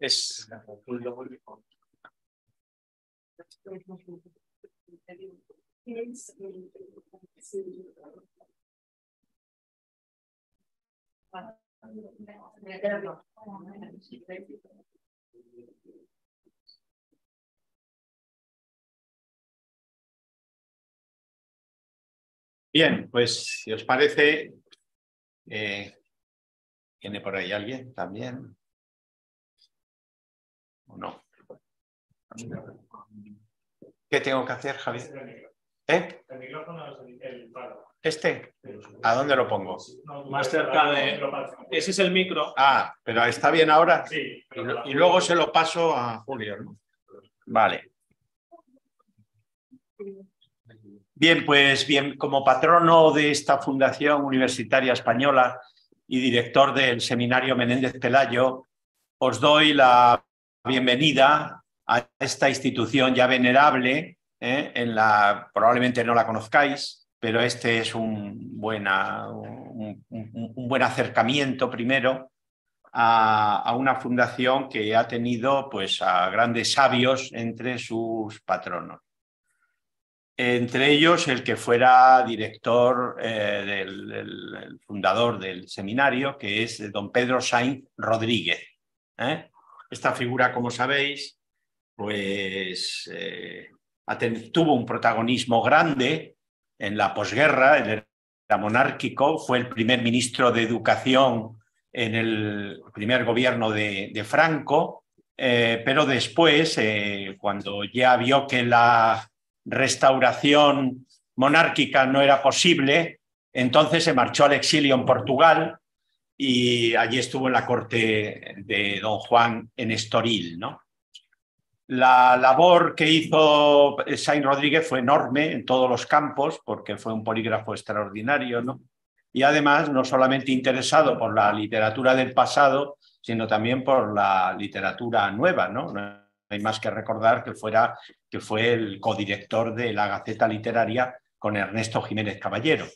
Es Bien, pues si os parece, eh, ¿tiene por ahí alguien también? ¿O no? ¿Qué tengo que hacer, Javier? ¿Eh? El micrófono es el palo. ¿Este? ¿A dónde lo pongo? Más cerca de. Ese es el micro. Ah, pero está bien ahora. Sí. Y, y luego se lo paso a Julio, ¿no? Vale. Bien, pues bien, como patrono de esta Fundación Universitaria Española y director del Seminario Menéndez Pelayo, os doy la bienvenida a esta institución ya venerable, ¿eh? en la probablemente no la conozcáis, pero este es un, buena, un, buen acercamiento primero a, a una fundación que ha tenido pues, a grandes sabios entre sus patronos. Entre ellos el que fuera director eh, del, del- el fundador del seminario, que es don Pedro Sainz Rodríguez. ¿eh? Esta figura, como sabéis, pues tuvo un protagonismo grande en la posguerra, él era monárquico, fue el primer ministro de Educación en el primer gobierno de, Franco, eh, pero después, eh, cuando ya vio que la restauración monárquica no era posible, entonces se marchó al exilio en Portugal y allí estuvo en la corte de don Juan en Estoril. ¿no? La labor que hizo Sainz Rodríguez fue enorme en todos los campos, porque fue un polígrafo extraordinario, ¿no? y además no solamente interesado por la literatura del pasado, sino también por la literatura nueva. No, no hay más que recordar que, fuera, que fue el codirector de la Gaceta Literaria con Ernesto Jiménez Caballero.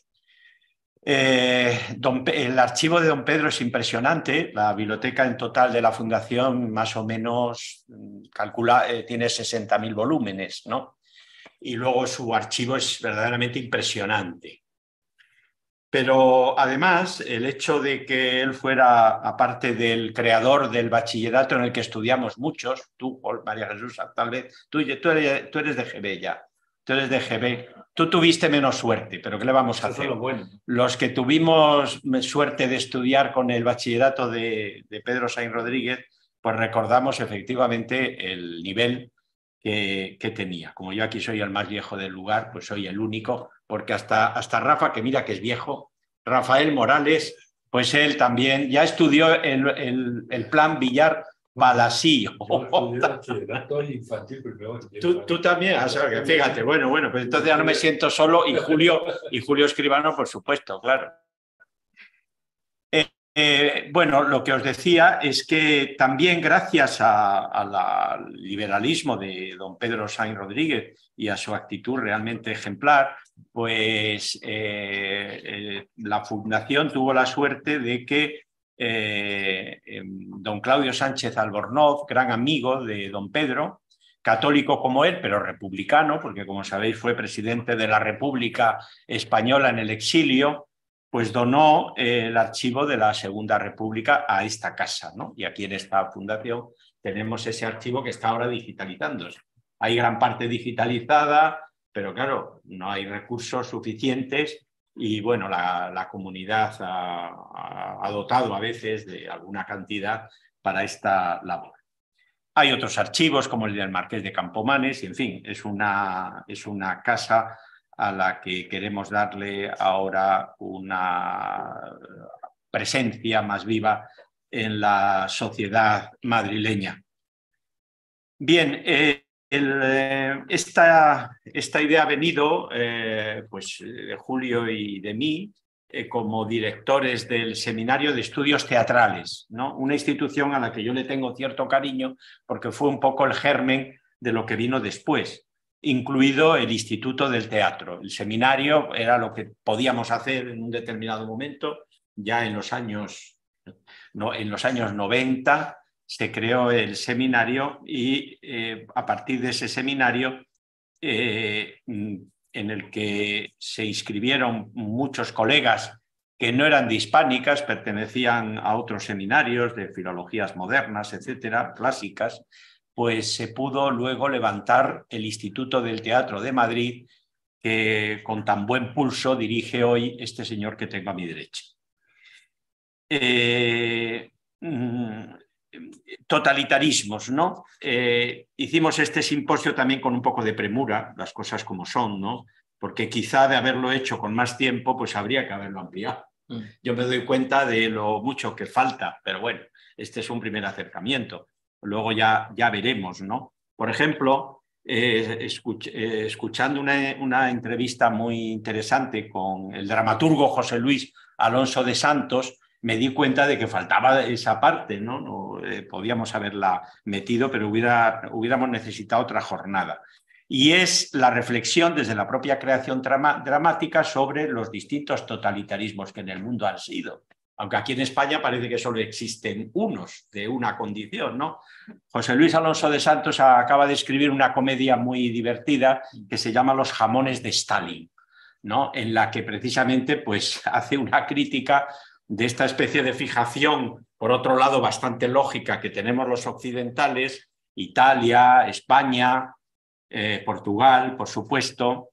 Eh, don el archivo de don Pedro es impresionante. La biblioteca en total de la Fundación más o menos mm, calcula, eh, tiene 60.000 volúmenes, ¿no? Y luego su archivo es verdaderamente impresionante. Pero además, el hecho de que él fuera, aparte del creador del bachillerato en el que estudiamos muchos, tú, María Jesús, tal vez, tú, tú, eres, de GB eres de GB, tú tuviste menos suerte, pero ¿qué le vamos a Eso hacer? es lo bueno. Los que tuvimos suerte de estudiar con el bachillerato de, de Pedro Sainz Rodríguez, pues recordamos efectivamente el nivel que, que, tenía. Como yo aquí soy el más viejo del lugar, pues soy el único, porque hasta, hasta Rafa, que mira que es viejo, Rafael Morales, pues él también ya estudió el, el, el plan Villar Palasí. Tú, tú, también, o sea, que fíjate, bueno, bueno, pues entonces ya no me siento solo y Julio, y Julio Escribano, por supuesto, claro. Eh, eh, bueno, lo que os decía es que también gracias al liberalismo de don Pedro Sainz Rodríguez y a su actitud realmente ejemplar, pues eh, eh, la fundación tuvo la suerte de que eh, don Claudio Sánchez Albornoz, gran amigo de don Pedro, católico como él, pero republicano, porque como sabéis fue presidente de la República Española en el exilio, pues donó el archivo de la Segunda República a esta casa, ¿no? Y aquí en esta fundación tenemos ese archivo que está ahora digitalizándose. Hay gran parte digitalizada, pero claro, no hay recursos suficientes y bueno, la, la comunidad ha, dotado a veces de alguna cantidad para esta labor. Hay otros archivos como el del Marqués de Campomanes y en fin, es una, es una casa a la que queremos darle ahora una presencia más viva en la sociedad madrileña. Bien, eh, eh, esta, esta, idea ha venido eh, pues, de Julio y de mí eh, como directores del Seminario de Estudios Teatrales, ¿no? una institución a la que yo le tengo cierto cariño porque fue un poco el germen de lo que vino después, incluido el Instituto del Teatro. El seminario era lo que podíamos hacer en un determinado momento, ya en los años, no, en los años 90 se creó el seminario y eh, a partir de ese seminario eh, en el que se inscribieron muchos colegas que no eran de hispánicas, pertenecían a otros seminarios de filologías modernas, etcétera, clásicas, pues se pudo luego levantar el Instituto del Teatro de Madrid, que con tan buen pulso dirige hoy este señor que tengo a mi derecha. Eh, mm, totalitarismos, ¿no? Eh, hicimos este simposio también con un poco de premura, las cosas como son, ¿no? Porque quizá de haberlo hecho con más tiempo, pues habría que haberlo ampliado. Mm. Yo me doy cuenta de lo mucho que falta, pero bueno, este es un primer acercamiento. Luego ya, ya veremos, ¿no? Por ejemplo, eh, eh, escuchando una, una entrevista muy interesante con el dramaturgo José Luis Alonso de Santos, me di cuenta de que faltaba esa parte, ¿no? no eh, podíamos haberla metido, pero hubiera, hubiéramos necesitado otra jornada. Y es la reflexión desde la propia creación dramática sobre los distintos totalitarismos que en el mundo han sido. Aunque aquí en España parece que solo existen unos de una condición, ¿no? José Luis Alonso de Santos acaba de escribir una comedia muy divertida que se llama Los jamones de Stalin, ¿no? En la que precisamente pues hace una crítica de esta especie de fijación, por otro lado, bastante lógica que tenemos los occidentales, Italia, España, eh, Portugal, por supuesto,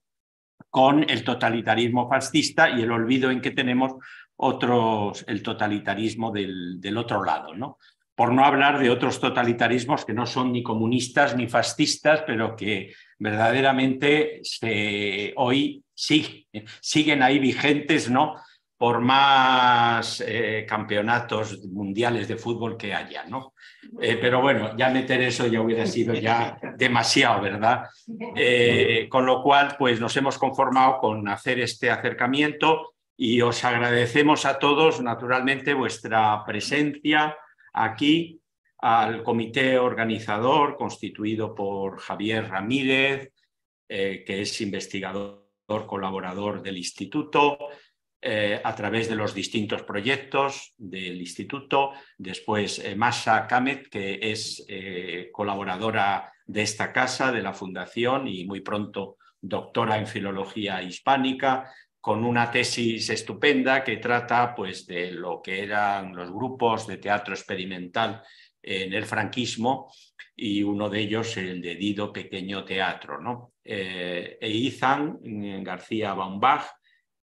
con el totalitarismo fascista y el olvido en que tenemos otros, el totalitarismo del, del otro lado, ¿no? Por no hablar de otros totalitarismos que no son ni comunistas ni fascistas, pero que verdaderamente hoy siguen ahí vigentes, ¿no? Por más eh, campeonatos mundiales de fútbol que haya, ¿no? Eh, pero bueno, ya meter eso ya hubiera sido ya demasiado, ¿verdad? Eh, con lo cual, pues nos hemos conformado con hacer este acercamiento y os agradecemos a todos, naturalmente, vuestra presencia aquí, al comité organizador constituido por Javier Ramírez, que es investigador colaborador del instituto, eh, a través de los distintos proyectos del instituto. Después eh, Masha Kamet, que es eh, colaboradora de esta casa, de la fundación y muy pronto doctora en filología hispánica, con una tesis estupenda que trata pues, de lo que eran los grupos de teatro experimental en el franquismo y uno de ellos el de Dido Pequeño Teatro. ¿no? e Izan García Baumbach,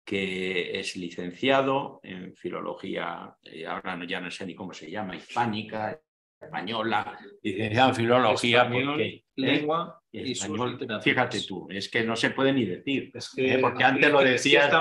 que es licenciado en filología, eh, ahora ya no sé ni cómo se llama, hispánica, española, licenciado en filología, español, ¿eh? lengua y español, Fíjate tú, es que no se puede ni decir, ¿eh? porque antes lo decías,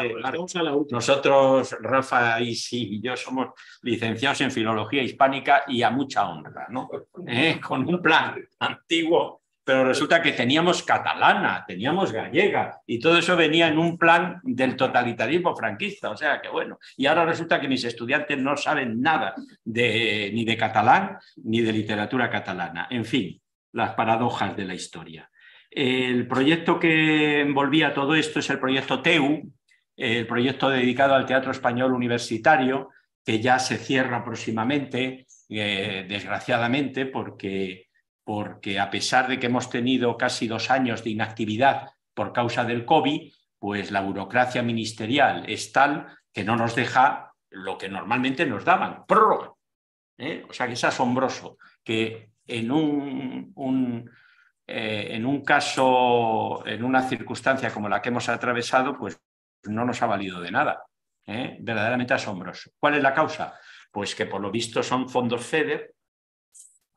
nosotros, Rafa y sí, yo somos licenciados en filología hispánica y a mucha honra, ¿no? Con un plan antiguo pero resulta que teníamos catalana, teníamos gallega, y todo eso venía en un plan del totalitarismo franquista, o sea que bueno, y ahora resulta que mis estudiantes no saben nada de, ni de catalán ni de literatura catalana, en fin, las paradojas de la historia. El proyecto que envolvía todo esto es el proyecto TEU, el proyecto dedicado al teatro español universitario, que ya se cierra próximamente, eh, desgraciadamente, porque porque a pesar de que hemos tenido casi dos años de inactividad por causa del COVID, pues la burocracia ministerial es tal que no nos deja lo que normalmente nos daban, prórroga. ¿eh? O sea que es asombroso que en un, eh, en un caso, en una circunstancia como la que hemos atravesado, pues no nos ha valido de nada. ¿eh? Verdaderamente asombroso. ¿Cuál es la causa? Pues que por lo visto son fondos FEDER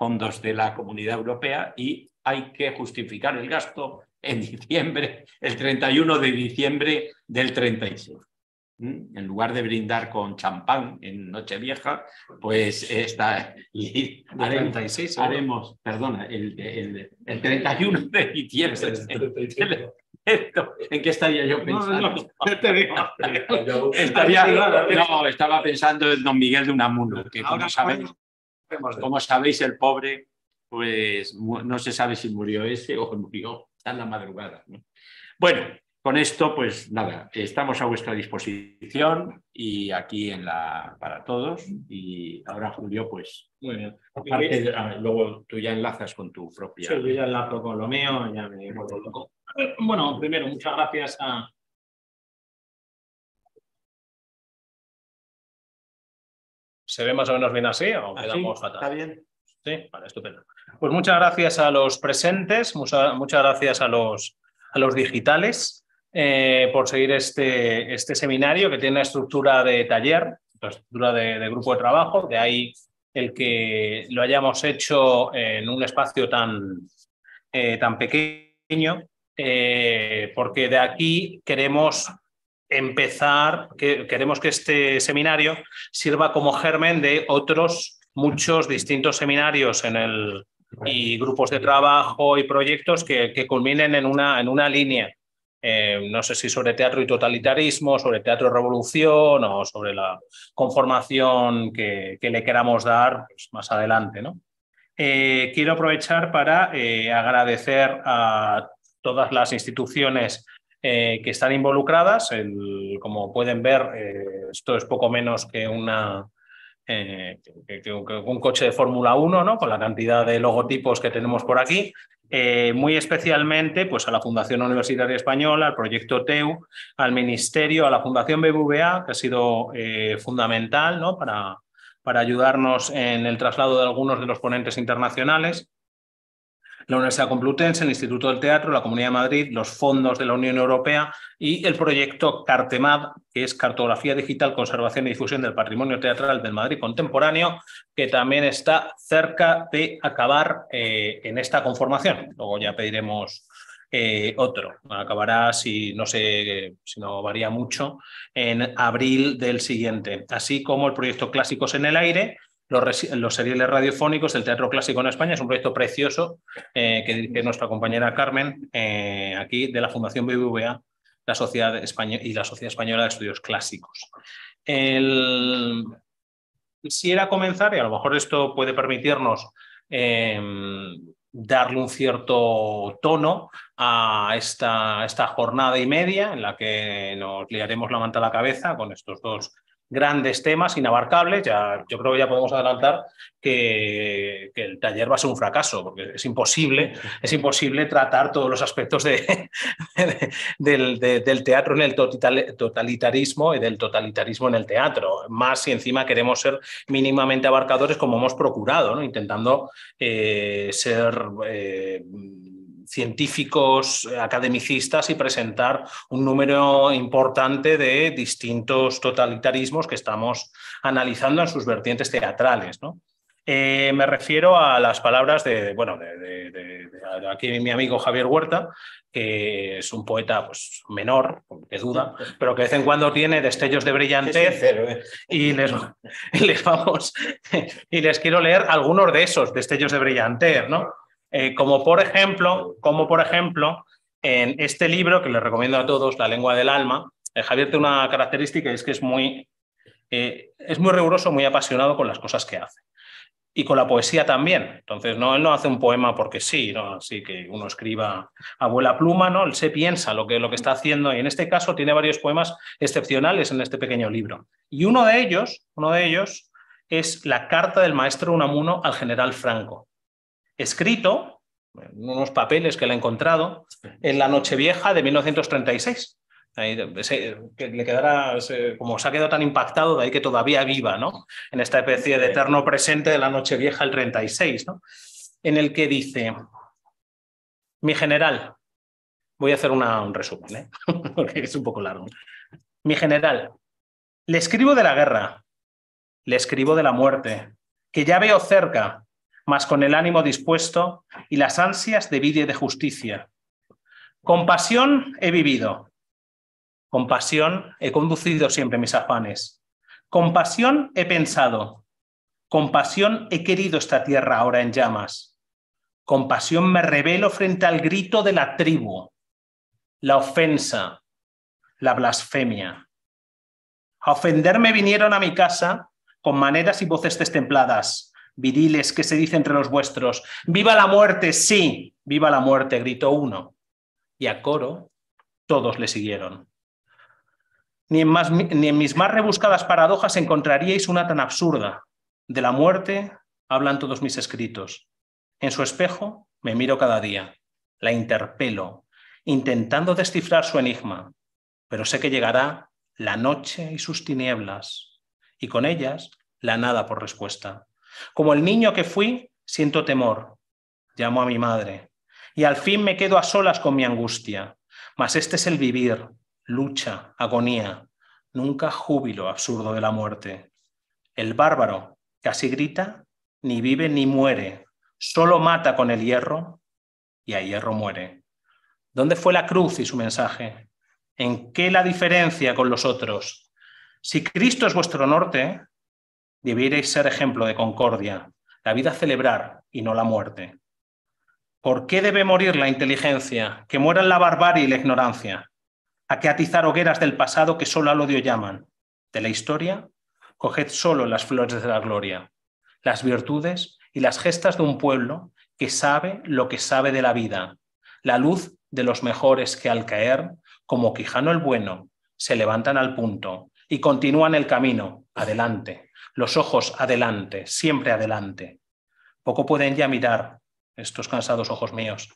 fondos de la Comunidad Europea y hay que justificar el gasto en diciembre, el 31 de diciembre del 36. ¿Mm? En lugar de brindar con champán en Nochevieja, pues está. Y haremos, 36, haremos perdona, el, el, 31 de diciembre ¿En qué estaría yo pensando? No, no, digo. Estaría- no, estaba pensando en don Miguel de Unamuno, que como sabéis, como sabéis, el pobre, pues no se sabe si murió ese o murió en la madrugada. ¿no? Bueno, con esto, pues nada, estamos a vuestra disposición y aquí en la para todos. Y ahora, Julio, pues Muy bien. aparte de- ah, luego tú ya enlazas con tu propia. Sí, yo ya enlazo con lo mío, ya me vuelvo loco. Bueno, primero, muchas gracias a. ¿Se ve más o menos bien así o ¿Así? quedamos fatal? ¿Está bien? Sí, vale, estupendo. Pues muchas gracias a los presentes, mucha- muchas gracias a los, a los digitales eh, por seguir este, este seminario que tiene una estructura de taller, una estructura de, de grupo de trabajo, de ahí el que lo hayamos hecho en un espacio tan, eh, tan pequeño, eh, porque de aquí queremos empezar, que, queremos que este seminario sirva como germen de otros muchos distintos seminarios en el, y grupos de trabajo y proyectos que, que culminen en una, en una línea. Eh, no sé si sobre teatro y totalitarismo, sobre teatro y revolución o sobre la conformación que, que le queramos dar pues, más adelante. ¿no? Eh, quiero aprovechar para eh, agradecer a todas las instituciones eh, que están involucradas. Como pueden ver, eh, esto es poco menos que eh, un coche de Fórmula 1, ¿no? con la cantidad de logotipos que tenemos por aquí. Muy especialmente pues, a la Fundación Universitaria Española, al proyecto TEU, al Ministerio, a la Fundación BBVA, que ha sido fundamental ¿no? para ayudarnos en el traslado de algunos de los ponentes internacionales la Universidad Complutense, el Instituto del Teatro, la Comunidad de Madrid, los fondos de la Unión Europea y el proyecto Cartemad, que es Cartografía Digital, Conservación y Difusión del Patrimonio Teatral del Madrid Contemporáneo, que también está cerca de acabar eh, en esta conformación. Luego ya pediremos eh, otro. Acabará, si no sé, si no varía mucho, en abril del siguiente. Así como el proyecto Clásicos en el Aire, los, los seriales radiofónicos del Teatro Clásico en España. Es un proyecto precioso eh, que dirige nuestra compañera Carmen, eh, aquí de la Fundación BBVA la Sociedad Española y la Sociedad Española de Estudios Clásicos. El- Quisiera comenzar, y a lo mejor esto puede permitirnos eh, darle un cierto tono a esta, esta jornada y media en la que nos liaremos la manta a la cabeza con estos dos grandes temas inabarcables. Ya, yo creo que ya podemos adelantar que, el taller va a ser un fracaso, porque es imposible, es imposible tratar todos los aspectos de, de- del, de- del teatro en el total- totalitarismo y del totalitarismo en el teatro. Más si encima queremos ser mínimamente abarcadores como hemos procurado, ¿no? intentando eh, ser eh, científicos, eh, academicistas y presentar un número importante de distintos totalitarismos que estamos analizando en sus vertientes teatrales. ¿no? Eh, me refiero a las palabras de, bueno, de, de- de- de aquí mi amigo Javier Huerta, que es un poeta pues, menor, que duda, pero que de vez en cuando tiene destellos de brillantez ¿eh? y les, y les vamos y les quiero leer algunos de esos destellos de brillantez, ¿no? Eh, como por ejemplo, como por ejemplo, en este libro que les recomiendo a todos, La lengua del alma, eh, Javier tiene una característica y es que es muy, eh, es muy riguroso, muy apasionado con las cosas que hace. Y con la poesía también. Entonces, no, él no hace un poema porque sí, ¿no? así que uno escriba abuela pluma, ¿no? Él se piensa lo que, lo que está haciendo y en este caso tiene varios poemas excepcionales en este pequeño libro. Y uno de ellos, uno de ellos es la carta del maestro Unamuno al general Franco, escrito en unos papeles que le he encontrado en la Nochevieja de 1936. Ahí, ese- que le quedará, como se ha quedado tan impactado, de ahí que todavía viva, ¿no? En esta especie de eterno presente de la Nochevieja el 36, ¿no? En el que dice, mi general, voy a hacer una- un resumen, ¿eh? porque es un poco largo. Mi general, le escribo de la guerra, le escribo de la muerte, que ya veo cerca, con el ánimo dispuesto y las ansias de vida y de justicia. Con pasión he vivido, con pasión he conducido siempre mis afanes, con pasión he pensado, con pasión he querido esta tierra ahora en llamas, con pasión me revelo frente al grito de la tribu, la ofensa, la blasfemia. A ofenderme vinieron a mi casa con maneras y voces destempladas, viriles que se dice entre los vuestros. ¡Viva la muerte! Sí, viva la muerte, gritó uno. Y a coro todos le siguieron. Ni en, ni en mis más rebuscadas paradojas encontraríais una tan absurda. De la muerte hablan todos mis escritos. En su espejo me miro cada día, la interpelo, intentando descifrar su enigma, pero sé que llegará la noche y sus tinieblas, y con ellas la nada por respuesta. Como el niño que fui, siento temor, llamo a mi madre, y al fin me quedo a solas con mi angustia. Mas este es el vivir, lucha, agonía, nunca júbilo absurdo de la muerte. El bárbaro, casi grita, ni vive ni muere, solo mata con el hierro y a hierro muere. ¿Dónde fue la cruz y su mensaje? ¿En qué la diferencia con los otros? Si Cristo es vuestro norte, debierais ser ejemplo de concordia, la vida celebrar y no la muerte. ¿Por qué debe morir la inteligencia? Que mueran la barbarie y la ignorancia. ¿A qué atizar hogueras del pasado que solo al odio llaman? De la historia, coged solo las flores de la gloria, las virtudes y las gestas de un pueblo que sabe lo que sabe de la vida, la luz de los mejores que al caer, como Quijano el bueno, se levantan al punto y continúan el camino, adelante, los ojos adelante, siempre adelante. Poco pueden ya mirar estos cansados ojos míos,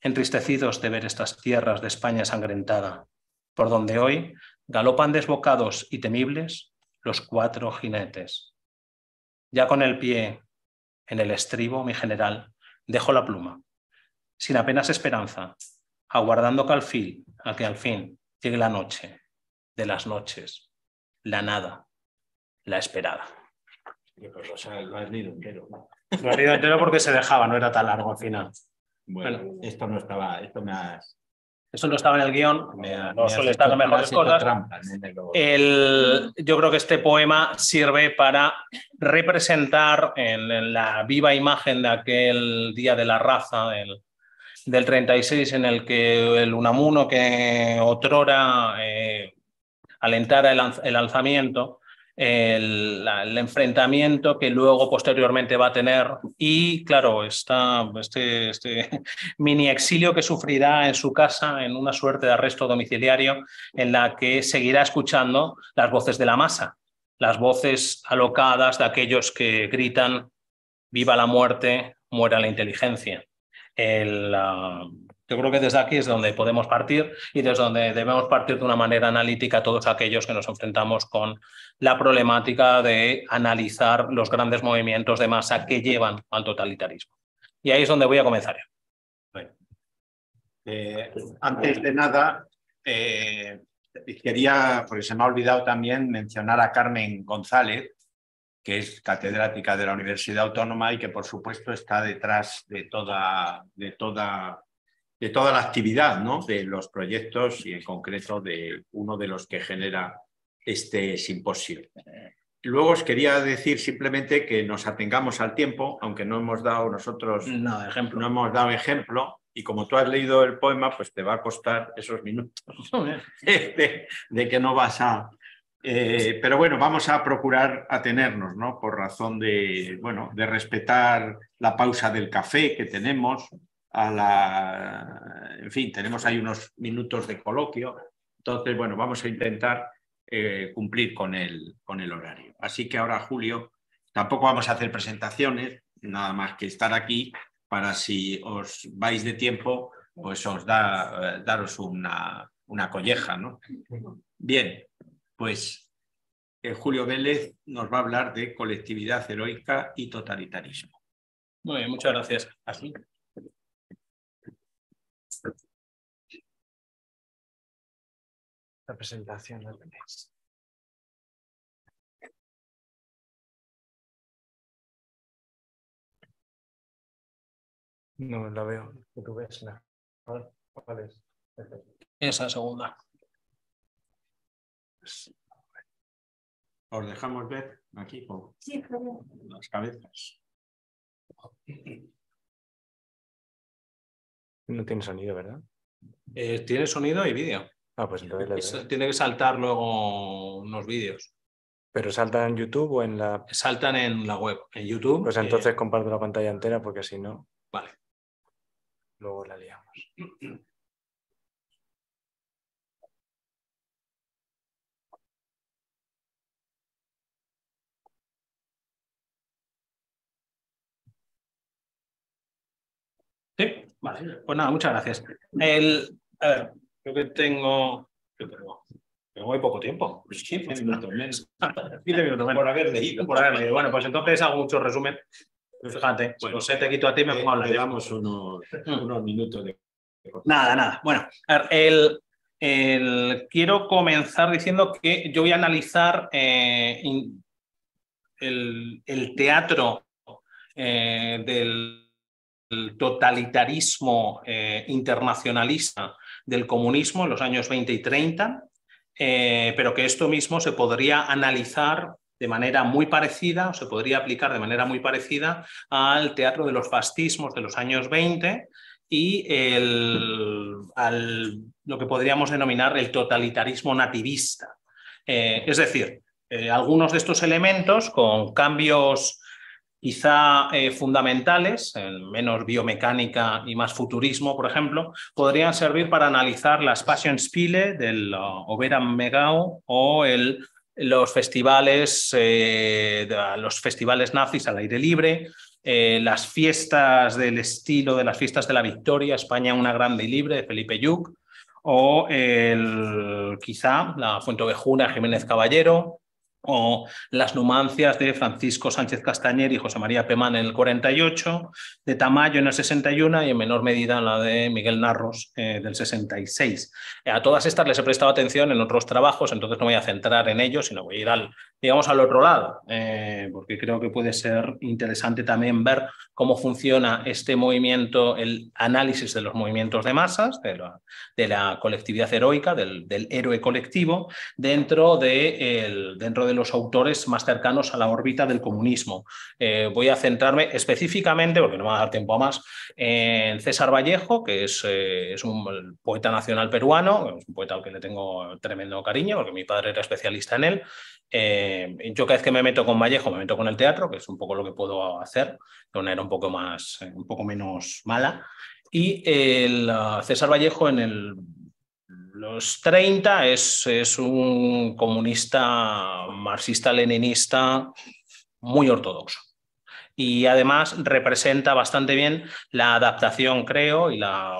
entristecidos de ver estas tierras de España sangrentada, por donde hoy galopan desbocados y temibles los cuatro jinetes. Ya con el pie en el estribo, mi general, dejo la pluma, sin apenas esperanza, aguardando que al fin, a que al fin llegue la noche de las noches, la nada, la esperada. Pues, lo has leído entero. Lo has leído entero porque se dejaba, no era tan largo al final. Bueno, esto no estaba, esto me has... Eso no estaba en el guion, no suele estar en mejores cosas. el, yo creo que este poema sirve para representar en, la viva imagen de aquel Día de la Raza del, del 36 en el que el Unamuno que otrora eh, alentara el, el alzamiento el, enfrentamiento que luego posteriormente va a tener y claro, está este, este mini exilio que sufrirá en su casa en una suerte de arresto domiciliario en la que seguirá escuchando las voces de la masa, las voces alocadas de aquellos que gritan viva la muerte, muera la inteligencia. El, yo creo que desde aquí es donde podemos partir y desde donde debemos partir de una manera analítica todos aquellos que nos enfrentamos con la problemática de analizar los grandes movimientos de masa que llevan al totalitarismo. Y ahí es donde voy a comenzar. Eh, antes de nada, eh, quería, porque se me ha olvidado también mencionar a Carmen González, que es catedrática de la Universidad Autónoma y que por supuesto está detrás de toda, de toda de toda la actividad ¿no? de los proyectos y en concreto de uno de los que genera este simposio. Luego os quería decir simplemente que nos atengamos al tiempo, aunque no hemos dado nosotros no, ejemplo. no hemos dado ejemplo, y como tú has leído el poema, pues te va a costar esos minutos de, de que no vas a... Eh, pero bueno, vamos a procurar atenernos, ¿no? Por razón de, bueno, de respetar la pausa del café que tenemos, a la... En fin, tenemos ahí unos minutos de coloquio. Entonces, bueno, vamos a intentar eh, cumplir con el, con el horario. Así que ahora, Julio, tampoco vamos a hacer presentaciones, nada más que estar aquí para si os vais de tiempo, pues os da, eh, daros una, una colleja, ¿no? Bien, pues eh, Julio Vélez nos va a hablar de colectividad heroica y totalitarismo. Muy bien, muchas gracias. Así. La presentación del mes. No la veo. Que tú ves, no. ¿Cuál es? Esa segunda. Os dejamos ver aquí con las cabezas. No tiene sonido, ¿verdad? Eh, tiene sonido y vídeo. Ah, pues entonces Tiene que saltar luego unos vídeos. ¿Pero saltan en YouTube o en la...? Saltan en la web, en YouTube. Pues entonces comparto la pantalla entera porque si no... Vale. Luego la liamos. Sí, vale. Pues nada, muchas gracias. El, a ver, creo que tengo. tengo? Tengo muy poco tiempo. 15 pues minutos menos. 15 minutos menos. Por haber leído. Por haber leído. Bueno, pues entonces hago mucho resumen. Fíjate, bueno, sé, te quito a ti y me pongo a hablar. Le damos unos, mm. unos minutos de. Nada, nada. Bueno, a ver, el, el, quiero comenzar diciendo que yo voy a analizar eh, el, el, teatro eh, del totalitarismo eh, internacionalista del comunismo en los años 20 y 30, eh, pero que esto mismo se podría analizar de manera muy parecida, o se podría aplicar de manera muy parecida al teatro de los fascismos de los años 20 y el, al, lo que podríamos denominar el totalitarismo nativista. Eh, es decir, algunos de estos elementos con cambios quizá eh, fundamentales, menos biomecánica y más futurismo, por ejemplo, podrían servir para analizar las Passionspiele del uh, Megao o los festivales, eh, los festivales nazis al aire libre, eh, las fiestas del estilo de las fiestas de la Victoria, España una grande y libre de Felipe Yuc, o el, quizá la Fuente Ovejuna Jiménez Caballero, o las numancias de Francisco Sánchez Castañer y José María Pemán en el 48, de Tamayo en el 61 y en menor medida la de Miguel Narros eh, del 66. A todas estas les he prestado atención en otros trabajos, entonces no voy a centrar en ellos, sino voy a ir al, digamos, al otro lado, eh, porque creo que puede ser interesante también ver cómo funciona este movimiento, el análisis de los movimientos de masas, de la, colectividad heroica, del, del, héroe colectivo, dentro de, el, dentro los autores más cercanos a la órbita del comunismo. Eh, voy a centrarme específicamente, porque no me va a dar tiempo a más, en César Vallejo, que es, eh, un poeta nacional peruano, es un poeta al que le tengo tremendo cariño, porque mi padre era especialista en él. Eh, yo cada vez que me meto con Vallejo me meto con el teatro, que es un poco lo que puedo hacer, de una era un poco, más, un poco menos mala. Y el uh, César Vallejo en el los 30 es, es un comunista marxista-leninista muy ortodoxo. Y además representa bastante bien la adaptación, creo, y la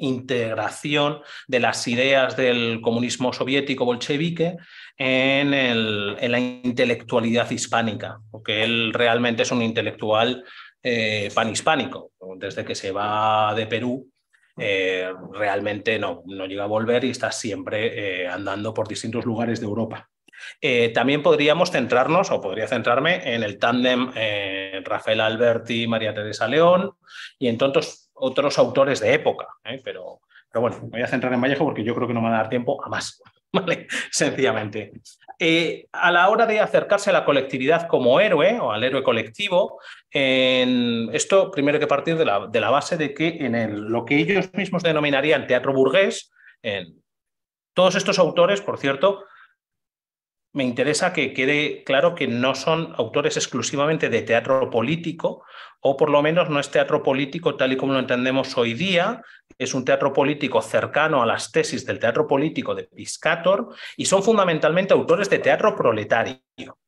integración de las ideas del comunismo soviético bolchevique en, el, en la intelectualidad hispánica, porque él realmente es un intelectual eh, panhispánico. Desde que se va de Perú, eh, realmente no, no llega a volver y está siempre eh, andando por distintos lugares de Europa. Eh, también podríamos centrarnos, o podría centrarme, en el tándem Rafael Alberti, María Teresa León y en tantos otros autores de época. Pero, pero bueno, me voy a centrar en Vallejo porque yo creo que no me va a dar tiempo a más. Sencillamente. A la hora de acercarse a la colectividad como héroe o al héroe colectivo, en esto primero que partir de la, base de que en el, lo que ellos mismos denominarían teatro burgués, todos estos autores, por cierto, me interesa que quede claro que no son autores exclusivamente de teatro político, o por lo menos no es teatro político tal y como lo entendemos hoy día, es un teatro político cercano a las tesis del teatro político de Piscator, y son fundamentalmente autores de teatro proletario.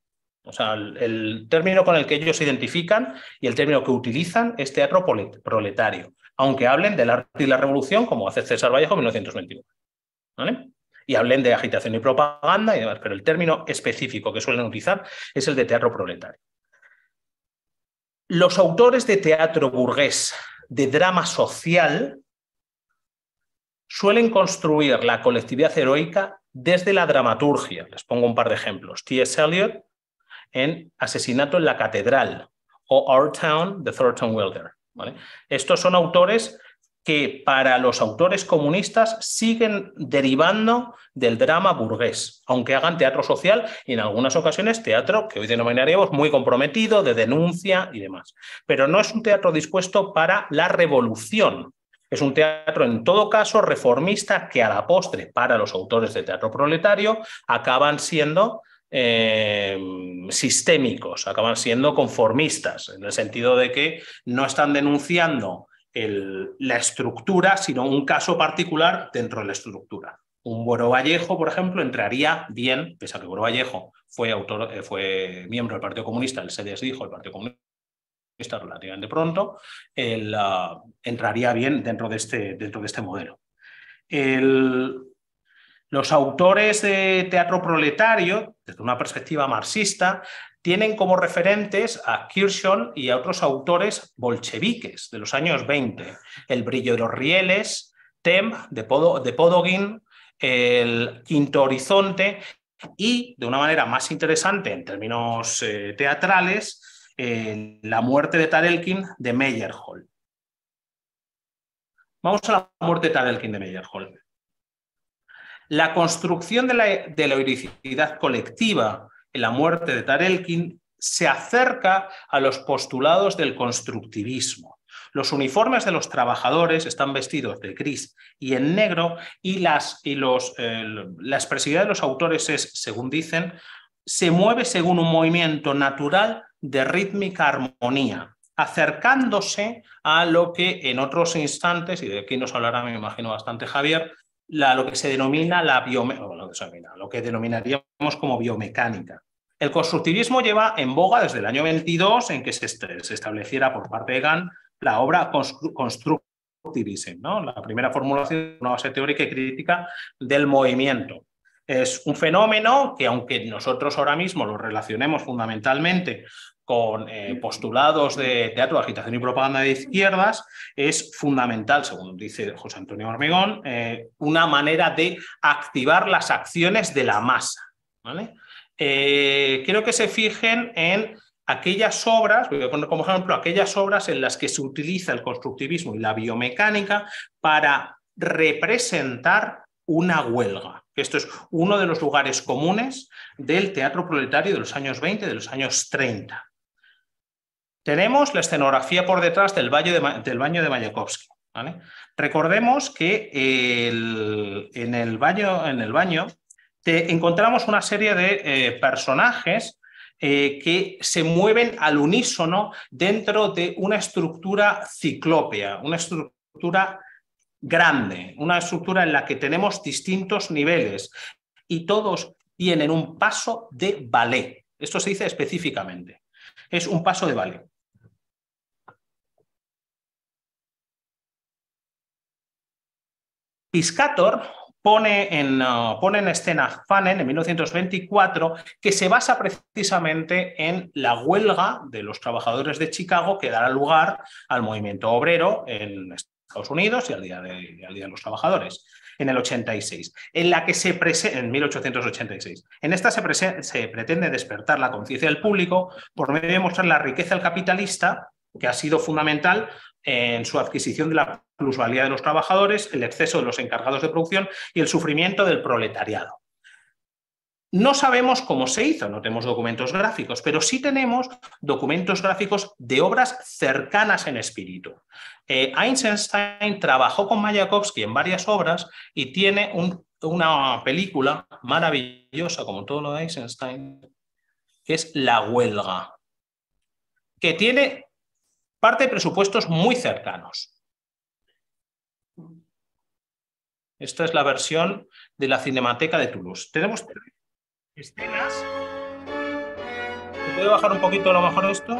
O sea, el, término con el que ellos se identifican y el término que utilizan es teatro proletario, aunque hablen del arte y la revolución, como hace César Vallejo en 1921. ¿Vale? y hablen de agitación y propaganda y demás, pero el término específico que suelen utilizar es el de teatro proletario. Los autores de teatro burgués de drama social suelen construir la colectividad heroica desde la dramaturgia. Les pongo un par de ejemplos. T.S. Eliot en Asesinato en la Catedral o Our Town de Thornton Wilder. Estos son autores que para los autores comunistas siguen derivando del drama burgués, aunque hagan teatro social y en algunas ocasiones teatro que hoy denominaríamos muy comprometido, de denuncia y demás. Pero no es un teatro dispuesto para la revolución, Es un teatro, en todo caso, reformista que a la postre, para los autores de teatro proletario, acaban siendo eh, sistémicos, acaban siendo conformistas, en el sentido de que no están denunciando la estructura, sino un caso particular dentro de la estructura. Un Buero Vallejo, por ejemplo, entraría bien, pese a que Buero Vallejo fue, eh, miembro del Partido Comunista, él se desdijo del Partido Comunista relativamente pronto, ah, entraría bien dentro de este, dentro de este modelo. Los autores de teatro proletario, desde una perspectiva marxista, tienen como referentes a Kirchhoff y a otros autores bolcheviques de los años 20, El brillo de los rieles, Tem de, Podogin, El quinto horizonte y, de una manera más interesante en términos eh, teatrales, La muerte de Tarelkin de Meyerhold. Vamos a la muerte de Tarelkin de Meyerhold. La construcción de la, de la colectiva en la muerte de Tarelkin se acerca a los postulados del constructivismo. Los uniformes de los trabajadores están vestidos de gris y en negro y, las, la expresividad de los autores es, según dicen, se mueve según un movimiento natural de rítmica armonía, acercándose a lo que en otros instantes, y de aquí nos hablará, me imagino, bastante Javier, lo que se denomina la biomecánica, lo que denominaríamos como biomecánica. El constructivismo lleva en boga desde el año 22 en que se, estableciera por parte de Gant la obra Constructivism, ¿no? la primera formulación de una base teórica y crítica del movimiento. Es un fenómeno que, aunque nosotros ahora mismo lo relacionemos fundamentalmente con eh, postulados de teatro, agitación y propaganda de izquierdas, es fundamental, según dice José Antonio Hormigón, eh, una manera de activar las acciones de la masa. ¿vale? Eh, quiero que se fijen en aquellas obras, voy a poner como ejemplo aquellas obras en las que se utiliza el constructivismo y la biomecánica para representar una huelga. Esto es uno de los lugares comunes del teatro proletario de los años 20, de los años 30. Tenemos la escenografía por detrás del, baño de Mayakovsky. Recordemos que en, el baño, en el baño encontramos una serie de eh, personajes eh, que se mueven al unísono dentro de una estructura ciclópea, una estructura grande, una estructura en la que tenemos distintos niveles y todos tienen un paso de ballet. Esto se dice específicamente. Es un paso de ballet. Piscator pone en, uh, pone en escena Fanen en 1924, que se basa precisamente en la huelga de los trabajadores de Chicago que dará lugar al movimiento obrero en Estados Unidos y al Día de, al día de los Trabajadores en el 86, en la que se en 1886. En esta se, se pretende despertar la conciencia del público por medio de mostrar la riqueza del capitalista que ha sido fundamental en su adquisición de la plusvalía de los trabajadores, el exceso de los encargados de producción y el sufrimiento del proletariado. No sabemos cómo se hizo, no tenemos documentos gráficos, pero sí tenemos documentos gráficos de obras cercanas en espíritu. Eh, Einstein trabajó con Mayakovsky en varias obras y tiene una película maravillosa, como todo lo de Einstein, que es La huelga, que tiene parte de presupuestos muy cercanos. Esta es la versión de la Cinemateca de Toulouse. Tenemos escenas. ¿Se puede bajar un poquito a lo mejor esto?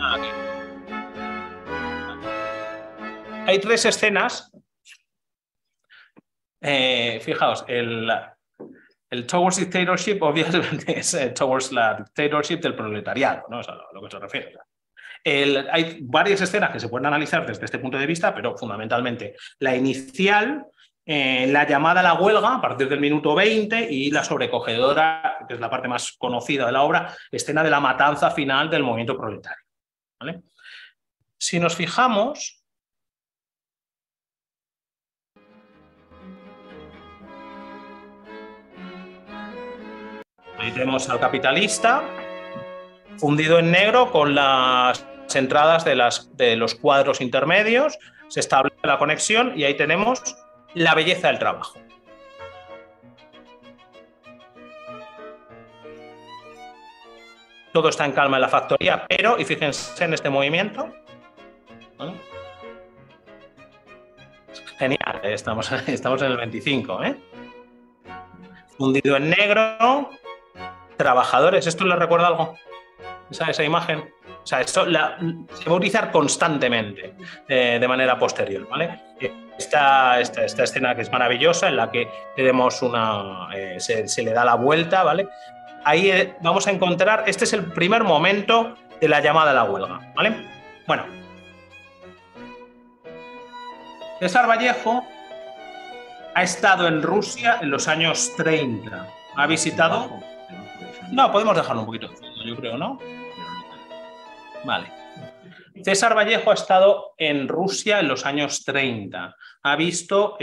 Ah, Hay tres escenas. Eh, fijaos, el, el towards dictatorship obviamente es eh, towards la dictatorship del proletariado, ¿no? Es a lo, que se refiere. hay varias escenas que se pueden analizar desde este punto de vista, pero fundamentalmente la inicial, eh, la llamada a la huelga a partir del minuto 20 y la sobrecogedora, que es la parte más conocida de la obra, escena de la matanza final del movimiento proletario. Si nos fijamos, Ahí tenemos al capitalista fundido en negro con las entradas de, las, de los cuadros intermedios, se establece la conexión y ahí tenemos la belleza del trabajo. Todo está en calma en la factoría, pero, y fíjense en este movimiento. Genial, estamos, estamos en el 25. ¿eh? Fundido en negro, trabajadores, ¿esto les recuerda algo? ¿Esa, esa imagen? O sea, esto la, se va a utilizar constantemente eh, de manera posterior, ¿vale? Esta, esta, esta, escena que es maravillosa, en la que tenemos una, eh, se, se, le da la vuelta, ¿vale? Ahí eh, vamos a encontrar, este es el primer momento de la llamada a la huelga, ¿vale? Bueno. César Vallejo ha estado en Rusia en los años 30. Ha visitado... No, podemos dejarlo un poquito, yo creo, ¿no? Vale. César Vallejo ha estado en Rusia en los años 30. Ha visto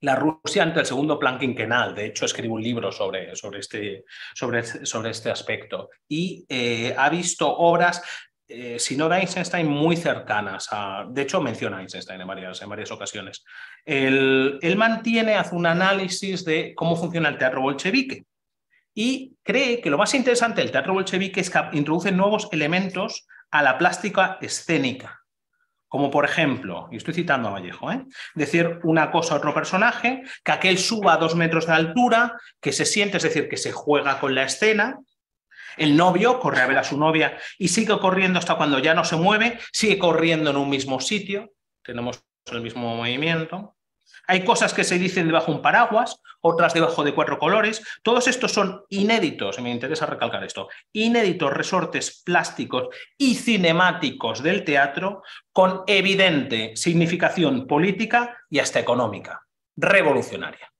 la Rusia ante el segundo plan quinquenal. De hecho, escribo un libro sobre, sobre, este, sobre, sobre este aspecto. Y eh, ha visto obras, eh, si no de Einstein, muy cercanas. A, de hecho, menciona a Einstein en varias, en varias ocasiones. Él, él mantiene, hace un análisis de cómo funciona el teatro bolchevique y cree que lo más interesante del teatro bolchevique es que introduce nuevos elementos a la plástica escénica. Como por ejemplo, y estoy citando a Vallejo, ¿eh? decir una cosa a otro personaje, que aquel suba a dos metros de altura, que se siente, es decir, que se juega con la escena. El novio corre a ver a su novia y sigue corriendo hasta cuando ya no se mueve, sigue corriendo en un mismo sitio, tenemos el mismo movimiento. Hay cosas que se dicen debajo de un paraguas, otras debajo de cuatro colores. Todos estos son inéditos, me interesa recalcar esto, inéditos resortes plásticos y cinemáticos del teatro con evidente significación política y hasta económica, revolucionaria.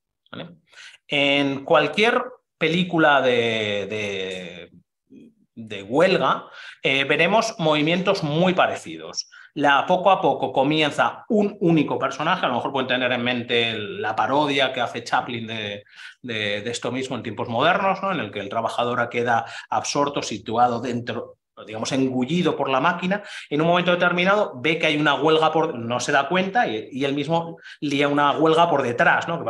En cualquier película de, de, huelga eh, veremos movimientos muy parecidos la, poco a poco comienza un único personaje, a lo mejor pueden tener en mente la parodia que hace Chaplin de, de, esto mismo en tiempos modernos, ¿no? en el que el trabajador queda absorto, situado dentro, digamos, engullido por la máquina, en un momento determinado ve que hay una huelga por, no se da cuenta y, él mismo lía una huelga por detrás, ¿no?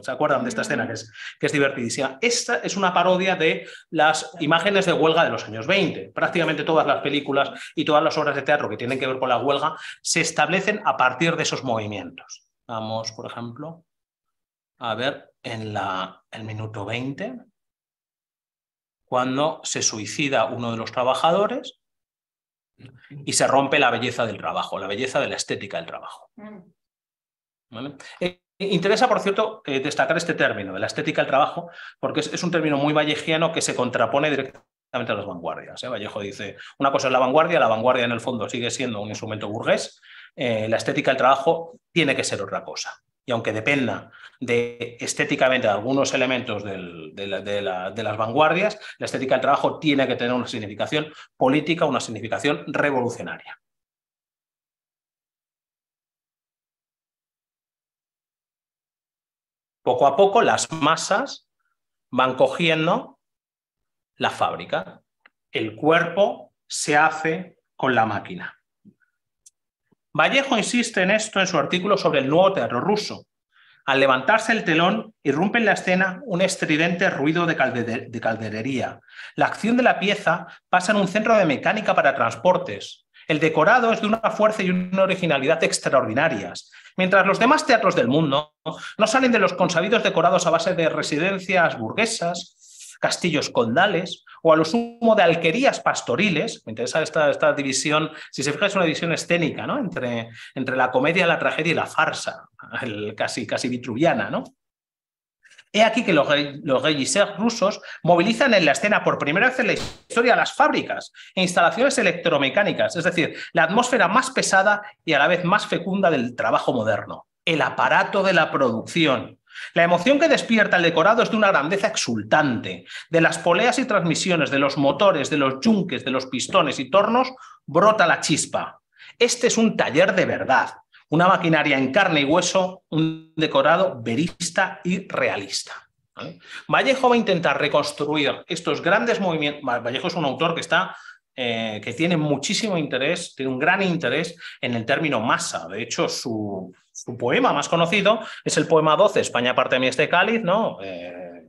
¿Se acuerdan de esta escena que es, que es divertidísima? Esta es una parodia de las imágenes de huelga de los años 20. Prácticamente todas las películas y todas las obras de teatro que tienen que ver con la huelga se establecen a partir de esos movimientos. Vamos, por ejemplo, a ver en la, el minuto 20 cuando se suicida uno de los trabajadores y se rompe la belleza del trabajo, la belleza de la estética del trabajo. Eh, interesa, por cierto, eh, destacar este término de la estética del trabajo, porque es, un término muy vallejiano que se contrapone directamente a las vanguardias. ¿eh? Vallejo dice, una cosa es la vanguardia, la vanguardia en el fondo sigue siendo un instrumento burgués, la estética del trabajo tiene que ser otra cosa y aunque dependa de estéticamente algunos elementos de, las vanguardias, la estética del trabajo tiene que tener una significación política, una significación revolucionaria. Poco a poco las masas van cogiendo la fábrica. El cuerpo se hace con la máquina. Vallejo insiste en esto en su artículo sobre el nuevo teatro ruso. Al levantarse el telón, irrumpe en la escena un estridente ruido de, calderería. La acción de la pieza pasa en un centro de mecánica para transportes. El decorado es de una fuerza y una originalidad extraordinarias, mientras los demás teatros del mundo no salen de los consabidos decorados a base de residencias burguesas, castillos condales o a lo sumo de alquerías pastoriles. Me interesa esta, esta división, si se fija, es una división escénica, ¿no? Entre, entre la comedia, la tragedia y la farsa, casi, casi vitruviana, ¿no? He aquí que los, los rusos movilizan en la escena por primera vez en la historia las fábricas e instalaciones electromecánicas, es decir, la atmósfera más pesada y a la vez más fecunda del trabajo moderno, el aparato de la producción, la emoción que despierta el decorado es de una grandeza exultante. De las poleas y transmisiones, de los motores, de los yunques, de los pistones y tornos, brota la chispa. Este es un taller de verdad, una maquinaria en carne y hueso, un decorado verista y realista. Vallejo va a intentar reconstruir estos grandes movimientos. Vallejo es un autor que está eh, que tiene muchísimo interés, tiene un gran interés en el término masa. De hecho, su, poema más conocido es el poema 12, España parte de mí este cáliz, ¿no? Eh,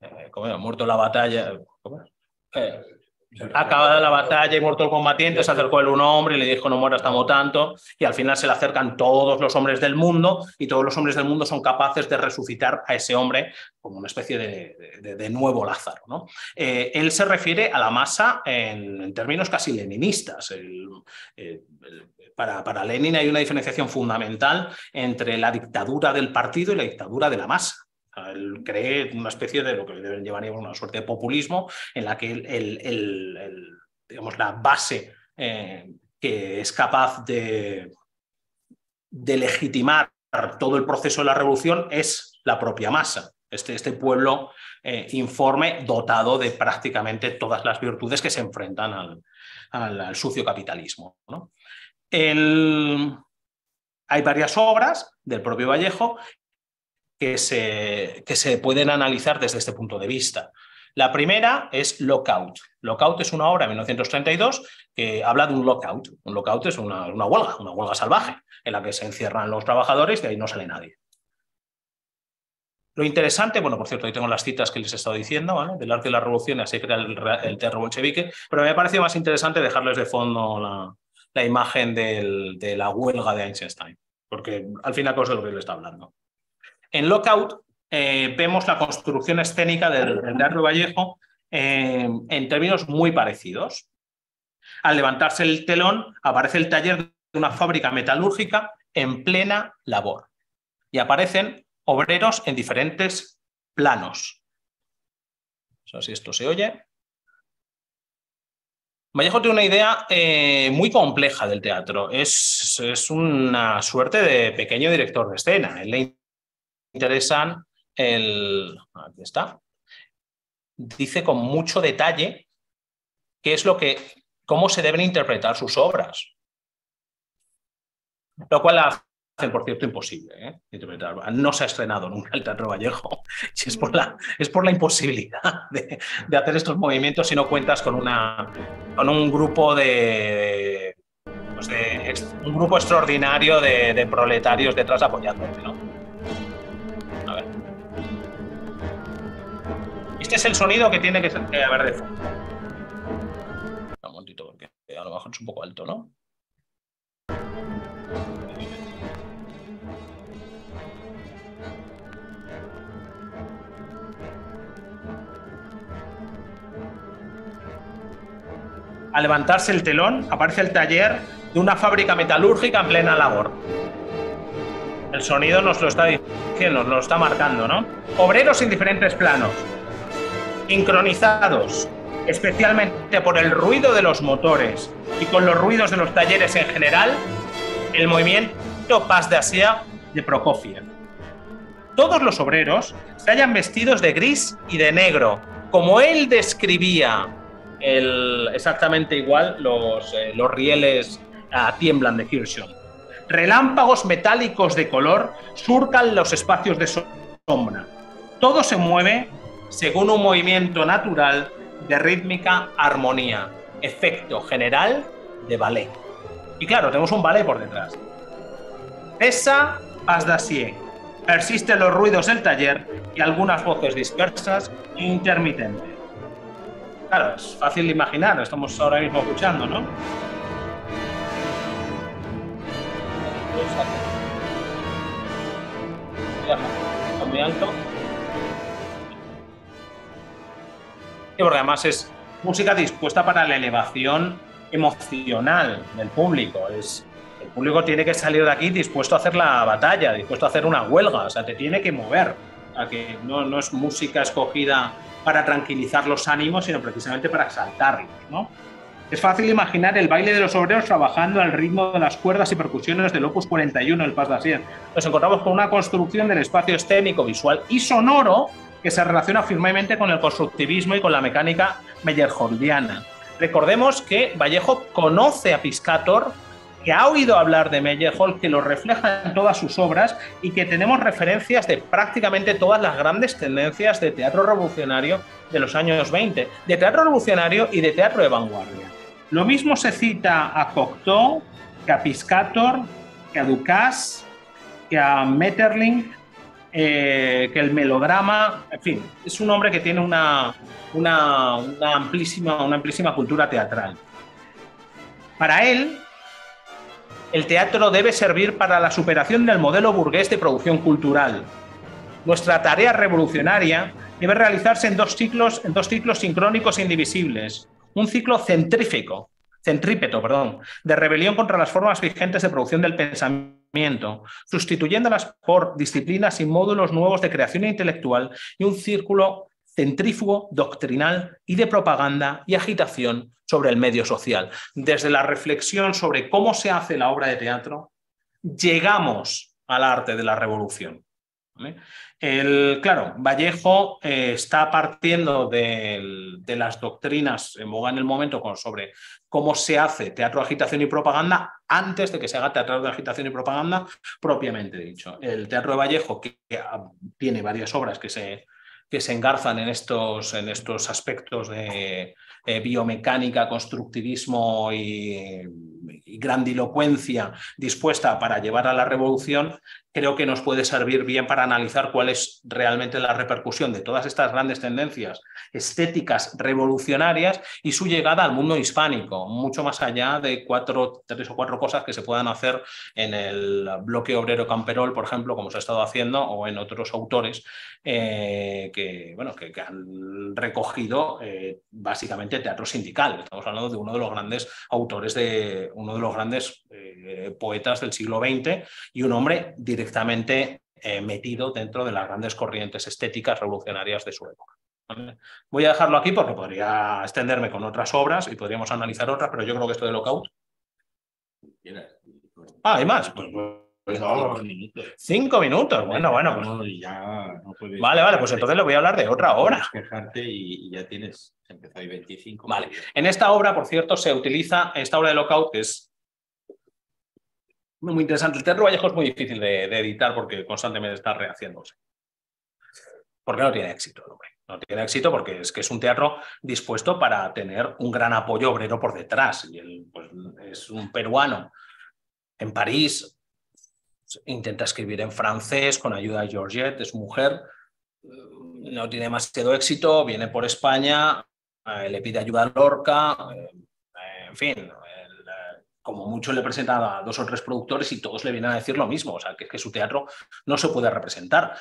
eh, ¿cómo Muerto la batalla. ¿cómo Acabada la batalla y muerto el combatiente, se acercó el un hombre y le dijo no mueras estamos tanto, y al final se le acercan todos los hombres del mundo, y todos los hombres del mundo son capaces de resucitar a ese hombre como una especie de, nuevo Lázaro. ¿no? Eh, él se refiere a la masa en, términos casi leninistas. para, para Lenin hay una diferenciación fundamental entre la dictadura del partido y la dictadura de la masa. Él cree una especie de lo que deben llevar una suerte de populismo en la que el, digamos, la base eh, que es capaz de, legitimar todo el proceso de la revolución es la propia masa. Este, este pueblo eh, informe dotado de prácticamente todas las virtudes que se enfrentan al, al, sucio capitalismo. hay varias obras del propio Vallejo que se, que se pueden analizar desde este punto de vista. La primera es Lockout. Lockout es una obra de 1932 que habla de un lockout. Un lockout es una, una, huelga, una huelga salvaje, en la que se encierran los trabajadores y ahí no sale nadie. Lo interesante, bueno, por cierto, ahí tengo las citas que les he estado diciendo. Del arte de la revolución, así crea el, el terror bolchevique, pero me parece más interesante dejarles de fondo la, la imagen del, de la huelga de Einstein, porque al final es de lo que le está hablando. En Lockout eh, vemos la construcción escénica del, Teatro Vallejo eh, en términos muy parecidos. Al levantarse el telón, aparece el taller de una fábrica metalúrgica en plena labor y aparecen obreros en diferentes planos. No sé si esto se oye. Vallejo tiene una idea eh, muy compleja del teatro. Es, es, una suerte de pequeño director de escena. Interesan el... Aquí está. Dice con mucho detalle qué es lo que, cómo se deben interpretar sus obras. Lo cual hace, por cierto, imposible ¿eh? interpretar. No se ha estrenado nunca el Teatro Vallejo. Es por la, es por la imposibilidad de, hacer estos movimientos si no cuentas con, una, con un grupo de, pues un grupo extraordinario de, de proletarios detrás apoyándote. ¿no? Este es el sonido que tiene que, haber de fondo. Un momentito, porque a lo mejor es un poco alto, ¿no? Al levantarse el telón, aparece el taller de una fábrica metalúrgica en plena labor. El sonido nos lo está diciendo, nos lo está marcando, ¿no? Obreros en diferentes planos, sincronizados especialmente por el ruido de los motores y con los ruidos de los talleres en general, el movimiento Paz de Asia de Prokofiev. Todos los obreros se hallan vestidos de gris y de negro, como él describía el, exactamente igual los, eh, los rieles a tiemblan de Kirchhoff. Relámpagos metálicos de color surcan los espacios de sombra. Todo se mueve según un movimiento natural de rítmica armonía, efecto general de ballet. Y claro, tenemos un ballet por detrás. Esa Paz d'Acier. Persisten los ruidos del taller y algunas voces dispersas e intermitentes. Claro, es fácil de imaginar, estamos ahora mismo escuchando, ¿no? Muy alto. Porque además es música dispuesta para la elevación emocional del público. Es, el público tiene que salir de aquí dispuesto a hacer la batalla, dispuesto a hacer una huelga, o sea, te tiene que mover. A que no, no es música escogida para tranquilizar los ánimos, sino precisamente para exaltarlos. ¿no? Es fácil imaginar el baile de los obreros trabajando al ritmo de las cuerdas y percusiones del Opus 41 del Paz de Nos encontramos con una construcción del espacio escénico, visual y sonoro que se relaciona firmemente con el constructivismo y con la mecánica meyerholdiana. Recordemos que Vallejo conoce a Piscator que ha oído hablar de Meyerhold, que lo refleja en todas sus obras y que tenemos referencias de prácticamente todas las grandes tendencias de teatro revolucionario de los años 20, de teatro revolucionario y de teatro de vanguardia. Lo mismo se cita a Cocteau, que a Piscator, que a Ducasse, que a Metterling, eh, que el melodrama, en fin, es un hombre que tiene una, una, amplísima, una amplísima cultura teatral. Para él, el teatro debe servir para la superación del modelo burgués de producción cultural. Nuestra tarea revolucionaria debe realizarse en dos ciclos, en dos ciclos sincrónicos e indivisibles. Un ciclo centrífico, centrípeto, perdón, de rebelión contra las formas vigentes de producción del pensamiento, sustituyéndolas por disciplinas y módulos nuevos de creación intelectual y un círculo centrífugo, doctrinal y de propaganda y agitación sobre el medio social. Desde la reflexión sobre cómo se hace la obra de teatro, llegamos al arte de la revolución. El, claro, Vallejo eh, está partiendo de, las doctrinas en boga en el momento con, sobre cómo se hace teatro agitación y propaganda antes de que se haga teatro de agitación y propaganda propiamente dicho. El teatro de Vallejo, que tiene varias obras que se, que se engarzan en estos, en estos aspectos de eh, biomecánica, constructivismo y, y, grandilocuencia dispuesta para llevar a la revolución, creo que nos puede servir bien para analizar cuál es realmente la repercusión de todas estas grandes tendencias estéticas revolucionarias y su llegada al mundo hispánico, mucho más allá de cuatro, tres o cuatro cosas que se puedan hacer en el bloque obrero camperol, por ejemplo, como se ha estado haciendo, o en otros autores eh, que, bueno, que, han recogido eh, básicamente teatro sindical. Estamos hablando de uno de los grandes autores de uno de los grandes eh, poetas del siglo XX y un hombre directamente eh, metido dentro de las grandes corrientes estéticas revolucionarias de su época. Voy a dejarlo aquí porque podría extenderme con otras obras y podríamos analizar otras, pero yo creo que esto de Lockout. Ah, hay más. Pues, pues, cinco minutos. Bueno, bueno. Pues... vale, vale, pues entonces le voy a hablar de otra obra. quejarte y, ya tienes, empezó ahí 25. Vale. En esta obra, por cierto, se utiliza esta obra de Lockout, que es muy interesante. El teatro Vallejo es muy difícil de, editar porque constantemente está rehaciéndose. Porque no tiene éxito el hombre. No tiene éxito porque es que es un teatro dispuesto para tener un gran apoyo obrero por detrás. Y él pues, es un peruano en París, intenta escribir en francés con ayuda de Georgette, es mujer, no tiene demasiado éxito, viene por España, eh, le pide ayuda a Lorca, eh, en fin, como mucho le presentaba a dos o tres productores y todos le vienen a decir lo mismo, o sea, que, que su teatro no se puede representar.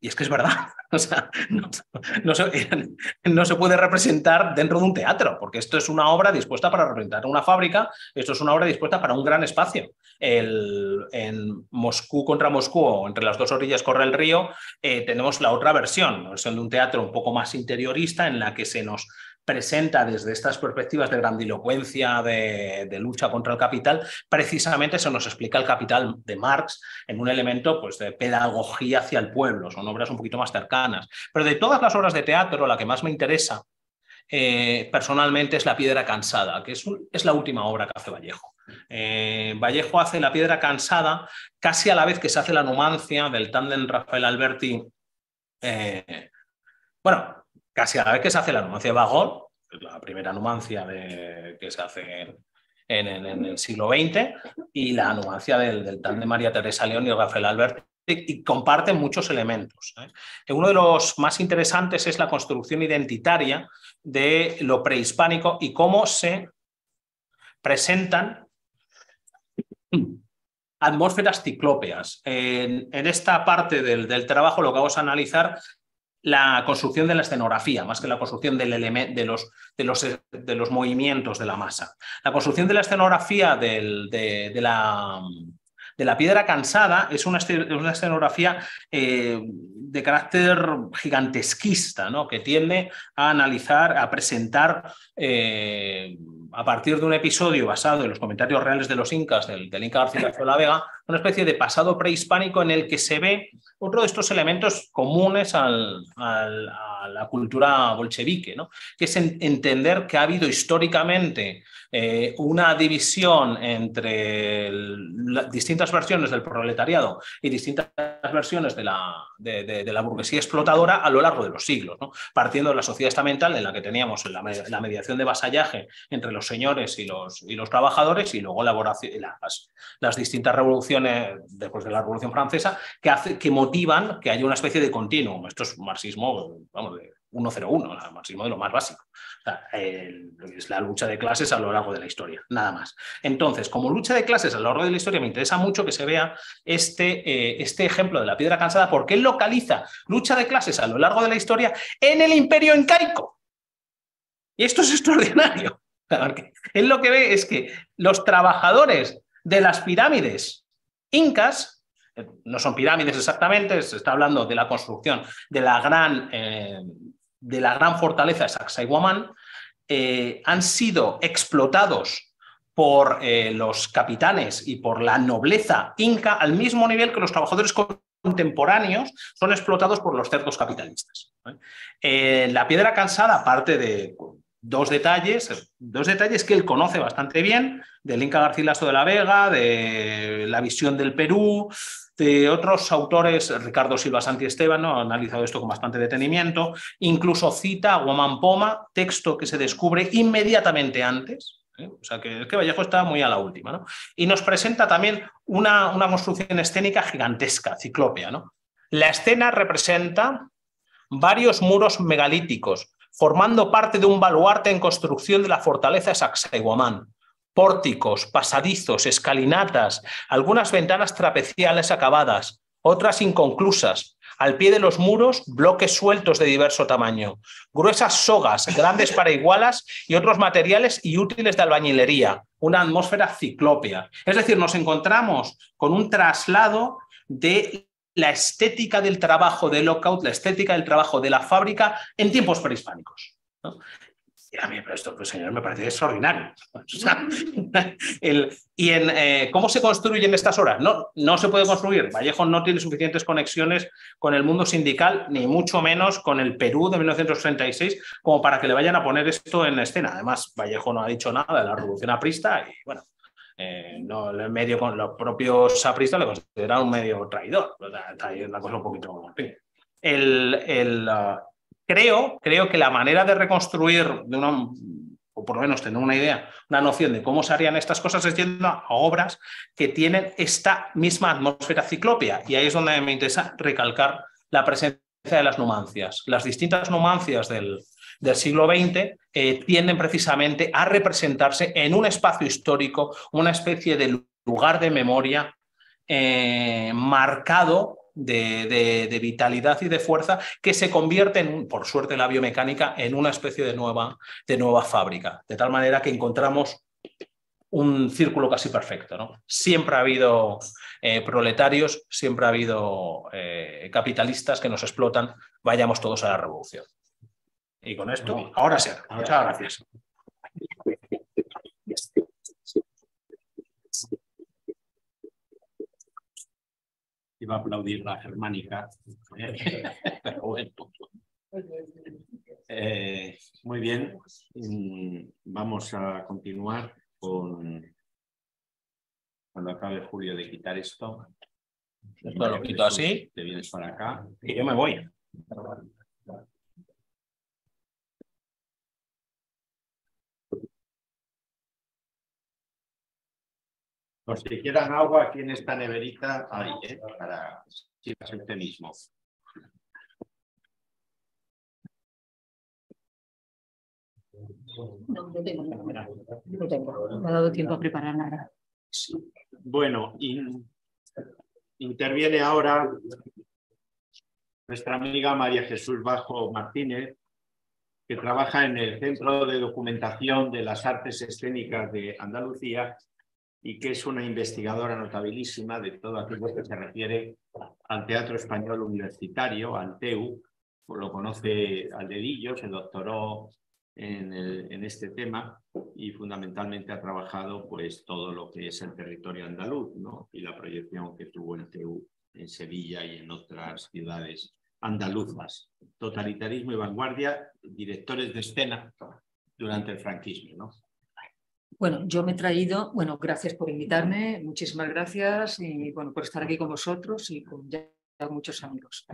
Y es que es verdad, o sea, no, se, no, se, puede representar dentro de un teatro, porque esto es una obra dispuesta para representar una fábrica, esto es una obra dispuesta para un gran espacio. El, en Moscú contra Moscú, o entre las dos orillas corre el río, eh, tenemos la otra versión, la versión de un teatro un poco más interiorista en la que se nos presenta desde estas perspectivas de grandilocuencia, de, lucha contra el capital, precisamente se nos explica el capital de Marx en un elemento pues, de pedagogía hacia el pueblo, son obras un poquito más cercanas. Pero de todas las obras de teatro, la que más me interesa eh, personalmente es La Piedra Cansada, que es, es, la última obra que hace Vallejo. Eh, Vallejo hace La Piedra Cansada casi a la vez que se hace la numancia del tándem Rafael Alberti. Eh, bueno, casi a la vez que se hace la numancia de Bagón, la primera numancia que se hace en, el siglo XX, y la numancia del, del de María Teresa León y Rafael Albert, y, comparten muchos elementos. ¿eh? Uno de los más interesantes es la construcción identitaria de lo prehispánico y cómo se presentan atmósferas ciclópeas. En, esta parte del, del, trabajo lo que vamos a analizar la construcción de la escenografía, más que la construcción del de, los, de, los, de, los, movimientos de la masa. La construcción de la escenografía de, la, de, la, piedra cansada es una, una escenografía eh, de carácter gigantesquista, ¿no? que tiende a analizar, a presentar eh, a partir de un episodio basado en los comentarios reales de los incas, del, del Inca García de la Vega, una especie de pasado prehispánico en el que se ve otro de estos elementos comunes a la cultura bolchevique, ¿no? que es entender que ha habido históricamente eh, una división entre el, distintas versiones del proletariado y distintas versiones de la, de, de, de la burguesía explotadora a lo largo de los siglos, ¿no? partiendo de la sociedad estamental en la que teníamos la, la, mediación de vasallaje entre los señores y los, y los trabajadores y luego las, las distintas revoluciones después de la Revolución Francesa que, hace, que motivan que haya una especie de continuum. Esto es marxismo, vamos, de 101, el marxismo de lo más básico. La lucha de clases a lo largo de la historia, nada más. Entonces, como lucha de clases a lo largo de la historia, me interesa mucho que se vea este, eh, este ejemplo de la piedra cansada, porque él localiza lucha de clases a lo largo de la historia en el imperio incaico. Y esto es extraordinario. Él lo que ve es que los trabajadores de las pirámides incas eh, no son pirámides exactamente, se está hablando de la construcción de la gran, eh, de la gran fortaleza de Sacsayhuamán, eh, han sido explotados por eh, los capitanes y por la nobleza inca al mismo nivel que los trabajadores contemporáneos son explotados por los cerdos capitalistas. Eh, la piedra cansada, aparte de dos detalles, dos detalles que él conoce bastante bien, del Inca Garcilaso de la Vega, de la visión del Perú, de otros autores, Ricardo Silva Santi Esteban, ¿no? ha analizado esto con bastante detenimiento, incluso cita a Guamán Poma, texto que se descubre inmediatamente antes, ¿eh? O sea, que, que Vallejo está muy a la última. ¿no? Y nos presenta también una, una construcción escénica gigantesca, ciclópea. ¿no? La escena representa varios muros megalíticos, formando parte de un baluarte en construcción de la fortaleza Sacsayhuamán pórticos, pasadizos, escalinatas, algunas ventanas trapeciales acabadas, otras inconclusas. Al pie de los muros, bloques sueltos de diverso tamaño, gruesas sogas, grandes para igualas y otros materiales y útiles de albañilería, una atmósfera ciclópea. Es decir, nos encontramos con un traslado de la estética del trabajo de Lockout, la estética del trabajo de la fábrica en tiempos prehispánicos. Y a mí esto, pues, señor, me parece extraordinario. O sea, el, ¿Y en eh, cómo se construyen estas horas? No, no se puede construir. Vallejo no tiene suficientes conexiones con el mundo sindical, ni mucho menos con el Perú de 1936, como para que le vayan a poner esto en escena. Además, Vallejo no ha dicho nada de la revolución aprista y, bueno, eh, el medio, con los propios apristas le consideran un medio traidor. La cosa un poquito... El, el, uh, creo, creo que la manera de reconstruir, de una, o por lo menos tener una idea, una noción de cómo se harían estas cosas es yendo a obras que tienen esta misma atmósfera ciclópea. Y ahí es donde me interesa recalcar la presencia de las numancias. Las distintas numancias del, del siglo XX eh, tienden precisamente a representarse en un espacio histórico, una especie de lugar de memoria eh, marcado de, de, de, vitalidad y de fuerza que se convierte, en, por suerte la biomecánica, en una especie de nueva, de nueva fábrica. De tal manera que encontramos un círculo casi perfecto. ¿no? Siempre ha habido eh, proletarios, siempre ha habido eh, capitalistas que nos explotan, vayamos todos a la revolución. Y con esto, ahora sí, muchas gracias. Iba a aplaudir la germánica, pero bueno. Eh, muy bien, mm, vamos a continuar con cuando acabe Julio de quitar esto. Esto lo quito así. Te vienes para acá. Y yo me voy. Los que quieran agua aquí en esta neverita, hay, ¿eh? para el mismo. No, no tengo, no tengo. No ha dado tiempo a preparar nada. Bueno, in, interviene ahora nuestra amiga María Jesús Bajo Martínez, que trabaja en el Centro de Documentación de las Artes Escénicas de Andalucía y que es una investigadora notabilísima de todo aquello que se refiere al teatro español universitario, al TEU, lo conoce al dedillo, se doctoró en, el, en este tema y fundamentalmente ha trabajado pues todo lo que es el territorio andaluz ¿no? y la proyección que tuvo el TU en Sevilla y en otras ciudades andaluzas. Totalitarismo y vanguardia, directores de escena durante el franquismo. ¿no? Bueno, yo me he traído, bueno, gracias por invitarme, muchísimas gracias y bueno, por estar aquí con vosotros y con ya muchos amigos.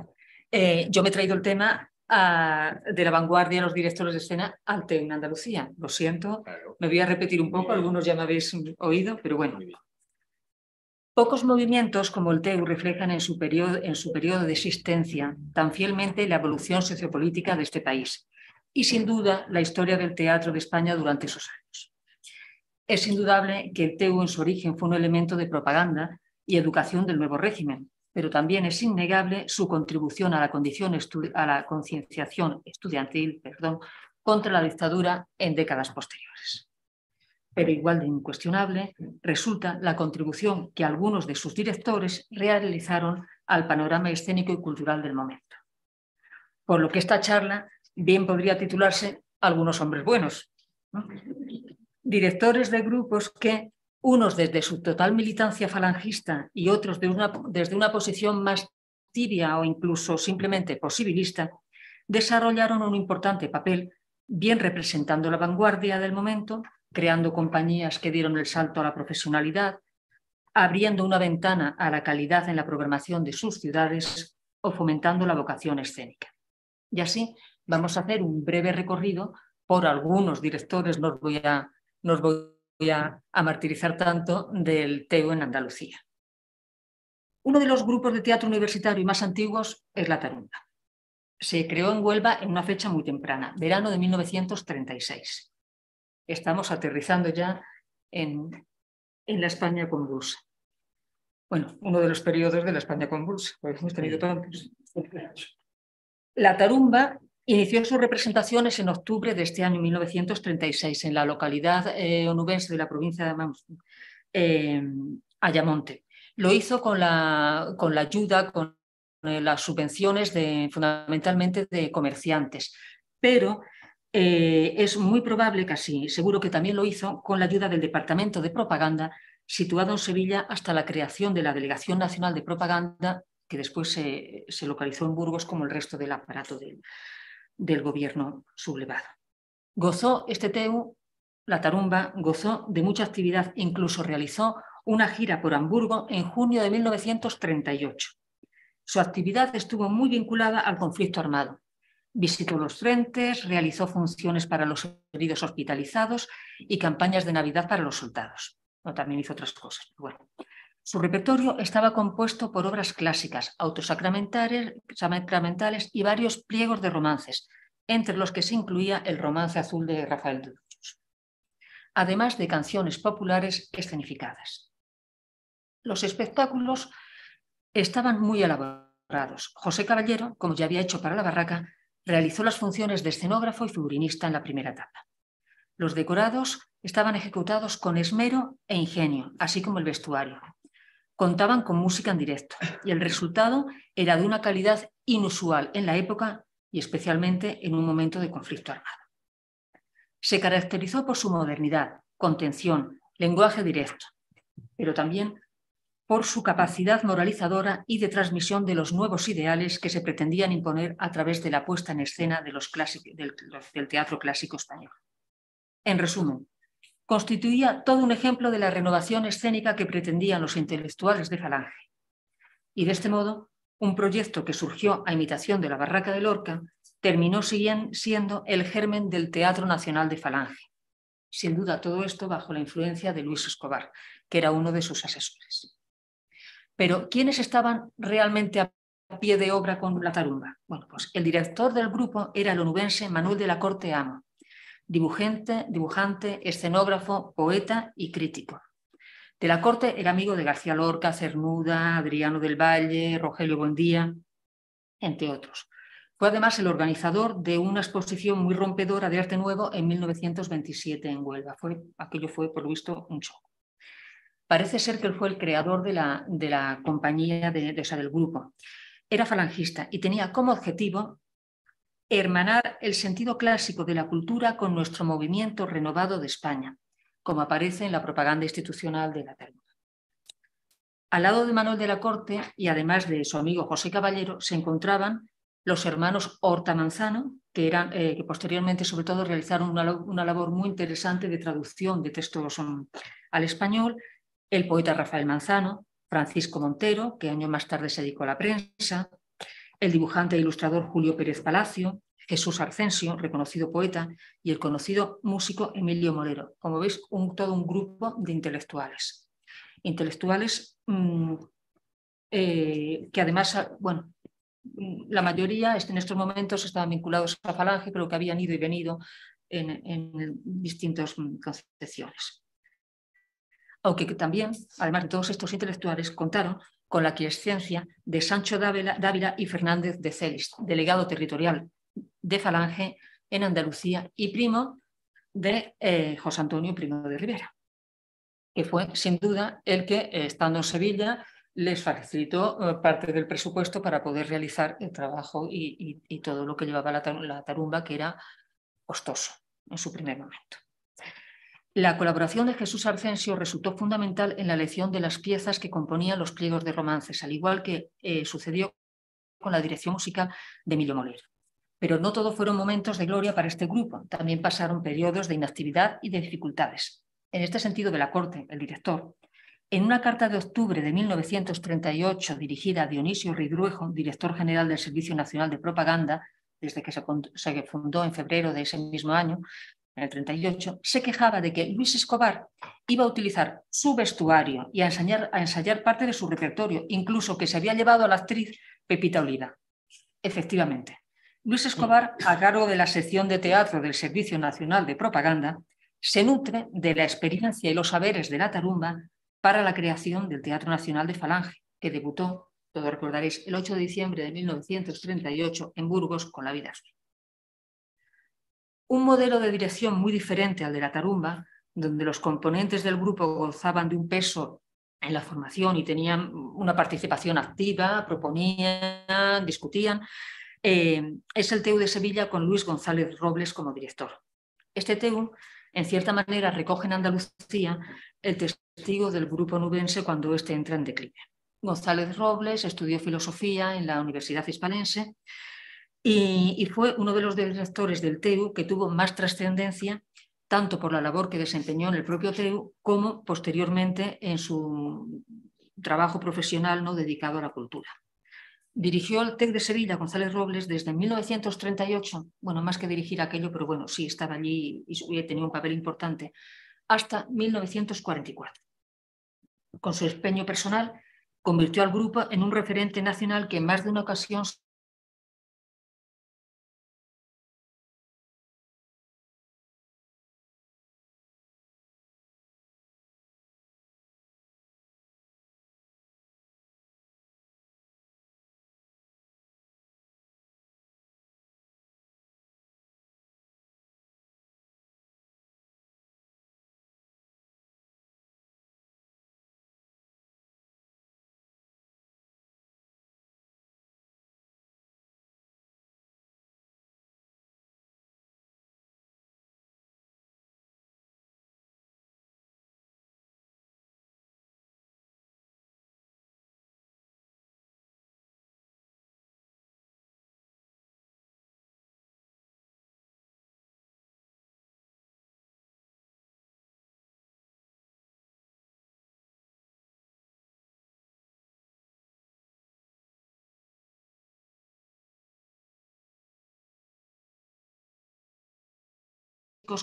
Eh, yo me he traído el tema ah, de la vanguardia, los directores de escena al TEU en Andalucía. Lo siento, me voy a repetir un poco, algunos ya me habéis oído, pero bueno. Pocos movimientos como el TEU reflejan en su, periodo, en su periodo de existencia tan fielmente la evolución sociopolítica de este país y sin duda la historia del teatro de España durante esos años. Es indudable que el TEU en su origen fue un elemento de propaganda y educación del nuevo régimen, pero también es innegable su contribución a la, condición a la concienciación estudiantil contra la dictadura en décadas posteriores. Pero igual de incuestionable resulta la contribución que algunos de sus directores realizaron al panorama escénico y cultural del momento. Por lo que esta charla bien podría titularse Algunos hombres buenos. Directores de grupos que, unos desde su total militancia falangista y otros desde una posición más tibia o incluso simplemente posibilista, desarrollaron un importante papel, bien representando la vanguardia del momento, creando compañías que dieron el salto a la profesionalidad, abriendo una ventana a la calidad en la programación de sus ciudades o fomentando la vocación escénica. Y así vamos a hacer un breve recorrido por algunos directores, no os voy a, voy a, martirizar tanto, del TEU en Andalucía. Uno de los grupos de teatro universitario más antiguos es la Tarumba. Se creó en Huelva en una fecha muy temprana, verano de 1936. Estamos aterrizando ya en, en la España convulsa. Bueno, uno de los periodos de la España convulsa, pues hemos tenido tantos. La tarumba Inició sus representaciones en octubre de este año 1936 en la localidad eh, onubense de la provincia de eh, Ayamonte. Lo hizo con la, con la ayuda, con eh, las subvenciones de, fundamentalmente de comerciantes, pero eh, es muy probable, casi seguro que también lo hizo con la ayuda del Departamento de Propaganda situado en Sevilla hasta la creación de la Delegación Nacional de Propaganda que después se, se localizó en Burgos como el resto del aparato del, del gobierno sublevado. Gozó este TEU, la Tarumba, gozó de mucha actividad, incluso realizó una gira por Hamburgo en junio de 1938. Su actividad estuvo muy vinculada al conflicto armado. Visitó los frentes, realizó funciones para los heridos hospitalizados y campañas de Navidad para los soldados. también hizo otras cosas. Bueno, su repertorio estaba compuesto por obras clásicas, autosacramentales y varios pliegos de romances, entre los que se incluía el romance azul de Rafael de además de canciones populares escenificadas. Los espectáculos estaban muy elaborados. José Caballero, como ya había hecho para la barraca, realizó las funciones de escenógrafo y figurinista en la primera etapa. Los decorados estaban ejecutados con esmero e ingenio, así como el vestuario contaban con música en directo y el resultado era de una calidad inusual en la época y especialmente en un momento de conflicto armado. Se caracterizó por su modernidad, contención, lenguaje directo, pero también por su capacidad moralizadora y de transmisión de los nuevos ideales que se pretendían imponer a través de la puesta en escena de los del, del teatro clásico español. En resumen, constituía todo un ejemplo de la renovación escénica que pretendían los intelectuales de Falange. Y de este modo, un proyecto que surgió a imitación de la Barraca de Lorca terminó siendo el germen del Teatro Nacional de Falange. Sin duda, todo esto bajo la influencia de Luis Escobar, que era uno de sus asesores. Pero, ¿quiénes estaban realmente a pie de obra con la tarumba? Bueno, pues el director del grupo era el onubense Manuel de la Corte Amo, dibujante, dibujante, escenógrafo, poeta y crítico. De la corte era amigo de García Lorca, Cernuda, Adriano del Valle, Rogelio Buendía, entre otros. Fue además el organizador de una exposición muy rompedora de arte nuevo en 1927 en Huelva. Fue, aquello fue, por lo visto, un shock. Parece ser que él fue el creador de la, de la compañía, de, de, del grupo. Era falangista y tenía como objetivo hermanar el sentido clásico de la cultura con nuestro movimiento renovado de España, como aparece en la propaganda institucional de la Tarumba. Al lado de Manuel de la Corte y además de su amigo José Caballero se encontraban los hermanos Horta Manzano, que, eran, eh, que posteriormente sobre todo realizaron una, labor muy interesante de traducción de textos um, al español, el poeta Rafael Manzano, Francisco Montero, que años más tarde se dedicó a la prensa, el dibujante e ilustrador Julio Pérez Palacio, Jesús Arcensio, reconocido poeta, y el conocido músico Emilio Morero. Como veis, un, todo un grupo de intelectuales. Intelectuales mm, eh, que además, bueno, la mayoría en estos momentos estaban vinculados a Falange, pero que habían ido y venido en, en distintas concepciones. Aunque también, además de todos estos intelectuales, contaron con la quiescencia de Sancho Dávila, y Fernández de Celis, delegado territorial de Falange en Andalucía y primo de eh, José Antonio Primo de Rivera, que fue sin duda el que, eh, estando en Sevilla, les facilitó eh, parte del presupuesto para poder realizar el trabajo y, todo lo que llevaba la, tarumba, que era costoso en su primer momento. La colaboración de Jesús Arcensio resultó fundamental en la elección de las piezas que componían los pliegos de romances, al igual que eh, sucedió con la dirección musical de Emilio Molero. Pero no todos fueron momentos de gloria para este grupo, también pasaron periodos de inactividad y de dificultades. En este sentido, de la corte, el director, en una carta de octubre de 1938 dirigida a Dionisio Ridruejo, director general del Servicio Nacional de Propaganda, desde que se fundó en febrero de ese mismo año, en el 38, se quejaba de que Luis Escobar iba a utilizar su vestuario y a ensayar, a ensayar parte de su repertorio, incluso que se había llevado a la actriz Pepita Oliva. Efectivamente, Luis Escobar, a cargo de la sección de teatro del Servicio Nacional de Propaganda, se nutre de la experiencia y los saberes de la tarumba para la creación del Teatro Nacional de Falange, que debutó, todos recordaréis, el 8 de diciembre de 1938 en Burgos con la vida. Un modelo de dirección muy diferente al de la tarumba, donde los componentes del grupo gozaban de un peso en la formación y tenían una participación activa, proponían, discutían, eh, es el TEU de Sevilla con Luis González Robles como director. Este TEU, en cierta manera, recoge en Andalucía el testigo del grupo nubense cuando éste entra en declive. González Robles estudió filosofía en la Universidad Hispalense y, fue uno de los directores del TEU que tuvo más trascendencia tanto por la labor que desempeñó en el propio TEU como posteriormente en su trabajo profesional no dedicado a la cultura. Dirigió el TEC de Sevilla González Robles desde 1938, bueno, más que dirigir aquello, pero bueno, sí, estaba allí y tenía un papel importante, hasta 1944. Con su empeño personal, convirtió al grupo en un referente nacional que en más de una ocasión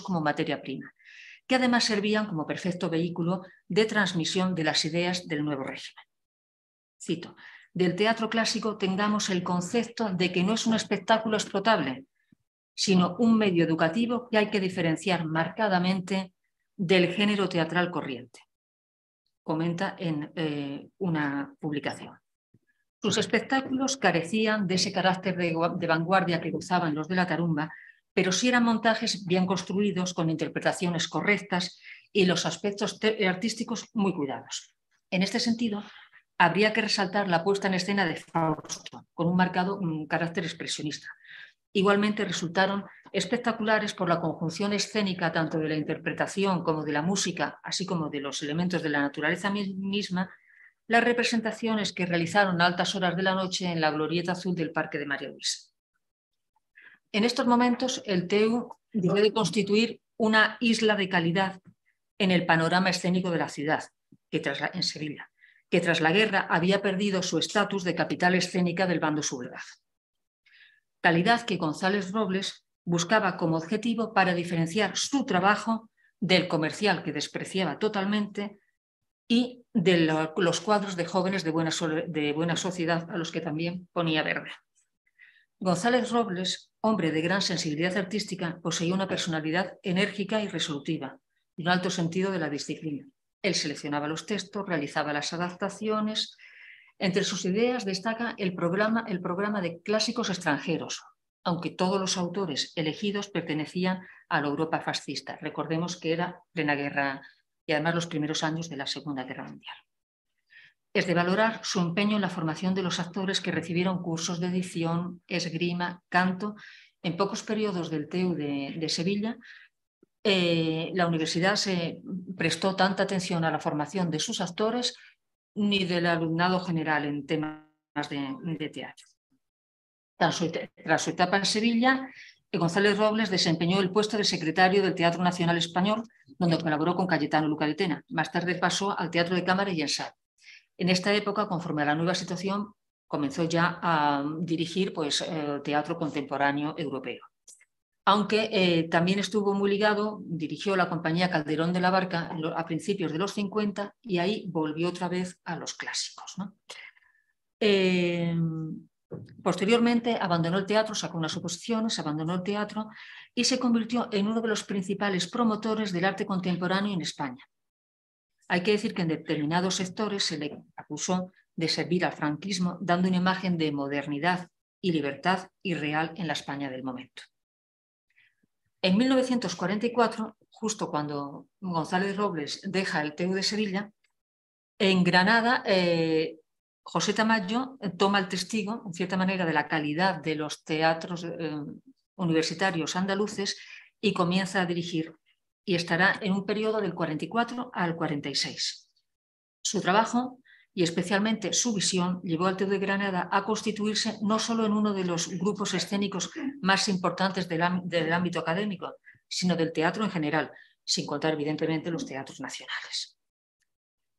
como materia prima, que además servían como perfecto vehículo de transmisión de las ideas del nuevo régimen. Cito, del teatro clásico tengamos el concepto de que no es un espectáculo explotable, sino un medio educativo que hay que diferenciar marcadamente del género teatral corriente, comenta en eh, una publicación. Sus espectáculos carecían de ese carácter de, de vanguardia que gozaban los de la tarumba pero sí eran montajes bien construidos, con interpretaciones correctas y los aspectos artísticos muy cuidados. En este sentido, habría que resaltar la puesta en escena de Fausto, con un marcado carácter expresionista. Igualmente resultaron espectaculares por la conjunción escénica tanto de la interpretación como de la música, así como de los elementos de la naturaleza misma, las representaciones que realizaron a altas horas de la noche en la glorieta azul del Parque de María Luisa. En estos momentos, el TEU debe constituir una isla de calidad en el panorama escénico de la ciudad, que tras en Sevilla, que tras la guerra había perdido su estatus de capital escénica del bando sublevado. Calidad que González Robles buscaba como objetivo para diferenciar su trabajo del comercial que despreciaba totalmente y de los cuadros de jóvenes de buena, de buena sociedad a los que también ponía verde. González Robles, hombre de gran sensibilidad artística, poseía una personalidad enérgica y resolutiva y un alto sentido de la disciplina. Él seleccionaba los textos, realizaba las adaptaciones. Entre sus ideas destaca el programa, el programa de clásicos extranjeros, aunque todos los autores elegidos pertenecían a la Europa fascista. Recordemos que era plena guerra y además los primeros años de la Segunda Guerra Mundial. Es de valorar su empeño en la formación de los actores que recibieron cursos de edición, esgrima, canto. En pocos periodos del TEU de Sevilla eh, la universidad se prestó tanta atención a la formación de sus actores ni del alumnado general en temas de, teatro. Tras su, etapa en Sevilla, González Robles desempeñó el puesto de secretario del Teatro Nacional Español, donde colaboró con Cayetano Lucaretena. Más tarde pasó al Teatro de Cámara y Ensayo. En esta época, conforme a la nueva situación, comenzó ya a dirigir pues, el teatro contemporáneo europeo aunque eh, también estuvo muy ligado, dirigió la compañía Calderón de la Barca a principios de los 50 y ahí volvió otra vez a los clásicos. Em, posteriormente abandonó el teatro, sacó unas oposiciones, abandonó el teatro y se convirtió en uno de los principales promotores del arte contemporáneo en España. Hay que decir que en determinados sectores se le acusó de servir al franquismo, dando una imagen de modernidad y libertad irreal en la España del momento. En 1944, justo cuando González Robles deja el TEU de Sevilla, en Granada, eh, José Tamayo toma el testigo, en cierta manera, de la calidad de los teatros eh, universitarios andaluces y comienza a dirigir y estará en un periodo del 44 al 46. Su trabajo y especialmente su visión llevó al Teo de Granada a constituirse no solo en uno de los grupos escénicos más importantes del, ámbito académico, sino del teatro en general, sin contar evidentemente los teatros nacionales.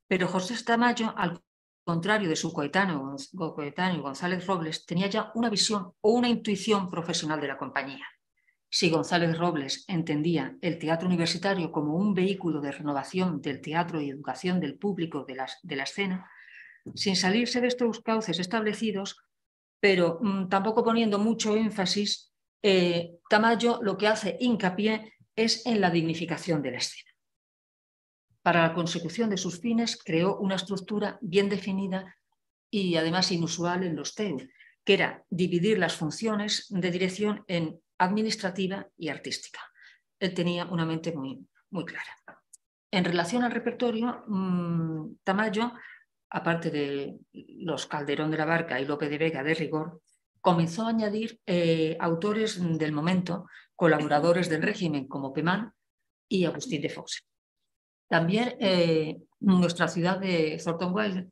Pero José Tamayo, al contrario de su coetáneo, coetáneo González Robles, tenía ya una visión o una intuición profesional de la compañía. Si González Robles entendía el teatro universitario como un vehículo de renovación del teatro y educación del público de la escena, sin salirse de estos cauces establecidos, pero mm, tampoco poniendo mucho énfasis, eh, Tamayo lo que hace hincapié es en la dignificación de la escena. Para la consecución de sus fines creó una estructura bien definida y además inusual en los TEU, que era dividir las funciones de dirección en administrativa y artística. Él tenía una mente muy, muy clara. En relación al repertorio, mm, Tamayo aparte de los Calderón de la Barca y Lope de Vega de Rigor, comenzó a añadir eh, autores del momento, colaboradores del régimen como Pemán y Agustín de Fox. También eh, nuestra ciudad de Thornton Wilder,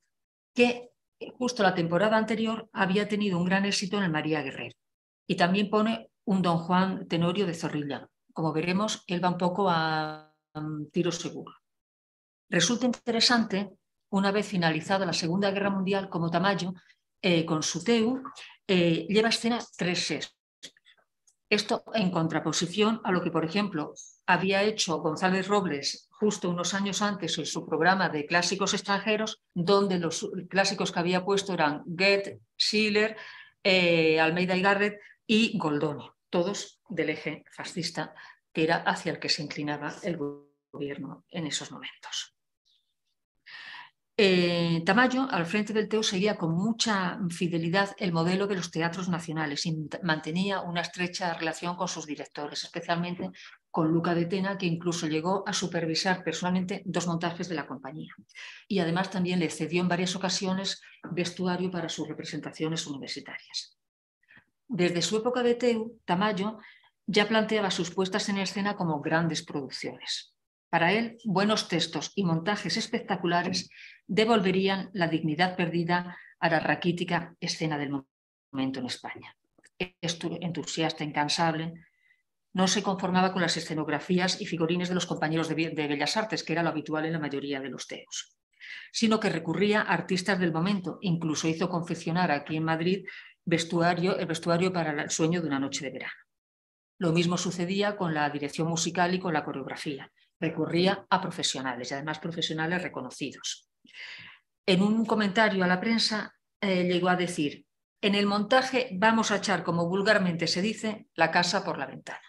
que justo la temporada anterior había tenido un gran éxito en el María Guerrero. Y también pone un Don Juan Tenorio de Zorrilla. Como veremos, él va un poco a tiro seguro. Resulta interesante una vez finalizada la Segunda Guerra Mundial, como Tamayo, eh, con su TEU, eh, lleva a escena tres ses. Esto en contraposición a lo que, por ejemplo, había hecho González Robles justo unos años antes en su programa de clásicos extranjeros, donde los clásicos que había puesto eran Goethe, Schiller, eh, Almeida y Garrett y Goldoni, todos del eje fascista, que era hacia el que se inclinaba el gobierno en esos momentos. Eh, Tamayo, al frente del TEO, seguía con mucha fidelidad el modelo de los teatros nacionales y mantenía una estrecha relación con sus directores, especialmente con Luca de Tena, que incluso llegó a supervisar personalmente dos montajes de la compañía. Y además también le cedió en varias ocasiones vestuario para sus representaciones universitarias. Desde su época de Teu, Tamayo ya planteaba sus puestas en escena como grandes producciones. Para él, buenos textos y montajes espectaculares devolverían la dignidad perdida a la raquítica escena del momento en España. Entusiasta, incansable, no se conformaba con las escenografías y figurines de los compañeros de, Bellas Artes, que era lo habitual en la mayoría de los teos, sino que recurría a artistas del momento. Incluso hizo confeccionar aquí en Madrid vestuario, el vestuario para el sueño de una noche de verano. Lo mismo sucedía con la dirección musical y con la coreografía. Recurría a profesionales y además profesionales reconocidos. En un comentario a la prensa eh, llegó a decir, en el montaje vamos a echar, como vulgarmente se dice, la casa por la ventana.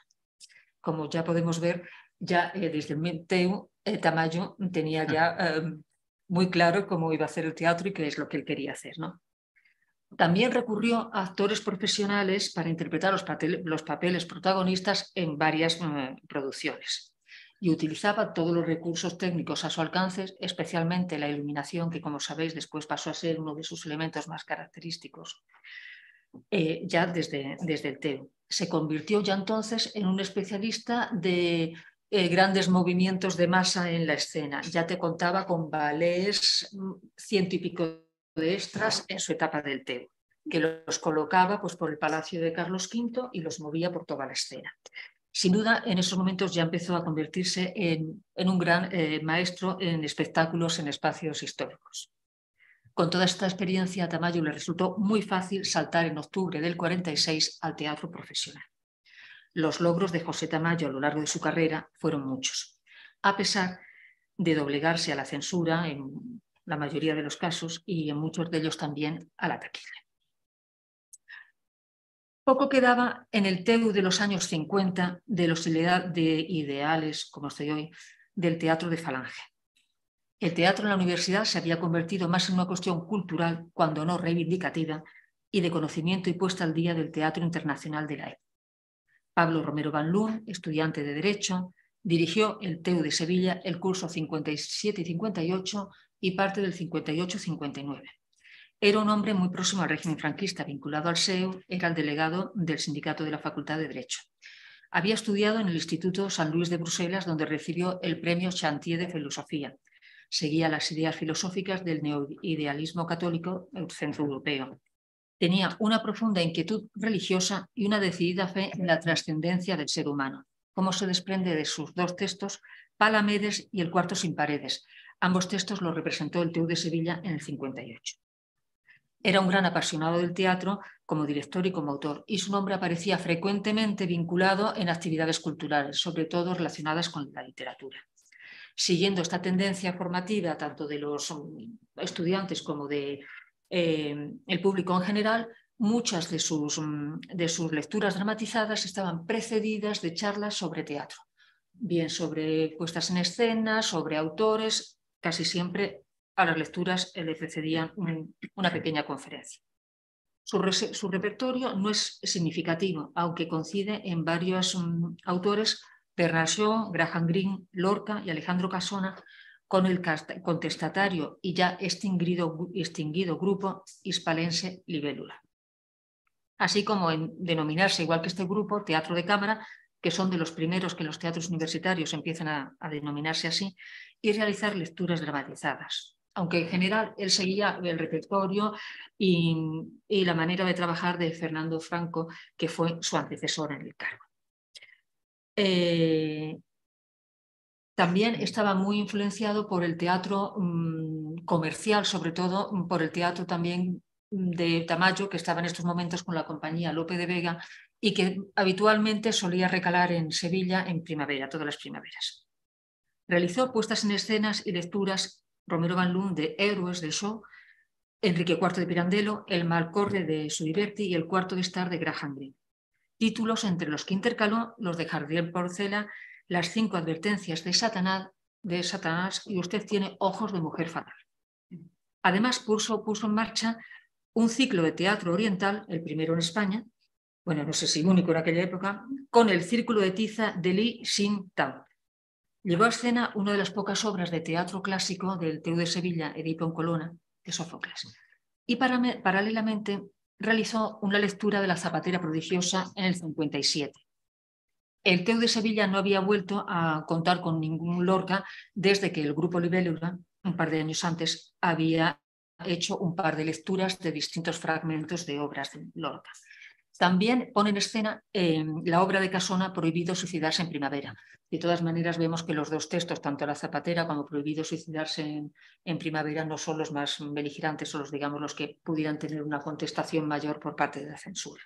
Como ya podemos ver, ya eh, desde el Teu, eh, Tamayo tenía ya muy claro cómo iba a hacer el teatro y qué es lo que él quería hacer. ¿no? También recurrió a actores profesionales para interpretar los, papeles protagonistas en varias eh, producciones y utilizaba todos los recursos técnicos a su alcance, especialmente la iluminación, que como sabéis después pasó a ser uno de sus elementos más característicos, eh, ya desde, desde el TEU. Se convirtió ya entonces en un especialista de eh, grandes movimientos de masa en la escena. Ya te contaba con ballets, mm, ciento y pico de extras en su etapa del Teo, que los colocaba pues, por el palacio de Carlos V y los movía por toda la escena. Sin duda, en esos momentos ya empezó a convertirse en, un gran eh, maestro en espectáculos en espacios históricos. Con toda esta experiencia, a Tamayo le resultó muy fácil saltar en octubre del 46 al teatro profesional. Los logros de José Tamayo a lo largo de su carrera fueron muchos, a pesar de doblegarse a la censura en la mayoría de los casos y en muchos de ellos también a la taquilla. Poco quedaba en el TEU de los años 50 de hostilidad de ideales, como estoy hoy, del teatro de Falange. El teatro en la universidad se había convertido más en una cuestión cultural, cuando no reivindicativa, y de conocimiento y puesta al día del teatro internacional de la época. Pablo Romero Van Loon, estudiante de Derecho, dirigió el TEU de Sevilla el curso 57 y 58 y parte del 58-59. Era un hombre muy próximo al régimen franquista, vinculado al SEU, era el delegado del sindicato de la Facultad de Derecho. Había estudiado en el Instituto San Luis de Bruselas, donde recibió el premio Chantier de Filosofía. Seguía las ideas filosóficas del neoidealismo católico centroeuropeo. Tenía una profunda inquietud religiosa y una decidida fe en la trascendencia del ser humano, como se desprende de sus dos textos, Palamedes y El cuarto sin paredes, Ambos textos los representó el TEU de Sevilla en el 58. Era un gran apasionado del teatro como director y como autor, y su nombre aparecía frecuentemente vinculado en actividades culturales, sobre todo relacionadas con la literatura. Siguiendo esta tendencia formativa tanto de los mm, estudiantes como del de, eh, público en general, muchas de sus, mm, de sus lecturas dramatizadas estaban precedidas de charlas sobre teatro, bien sobre puestas en escena, sobre autores, casi siempre a las lecturas le precedían una pequeña conferencia. Su, repertorio no es significativo, aunque coincide en varios mm, autores, Bernard Graham Greene, Lorca y Alejandro Casona, con el contestatario y ya extinguido, extinguido grupo hispalense Libélula. Así como en denominarse, igual que este grupo, teatro de cámara, que son de los primeros que los teatros universitarios empiezan a denominarse así, y realizar lecturas dramatizadas. Aunque en general él seguía el repertorio y, la manera de trabajar de Fernando Franco, que fue su antecesor en el cargo. Eh, también estaba muy influenciado por el teatro mm, comercial, sobre todo mm, por el teatro también de Tamayo, que estaba en estos momentos con la compañía Lope de Vega y que habitualmente solía recalar en Sevilla en primavera, todas las primaveras. Realizó puestas en escenas y lecturas Romero Van Loon de Héroes del Show, Enrique IV de Pirandello, El Malcorde de Suiberti y El Cuarto de Estar de Graham Greene. Títulos entre los que intercaló los de Jardiel Porcela, Las cinco advertencias de Satanás, de Satanás y Usted tiene ojos de mujer fatal. Además, puso, puso en marcha un ciclo de teatro oriental, el primero en España, bueno, no sé si único en aquella época, con el Círculo de Tiza de Li Xin Tao, Llevó a escena una de las pocas obras de teatro clásico del Teu de Sevilla, Edipo en Colona, de Sófocles. Y paralelamente realizó una lectura de la Zapatera prodigiosa en el 57. El Teu de Sevilla no había vuelto a contar con ningún Lorca desde que el grupo Libélula, un par de años antes, había hecho un par de lecturas de distintos fragmentos de obras de Lorca. También pone en escena eh, la obra de Casona Prohibido suicidarse en primavera. De todas maneras, vemos que los dos textos, tanto La Zapatera como Prohibido suicidarse en, primavera, no son los más beligerantes o los, digamos, los que pudieran tener una contestación mayor por parte de la censura.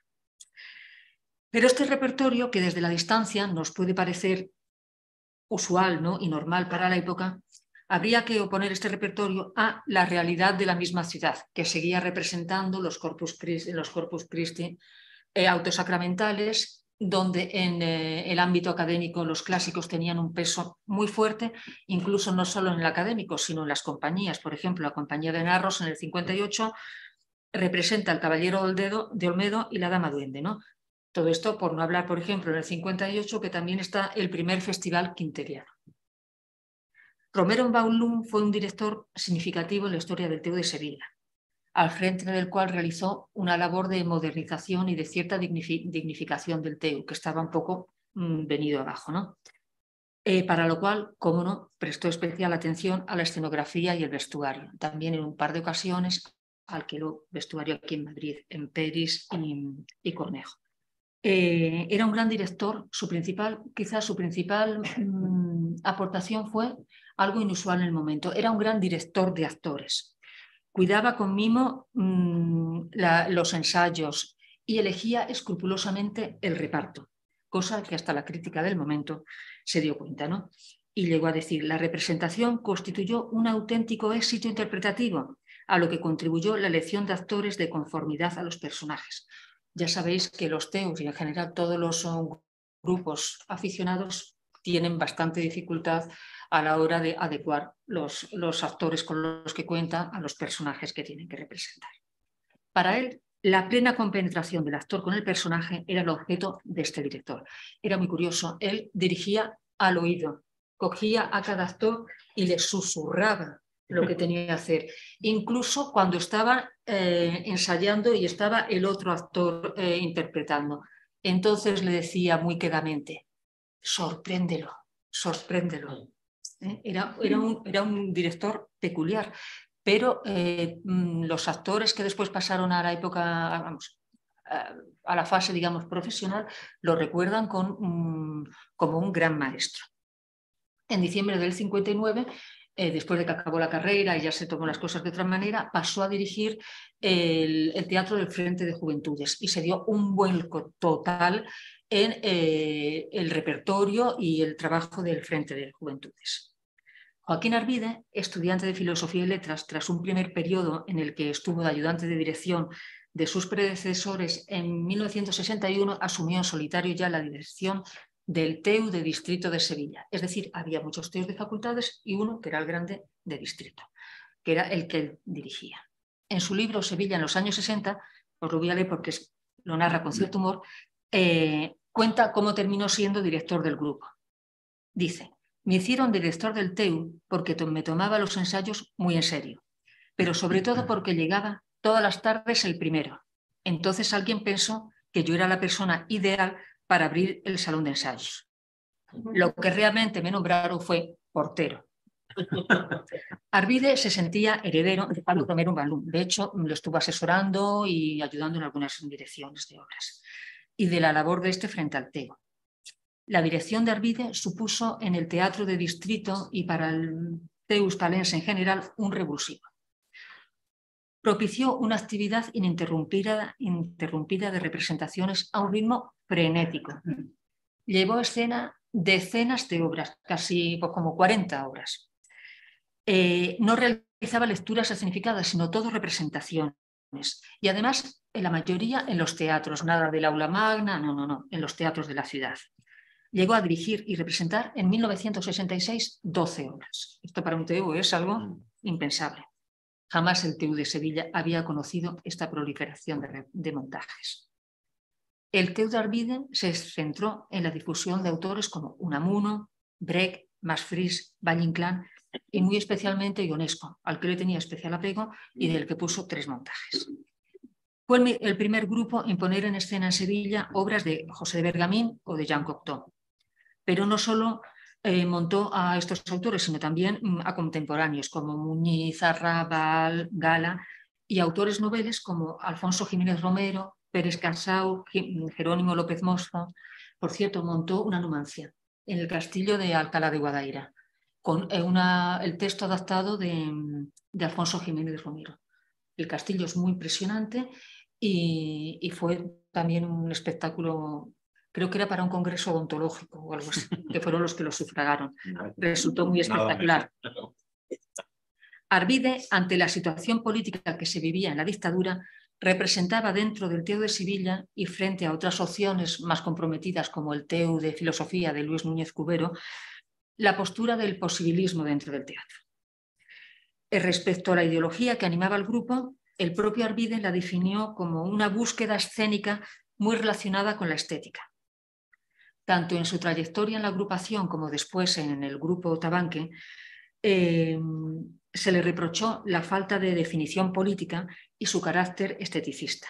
Pero este repertorio, que desde la distancia nos puede parecer usual ¿no? y normal para la época, habría que oponer este repertorio a la realidad de la misma ciudad, que seguía representando los Corpus Christi, los Corpus Christi eh, autosacramentales, donde en eh, el ámbito académico los clásicos tenían un peso muy fuerte, incluso no solo en el académico, sino en las compañías. Por ejemplo, la compañía de Narros en el 58 representa al Caballero de Olmedo y la Dama Duende. ¿no? Todo esto por no hablar, por ejemplo, en el 58 que también está el primer festival quinteriano. Romero Baulum fue un director significativo en la historia del Teo de Sevilla al frente del cual realizó una labor de modernización y de cierta dignificación del TEU, que estaba un poco mm, venido abajo. ¿no? Eh, para lo cual, como no, prestó especial atención a la escenografía y el vestuario. También en un par de ocasiones alquiló vestuario aquí en Madrid, en Peris y, Cornejo. Eh, era un gran director, su principal, quizás su principal mm, aportación fue algo inusual en el momento. Era un gran director de actores cuidaba con mimo los ensayos y elegía escrupulosamente el reparto, cosa que hasta la crítica del momento se dio cuenta. ¿no? Y llegó a decir, la representación constituyó un auténtico éxito interpretativo, a lo que contribuyó la elección de actores de conformidad a los personajes. Ya sabéis que los teos y en general todos los grupos aficionados tienen bastante dificultad a la hora de adecuar los, actores con los que cuenta a los personajes que tienen que representar. Para él, la plena compenetración del actor con el personaje era el objeto de este director. Era muy curioso, él dirigía al oído, cogía a cada actor y le susurraba lo que tenía que hacer. Incluso cuando estaba eh, ensayando y estaba el otro actor eh, interpretando. Entonces le decía muy quedamente, sorpréndelo, sorpréndelo. ¿Eh? Era, un, director peculiar, pero eh, mm, los actores que después pasaron a la época, vamos, a la fase, digamos, profesional, lo recuerdan mm, como un gran maestro. En diciembre del 59, eh, después de que acabó la carrera y ya se tomó las cosas de otra manera, pasó a dirigir el Teatro del Frente de Juventudes y se dio un vuelco total en el repertorio y el trabajo del Frente de Juventudes. Joaquín Arvide, estudiante de Filosofía y Letras, tras un primer periodo en el que estuvo de ayudante de dirección de sus predecesores, en 1961 asumió en solitario ya la dirección del TEU de Distrito de Sevilla. Es decir, había muchos TEUs de facultades y uno que era el grande de Distrito, que era el que él dirigía. En su libro Sevilla en los años 60, os lo voy a leer porque lo narra con cierto humor, eh, cuenta cómo terminó siendo director del grupo. Dice, me hicieron director del TEU porque me tomaba los ensayos muy en serio, pero sobre todo porque llegaba todas las tardes el primero. Entonces alguien pensó que yo era la persona ideal para abrir el salón de ensayos. Lo que realmente me nombraron fue portero. Arvide se sentía heredero de Pablo Romero Balún. De hecho, lo estuvo asesorando y ayudando en algunas direcciones de obras y de la labor de este frente al TEU. La dirección de Arvide supuso en el teatro de distrito y para el Teus Talense en general un revulsivo. Propició una actividad ininterrumpida interrumpida de representaciones a un ritmo frenético. Llevó a escena decenas de obras, casi pues, como 40 obras. Eh, no realizaba lecturas significadas, sino todo representaciones. Y además, en la mayoría en los teatros, nada del aula magna, no, no, no, en los teatros de la ciudad. Llegó a dirigir y representar en 1966 12 obras. Esto para un TU es algo mm. impensable. Jamás el TU de Sevilla había conocido esta proliferación de, montajes. El TU de Arvide se centró en la difusión de autores como Unamuno, Brecht, Masfris, Valle y muy especialmente Ionesco, al que le tenía especial apego y del que puso tres montajes. Fue el primer grupo en poner en escena en Sevilla obras de José de Bergamín o de Jean Cocteau. Pero no solo eh, montó a estos autores, sino también mm, a contemporáneos como Muñiz, Arrabal, Gala y autores noveles como Alfonso Jiménez Romero, Pérez Cansao, Jerónimo López Mozo. Por cierto, montó una numancia en el castillo de Alcalá de Guadaira, con eh, el texto adaptado de, de Alfonso Jiménez Romero. El castillo es muy impresionante y, fue también un espectáculo, creo que era para un congreso odontológico o algo así, que fueron los que lo sufragaron. Resultó muy espectacular. Arvide, ante la situación política que se vivía en la dictadura, representaba dentro del Teo de Sevilla y frente a otras opciones más comprometidas como el Teo de Filosofía de Luis Núñez Cubero, la postura del posibilismo dentro del teatro. Respecto a la ideología que animaba al grupo, el propio Arvide la definió como una búsqueda escénica muy relacionada con la estética. Tanto en su trayectoria en la agrupación como después en el grupo Tabanque, eh, se le reprochó la falta de definición política y su carácter esteticista.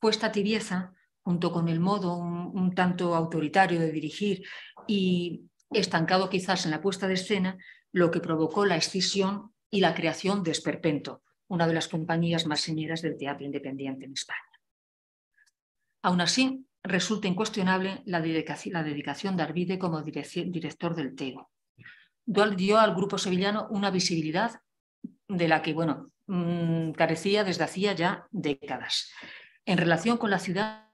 Fue esta tibieza, junto con el modo un tanto autoritario de dirigir y estancado quizás en la puesta de escena, lo que provocó la escisión y la creación de Esperpento, una de las compañías más señeras del teatro independiente en España. Aún así, resulta incuestionable la dedicación, de Arvide como director del TEGO. Dio al grupo sevillano una visibilidad de la que, bueno, mm, carecía desde hacía ya décadas. En relación con la ciudad,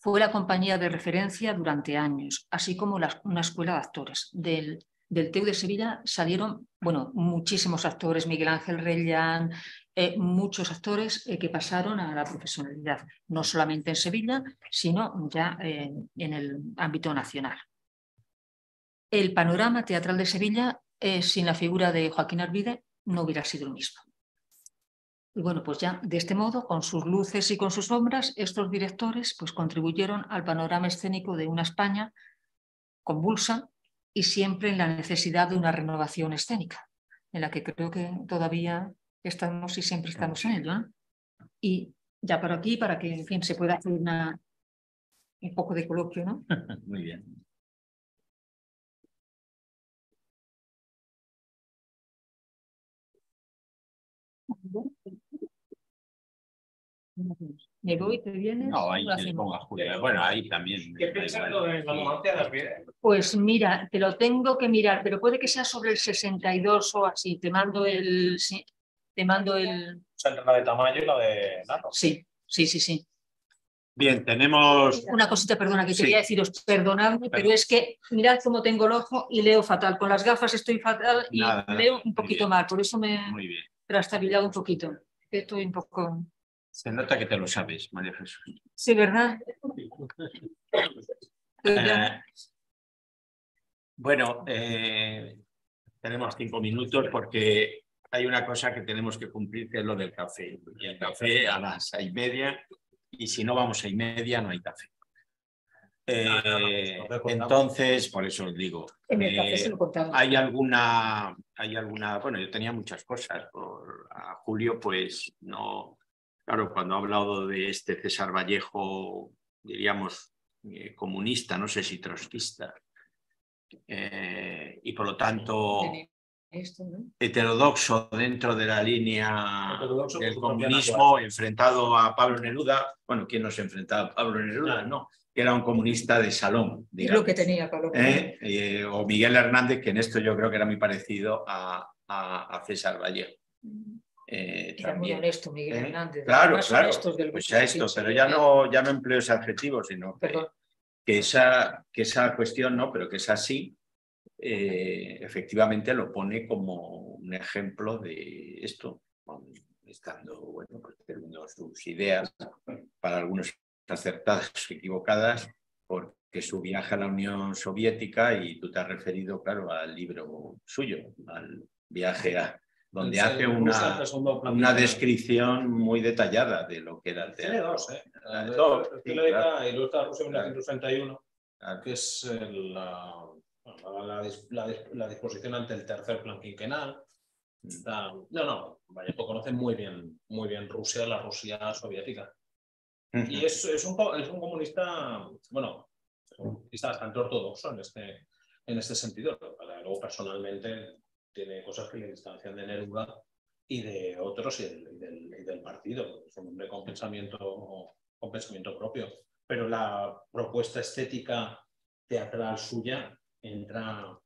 fue la compañía de referencia durante años, así como una escuela de actores del del TEU de Sevilla salieron, bueno, muchísimos actores, Miguel Ángel Reyán, eh, muchos actores eh, que pasaron a la profesionalidad, no solamente en Sevilla, sino ya en el ámbito nacional. El panorama teatral de Sevilla, eh, sin la figura de Joaquín Arvide, no hubiera sido el mismo. Y bueno, pues ya de este modo, con sus luces y con sus sombras, estos directores pues, contribuyeron al panorama escénico de una España convulsa, y siempre en la necesidad de una renovación escénica, en la que creo que todavía estamos y siempre estamos en ello. Y ya para aquí, para que en fin, se pueda hacer una, un poco de coloquio. ¿no? Muy bien. Me voy, te vienes. No, ahí se ponga Julia. Bueno, ahí también. ¿Qué piensas de la monarquía de Arvide? Pues mira, te lo tengo que mirar, pero puede que sea sobre el 62 o así. Te mando el. Te mando el. O sea, entre la de tamaño y la de nano. Sí, sí, sí, sí. Bien, tenemos. Una cosita, perdona, que quería deciros, perdonadme, pero es que mirad cómo tengo el ojo y leo fatal. Con las gafas estoy fatal y leo un poquito mal, por eso me he trastabillado un poquito. Estoy un poco. Se nota que te lo sabes, María Jesús. Sí, ¿verdad? Eh, bueno, eh, tenemos cinco minutos porque hay una cosa que tenemos que cumplir, que es lo del café. Y el café a las seis media, y si no vamos a seis media, no hay café. Eh, entonces, por eso os digo, hay alguna, hay alguna, bueno, yo tenía muchas cosas por a Julio, pues no, Claro, cuando ha hablado de este César Vallejo, diríamos, eh, comunista, no sé si trotskista, eh, y por lo tanto heterodoxo dentro de la línea del comunismo, enfrentado a Pablo Neruda. Bueno, ¿quién nos enfrentaba a Pablo Neruda? No, que era un comunista de salón. Digamos. lo que tenía Pablo eh, o Miguel Hernández, que en esto yo creo que era muy parecido a, a César Vallejo. Mm. Eh, Era muy honesto Miguel ¿eh? Hernández. Claro, claro. Pues ya esto, pero ya no, ya no empleo ese adjetivo, sino que, esa, que esa cuestión no, pero que es así, eh, efectivamente lo pone como un ejemplo de esto, estando, bueno, pues teniendo sus ideas, para algunos acertadas equivocadas, porque su viaje a la Unión Soviética, y tú te has referido, claro, al libro suyo, al viaje a, donde hace una, una descripción muy detallada de lo que era el teatro. Tiene dos, ¿eh? Dos, sí, claro. Ilustra Rusia 1931, que es la, la, la, disposición ante el tercer plan quinquenal. no, no, Vallejo conoce muy bien, muy bien Rusia, la Rusia soviética. Y es, es, un, es un comunista, bueno, un comunista bastante ortodoxo en este, en este sentido. Luego, personalmente, tiene cosas que le distancian de Neruda y de otros y del, y del, partido. Es un hombre con pensamiento, con pensamiento propio. Pero la propuesta estética teatral suya entra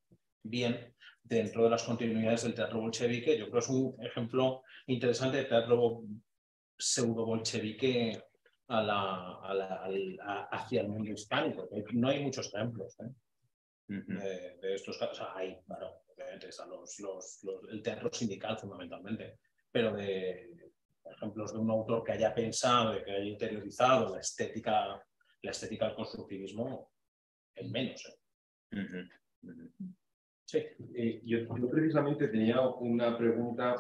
bien dentro de las continuidades del teatro bolchevique. Yo creo que es un ejemplo interesante de teatro pseudo-bolchevique a la, hacia el mundo hispánico. No hay muchos ejemplos ¿eh? de, estos casos. hay, claro, obviamente los, los, el teatro sindical fundamentalmente, pero de ejemplos de un autor que haya pensado que haya interiorizado la estética, la estética del constructivismo, en menos. ¿eh? Sí, eh, yo, precisamente tenía una pregunta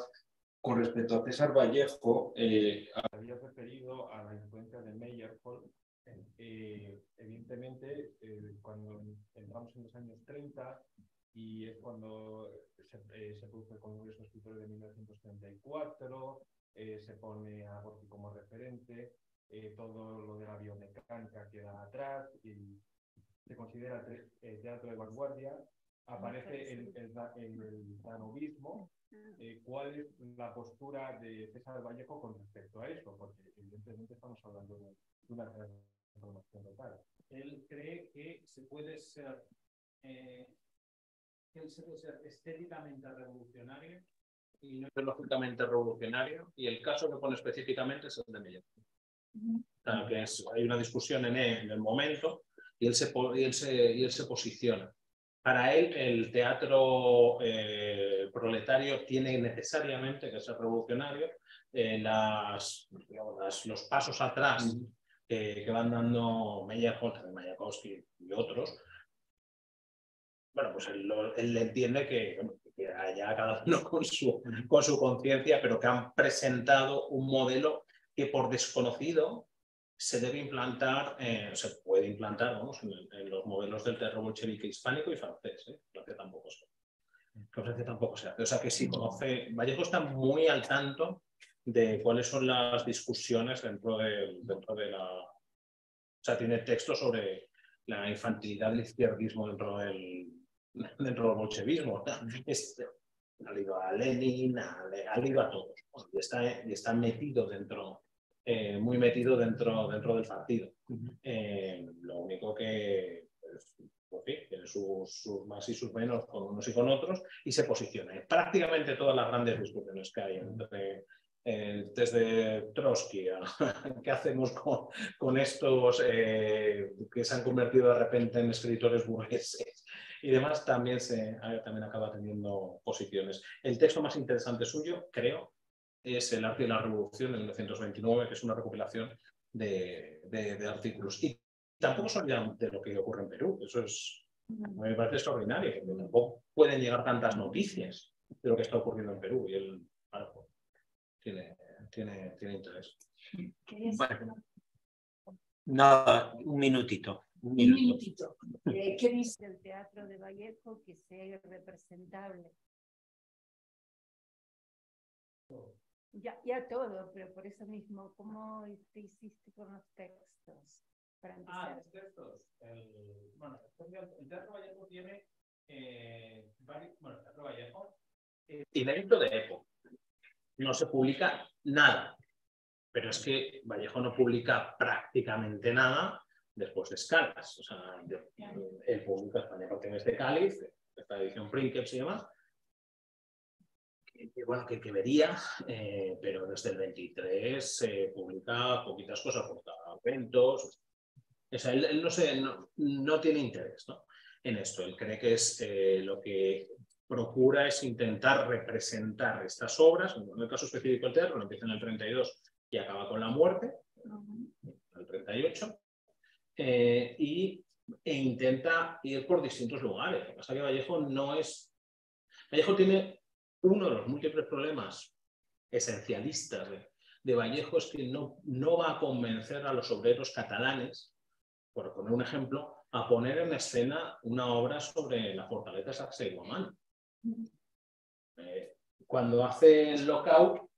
con respecto a César Vallejo. Eh, había referido a la influencia de Meyerhold. Eh, evidentemente, cuando entramos en los años 30 y es cuando se, produce el Congreso de Escritores de 1934, se pone a Gorky como referente, todo lo de la biomecánica queda atrás y se considera teatro de vanguardia aparece el, el, el danovismo. Eh, ¿Cuál es la postura de César Vallejo con respecto a eso? Porque evidentemente estamos hablando de, una transformación total. Él cree que se puede ser, eh, que él se puede ser estéticamente revolucionario y no ideológicamente revolucionario. Y el caso que pone específicamente es el de Miller. que hay una discusión en, en el momento y él se, y él se, y él se posiciona. Para él, el teatro eh, proletario tiene necesariamente que ser revolucionario. Eh, las, los pasos atrás que van dando Meyerhold, Mayakovsky y otros, bueno, pues él, entiende que, que, haya cada uno con su, con su conciencia, pero que han presentado un modelo que por desconocido se debe implantar, eh, se puede implantar vamos, en, los modelos del terror bolchevique hispánico y francés, ¿eh? que tampoco se, que tampoco se hace. O sea que sí conoce, Vallejo está muy al tanto de cuáles son las discusiones dentro de, dentro de la... O sea, tiene textos sobre la infantilidad del izquierdismo dentro del, dentro del bolchevismo. ha leído a Lenin, ha, leído a todos. Y está, y está metido dentro eh, muy metido dentro, dentro del partido. Eh, lo único que pues, tiene sus, más y sus menos con unos y con otros y se posiciona. En prácticamente todas las grandes discusiones que hay entre eh, desde Trotsky a qué hacemos con, con estos que se han convertido de repente en escritores burgueses y demás, también, se, también acaba teniendo posiciones. El texto más interesante suyo, creo, es El arte y la revolución de 1929, que es una recopilación de, de, artículos. Y tampoco son de lo que ocurre en Perú. Eso es, me parece extraordinario, porque tampoco pueden llegar tantas noticias de lo que está ocurriendo en Perú. Y él tiene, tiene, tiene interés. Nada, un minutito. Un, minutito. Eh, ¿Qué dice el teatro de Vallejo que sea irrepresentable? Ya, ya todo, pero por eso mismo, ¿cómo te hiciste con los textos? Para ah, los textos. El, bueno, el Teatro Vallejo tiene eh, varios, bueno, el Teatro Vallejo eh, inédito de época. No se publica nada, pero es que Vallejo no publica prácticamente nada después de escalas. O sea, él publica España Canciones de Cáliz, esta edición Princeps y demás, que, bueno, que, que vería, eh, pero desde el 23 se publica poquitas cosas, por eventos. O sea, él, no, se, no, tiene interés en esto. Él cree que es eh, lo que procura es intentar representar estas obras, en el caso específico del teatro, empieza en el 32 y acaba con la muerte, en el 38, eh, y, e intenta ir por distintos lugares. Lo que pasa es que Vallejo no es... Vallejo tiene uno de los múltiples problemas esencialistas de, Vallejo es que no, no va a convencer a los obreros catalanes, por poner un ejemplo, a poner en escena una obra sobre la fortaleza saxe-guamán. Eh, cuando hace el lockout,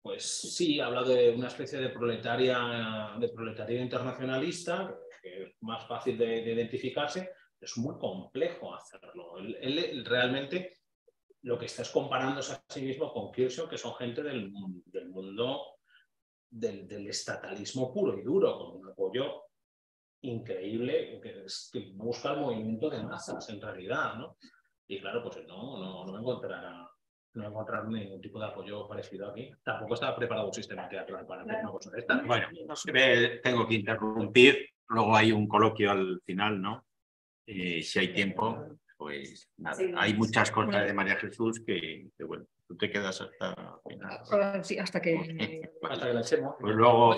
pues sí, habla de una especie de proletaria, de proletario internacionalista, que es más fácil de, de identificarse, es muy complejo hacerlo. Él, él realmente lo que está es comparándose a sí mismo con Kirchhoff, que son gente del, del mundo del, estatalismo puro y duro, con un apoyo increíble que, es, busca el movimiento de masas en realidad, ¿no? Y claro, pues no, no, no encontrará no encontrar ningún tipo de apoyo parecido aquí. Tampoco estaba preparado un sistema teatral para hacer una cosa de esta. Bueno, tengo que interrumpir. Luego hay un coloquio al final, ¿no? Eh, si hay tiempo, pues nada. Hay muchas cosas de María Jesús que, que bueno, tú te quedas hasta final. Sí, hasta que. hasta que la echemos. Pues luego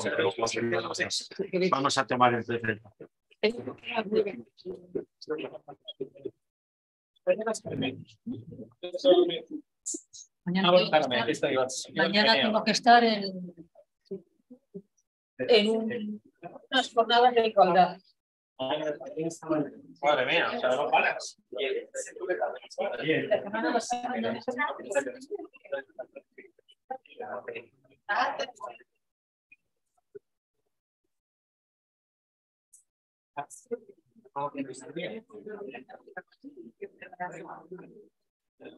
vamos a tomar el tercer. Mañana, Ah, mañana tengo que estar en, en un- unas jornadas de igualdad. Madre mía, o sea, no. La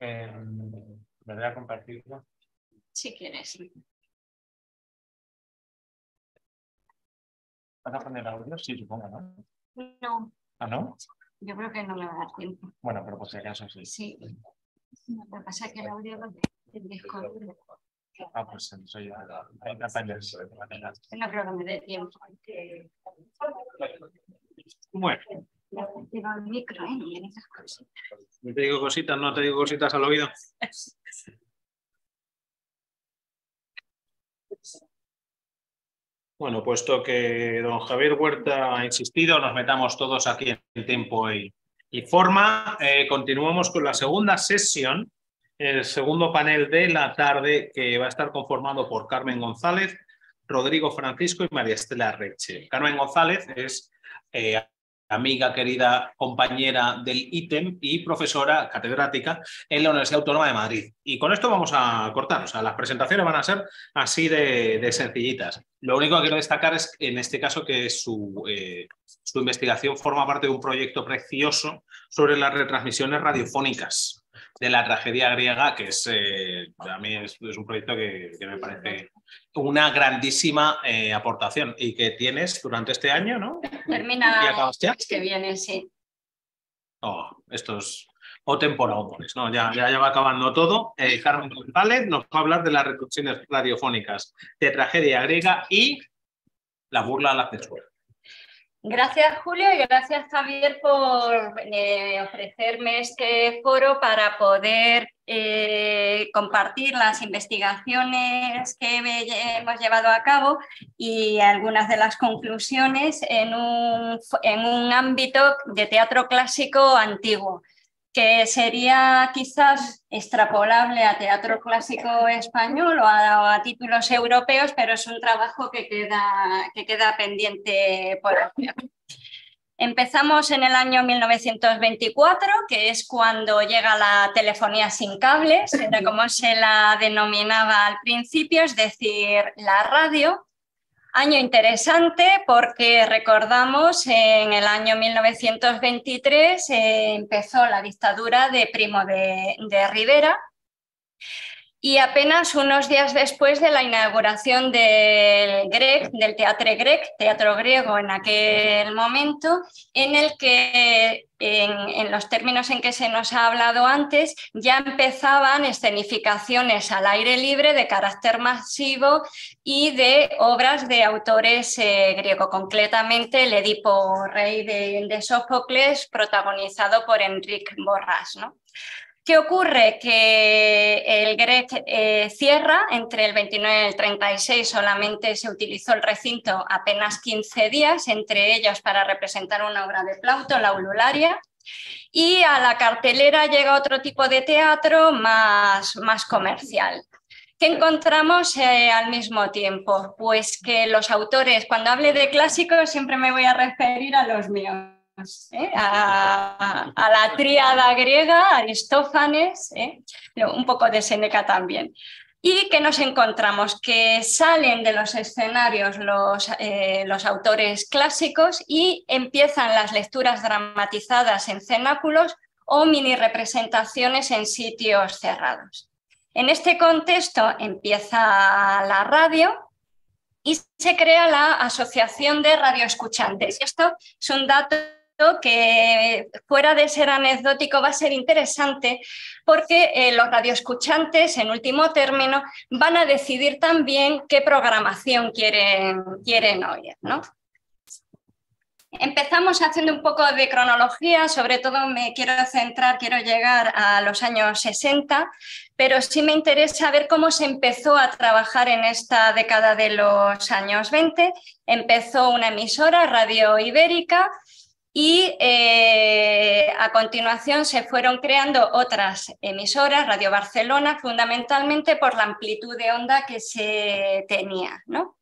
Eh, ¿Me voy a compartirlo? Si quieres. ¿Vas a poner audio? Sí, supongo, ¿no? No, ¿Ah, no? yo creo que no me va a dar tiempo. Bueno, pero por si acaso sí. Sí. Lo que pasa es que el audio lo dejo. Ah, pues eso ya. Hay aprenderse. No creo que me dé tiempo. Bueno, activado el micro, ¿eh? Y en esas cosas. no te digo cositas, no te digo cositas al oído. Bueno, puesto que don Javier Huerta ha insistido, nos metamos todos aquí en tiempo y, y forma. Eh, continuamos con la segunda sesión, el segundo panel de la tarde, que va a estar conformado por Carmen González, Rodrigo Francisco y María Estela Reche. Carmen González es eh, amiga, querida compañera del ITEM y profesora catedrática en la Universidad Autónoma de Madrid. Y con esto vamos a cortar, o sea, las presentaciones van a ser así de, de sencillitas. Lo único que quiero destacar es, en este caso, que su, eh, su investigación forma parte de un proyecto precioso sobre las retransmisiones radiofónicas de la tragedia griega, que es, eh, a mí es, es un proyecto que, que me parece una grandísima eh, aportación y que tienes durante este año, ¿no? ¿Y Termina acabas ya? que viene, sí. Oh, estos o temporadas, ¿no? Ya, ya, ya va acabando todo. Eh, Carmen González nos va a hablar de las reproducciones radiofónicas de tragedia griega y la burla a la censura. Gracias, Julio, y gracias, Javier, por eh, ofrecerme este foro para poder eh, compartir las investigaciones que hemos llevado a cabo y algunas de las conclusiones en un, en un ámbito de teatro clásico antiguo que sería quizás extrapolable a teatro clásico español o a, títulos europeos, pero es un trabajo que queda, que queda pendiente por hacer. Empezamos en el año 1924, que es cuando llega la telefonía sin cables, era como se la denominaba al principio, es decir, la radio. Año interesante porque recordamos en el año 1923 eh, empezó la dictadura de Primo de, de Rivera y apenas unos días después de la inauguración del Grec, del Teatro griego en aquel momento, en el que, en, los términos en que se nos ha hablado antes, ya empezaban escenificaciones al aire libre de carácter masivo y de obras de autores eh, griegos, concretamente el Edipo Rey de, de Sófocles, protagonizado por Enric Borràs. ¿no? ¿Qué ocurre? Que el Grec eh, cierra entre el 29 y el 36, solamente se utilizó el recinto apenas 15 días, entre ellos para representar una obra de Plauto, la Ulularia, y a la cartelera llega otro tipo de teatro más, más comercial. ¿Qué encontramos eh, al mismo tiempo? Pues que los autores, cuando hable de clásicos, siempre me voy a referir a los míos. ¿Eh? A, la tríada griega, Aristófanes, ¿eh? un poco de Seneca también. ¿Y que nos encontramos? Que salen de los escenarios los, eh, los, autores clásicos y empiezan las lecturas dramatizadas en cenáculos o mini representaciones en sitios cerrados. En este contexto empieza la radio y se crea la Asociación de Radioescuchantes. Esto es un dato que fuera de ser anecdótico va a ser interesante porque eh, los radioescuchantes, en último término, van a decidir también qué programación quieren, quieren oír. ¿no? Empezamos haciendo un poco de cronología, sobre todo me quiero centrar, quiero llegar a los años 60, pero sí me interesa ver cómo se empezó a trabajar en esta década de los años 20. Empezó una emisora, Radio Ibérica, y eh, a continuación se fueron creando otras emisoras, Radio Barcelona, fundamentalmente por la amplitud de onda que se tenía. ¿no?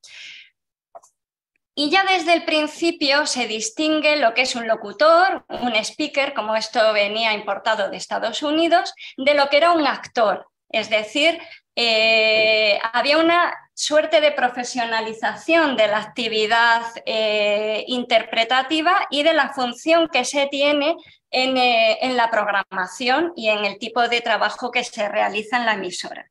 Y ya desde el principio se distingue lo que es un locutor, un speaker, como esto venía importado de Estados Unidos, de lo que era un actor. Es decir, eh, había una suerte de profesionalización de la actividad eh, interpretativa y de la función que se tiene en, eh, en la programación y en el tipo de trabajo que se realiza en la emisora.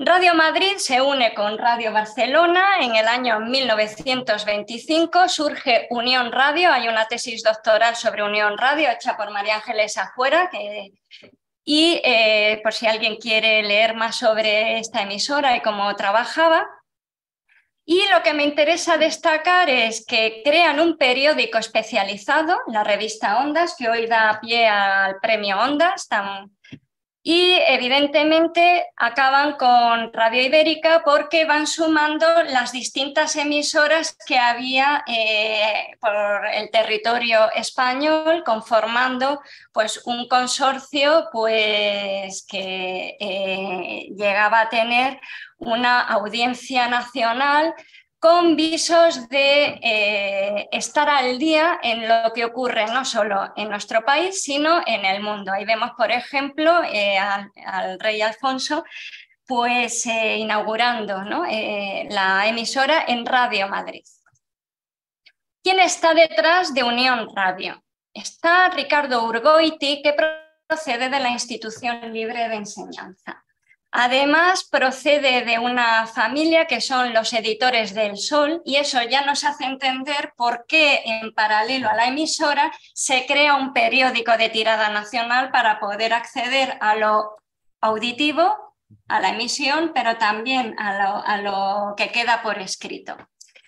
Radio Madrid se une con Radio Barcelona en el año 1925, surge Unión Radio, hay una tesis doctoral sobre Unión Radio hecha por María Ángeles Afuera, y eh, por si alguien quiere leer más sobre esta emisora y cómo trabajaba. Y lo que me interesa destacar es que crean un periódico especializado, la revista Ondas, que hoy da pie al premio Ondas, tan y evidentemente acaban con Radio Ibérica porque van sumando las distintas emisoras que había eh, por el territorio español, conformando pues, un consorcio pues, que eh, llegaba a tener una audiencia nacional con visos de eh, estar al día en lo que ocurre no solo en nuestro país, sino en el mundo. Ahí vemos, por ejemplo, eh, al, rey Alfonso pues eh, inaugurando la emisora en Radio Madrid. ¿Quién está detrás de Unión Radio? Está Ricardo Urgoiti, que procede de la Institución Libre de Enseñanza. Además, procede de una familia que son los editores del Sol y eso ya nos hace entender por qué en paralelo a la emisora se crea un periódico de tirada nacional para poder acceder a lo auditivo, a la emisión, pero también a lo, que queda por escrito.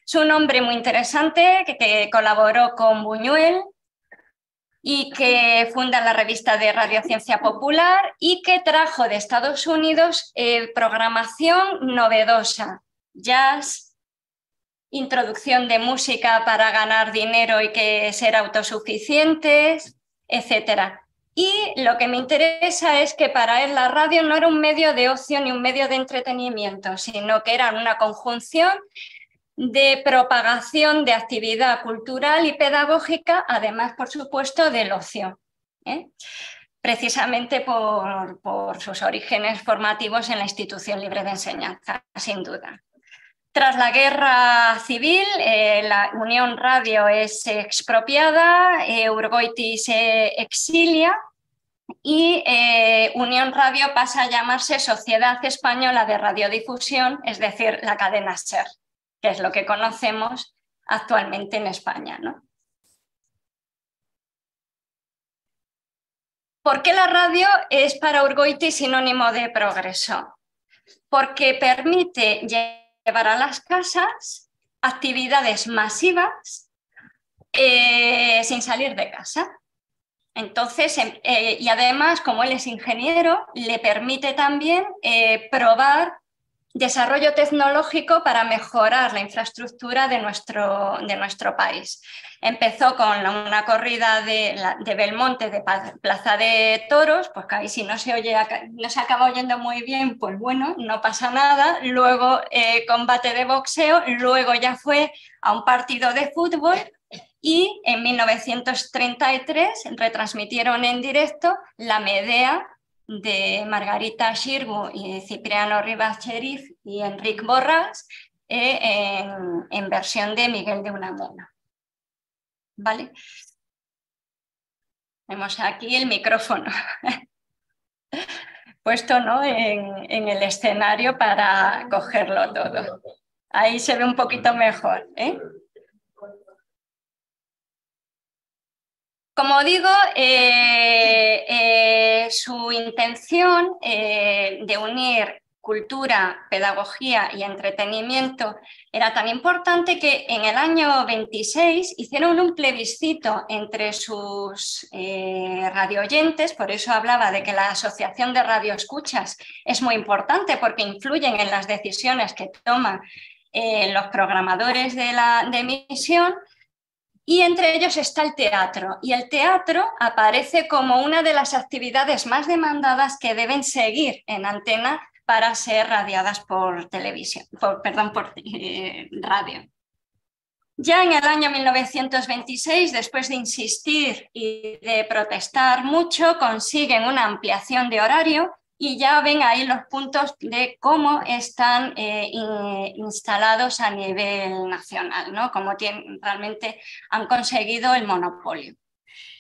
Es un hombre muy interesante que colaboró con Buñuel, y que funda la revista de Radiociencia Popular y que trajo de Estados Unidos eh, programación novedosa, jazz, introducción de música para ganar dinero y que ser autosuficientes, etc. Y lo que me interesa es que para él la radio no era un medio de ocio ni un medio de entretenimiento, sino que era una conjunción de propagación de actividad cultural y pedagógica, además, por supuesto, del ocio. ¿eh? precisamente por, sus orígenes formativos en la institución libre de enseñanza, sin duda. Tras la guerra civil, eh, la Unión Radio es expropiada, eh, Urgoiti se exilia y Unión Radio pasa a llamarse Sociedad Española de Radiodifusión, es decir, la cadena SER que es lo que conocemos actualmente en España. ¿no? ¿Por qué la radio es para Urgoiti sinónimo de progreso? Porque permite llevar a las casas actividades masivas eh, sin salir de casa. Entonces, em, eh, y además, como él es ingeniero, le permite también eh, probar desarrollo tecnológico para mejorar la infraestructura de nuestro, de nuestro país. Empezó con una corrida de, Belmonte de Plaza de Toros, pues ahí si no se, oye, no se acaba oyendo muy bien, pues bueno, no pasa nada. Luego eh, combate de boxeo, luego ya fue a un partido de fútbol y en 1933 retransmitieron en directo la Medea de Margarita Shirgu y Cipriano Rivas Cherif y Enrique Borras eh, en, versión de Miguel de Unamuno. ¿Vale? Vemos aquí el micrófono puesto ¿no? en, en, el escenario para cogerlo todo. Ahí se ve un poquito mejor. ¿eh? Como digo, eh, eh, su intención eh, de unir cultura, pedagogía y entretenimiento era tan importante que en el año 26 hicieron un plebiscito entre sus radioyentes, por eso hablaba de que la asociación de radioescuchas es muy importante porque influyen en las decisiones que toman los programadores de la de emisión y entre ellos está el teatro. Y el teatro aparece como una de las actividades más demandadas que deben seguir en antena para ser radiadas por televisión, perdón, por eh, radio. Ya en el año 1926, después de insistir y de protestar mucho, consiguen una ampliación de horario y ya ven ahí los puntos de cómo están eh, instalados a nivel nacional, ¿no? cómo realmente han conseguido el monopolio.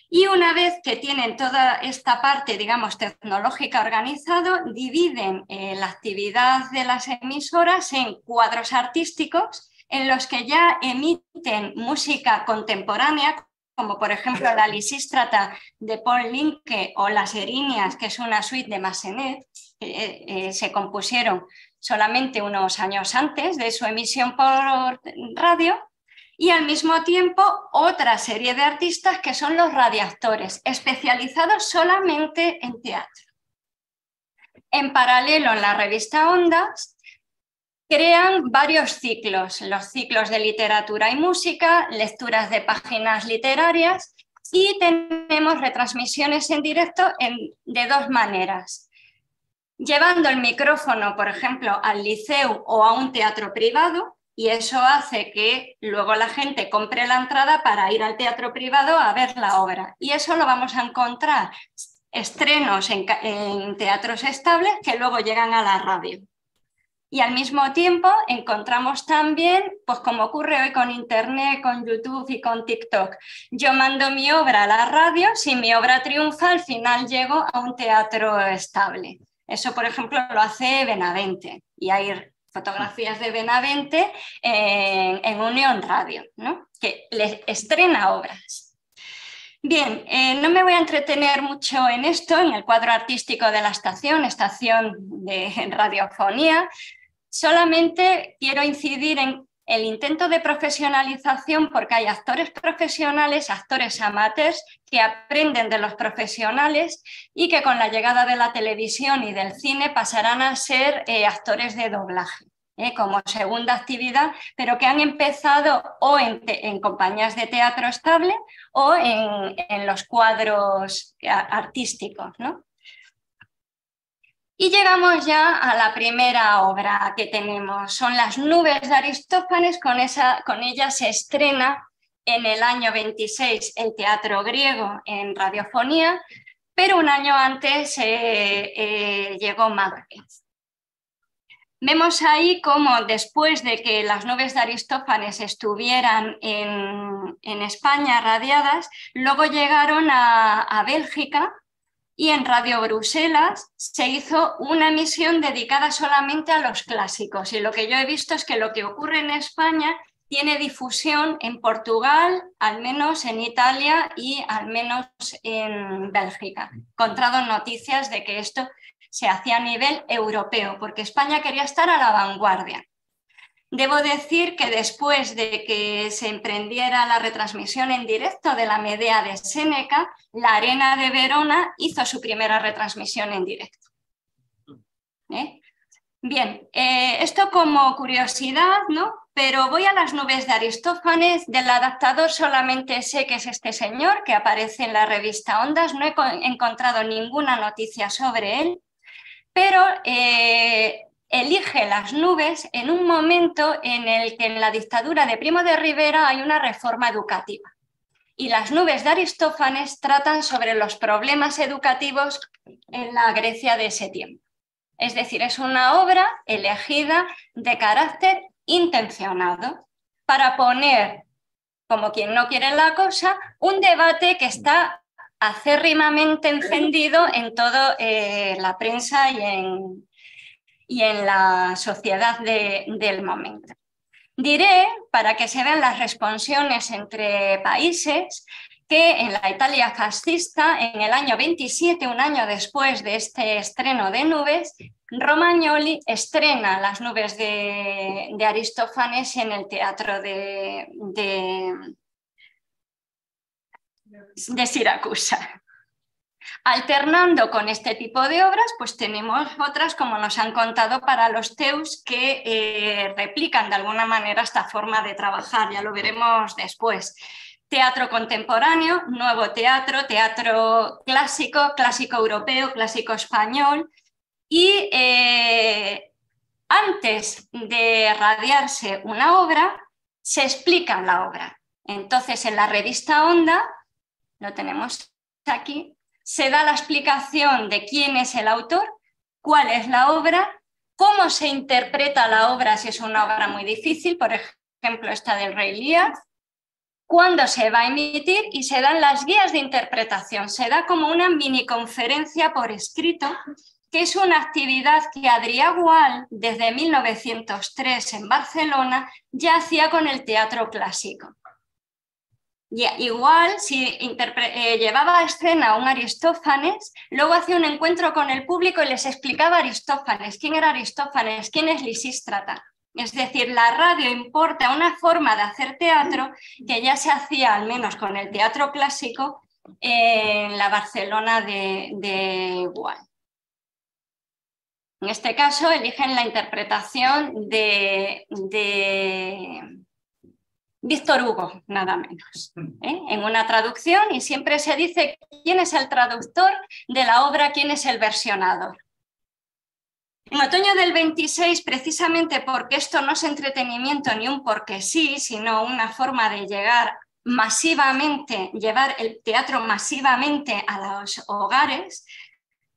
Y una vez que tienen toda esta parte, digamos, tecnológica organizado, dividen eh, la actividad de las emisoras en cuadros artísticos en los que ya emiten música contemporánea, como por ejemplo la Lisístrata de Paul Linke o Las Erinias, que es una suite de Massenet, eh, eh, se compusieron solamente unos años antes de su emisión por radio, y al mismo tiempo otra serie de artistas que son los radiactores, especializados solamente en teatro. En paralelo, en la revista Ondas, crean varios ciclos, los ciclos de literatura y música, lecturas de páginas literarias y tenemos retransmisiones en directo de dos maneras. Llevando el micrófono, por ejemplo, al liceo o a un teatro privado, y eso hace que luego la gente compre la entrada para ir al teatro privado a ver la obra. Y eso lo vamos a encontrar estrenos en, en teatros estables que luego llegan a la radio. Y al mismo tiempo encontramos también, pues como ocurre hoy con Internet, con YouTube y con TikTok, yo mando mi obra a la radio, si mi obra triunfa, al final llego a un teatro estable. Eso, por ejemplo, lo hace Benavente y hay fotografías de Benavente en, Unión Radio, que les estrena obras. Bien, eh, no me voy a entretener mucho en esto, en el cuadro artístico de la estación, estación de radiofonía, Solamente quiero incidir en el intento de profesionalización porque hay actores profesionales, actores amateurs que aprenden de los profesionales y que con la llegada de la televisión y del cine pasarán a ser eh, actores de doblaje. Eh, como segunda actividad, pero que han empezado o en, compañías de teatro estable o en, en los cuadros artísticos. ¿no? Y llegamos ya a la primera obra que tenemos, son las nubes de Aristófanes, con, esa, con ella se estrena en el año 26 el teatro griego en radiofonía, pero un año antes eh, eh, llegó Macbeth. Vemos ahí cómo después de que las nubes de Aristófanes estuvieran en, España radiadas, luego llegaron a Bélgica y en Radio Bruselas se hizo una emisión dedicada solamente a los clásicos. Y lo que yo he visto es que lo que ocurre en España tiene difusión en Portugal, al menos en Italia y al menos en Bélgica. Encontrado noticias de que esto se hacía a nivel europeo, porque España quería estar a la vanguardia. Debo decir que después de que se emprendiera la retransmisión en directo de la Medea de Séneca, la Arena de Verona hizo su primera retransmisión en directo. ¿Eh? Bien, eh, esto como curiosidad, ¿no? Pero voy a las nubes de Aristófanes. Del adaptador solamente sé que es este señor que aparece en la revista Ondas. No he encontrado ninguna noticia sobre él, pero eh, elige las nubes en un momento en el que en la dictadura de Primo de Rivera hay una reforma educativa. Y las nubes de Aristófanes tratan sobre los problemas educativos en la Grecia de ese tiempo. Es decir, es una obra elegida de carácter intencionado para poner, como quien no quiere la cosa, un debate que está acérrimamente encendido en toda eh, la prensa y en, y en la sociedad del momento. Diré, para que se vean las responsiones entre países, que en la Italia fascista, en el año 27, un año después de este estreno de Nubes, Romagnoli estrena Las nubes de, Aristófanes en el teatro de Siracusa. Alternando con este tipo de obras, pues tenemos otras, como nos han contado, para los teus que eh, replican de alguna manera esta forma de trabajar, ya lo veremos después. Teatro contemporáneo, nuevo teatro, teatro clásico, clásico europeo, clásico español. Y eh, antes de radiarse una obra, se explica la obra. Entonces, en la revista Onda, lo tenemos aquí, se da la explicación de quién es el autor, cuál es la obra, cómo se interpreta la obra si es una obra muy difícil, por ejemplo esta del Rey Lear, cuándo se va a emitir y se dan las guías de interpretación. Se da como una mini conferencia por escrito, que es una actividad que Adrià Gual, desde 1903 en Barcelona, ya hacía con el teatro clásico. Igual, si eh, llevaba a escena un Aristófanes, luego hacía un encuentro con el público y les explicaba Aristófanes, quién era Aristófanes, quién es Lisístrata. Es decir, la radio importa una forma de hacer teatro que ya se hacía, al menos con el teatro clásico, en la Barcelona de, de En este caso, eligen la interpretación de Víctor Hugo, nada menos, ¿eh? en una traducción y siempre se dice quién es el traductor de la obra, quién es el versionador. En otoño del 26, precisamente porque esto no es entretenimiento ni un porque sí, sino una forma de llegar masivamente, llevar el teatro masivamente a los hogares,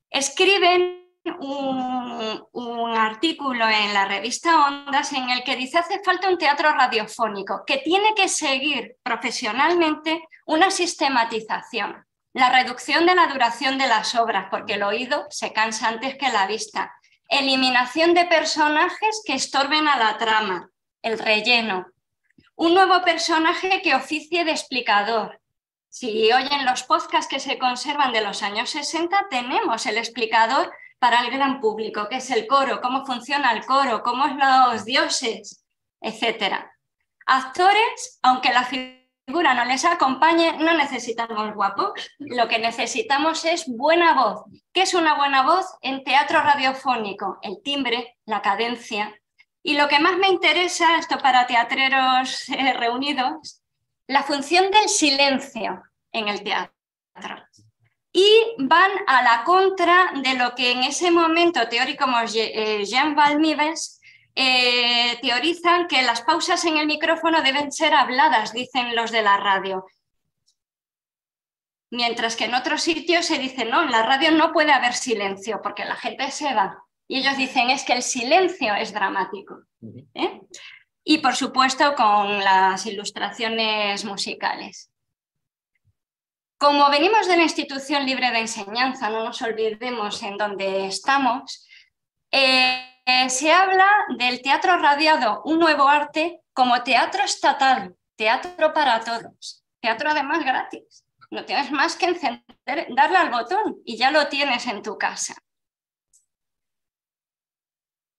escriben un, artículo en la revista Ondas en el que dice hace falta un teatro radiofónico que tiene que seguir profesionalmente una sistematización, la reducción de la duración de las obras, porque el oído se cansa antes que la vista, eliminación de personajes que estorben a la trama, el relleno, un nuevo personaje que oficie de explicador, si oyen los podcasts que se conservan de los años 60, tenemos el explicador para el gran público, que es el coro, cómo funciona el coro, cómo es los dioses, etc. Actores, aunque la figura no les acompañe, no necesitamos guapos, lo que necesitamos es buena voz. ¿Qué es una buena voz en teatro radiofónico? El timbre, la cadencia. Y lo que más me interesa, esto para teatreros eh, reunidos, la función del silencio en el teatro y van a la contra de lo que en ese momento teóricos como eh, Jean Valmives eh, teorizan que las pausas en el micrófono deben ser habladas, dicen los de la radio. Mientras que en otros sitios se dice, no, en la radio no puede haber silencio porque la gente se va. Y ellos dicen, es que el silencio es dramático. ¿eh? Y por supuesto con las ilustraciones musicales. Como venimos de la institución libre de enseñanza, no nos olvidemos en dónde estamos, eh, se habla del teatro radiado, un nuevo arte, como teatro estatal, teatro para todos, teatro además gratis. No tienes más que encender, darle al botón y ya lo tienes en tu casa.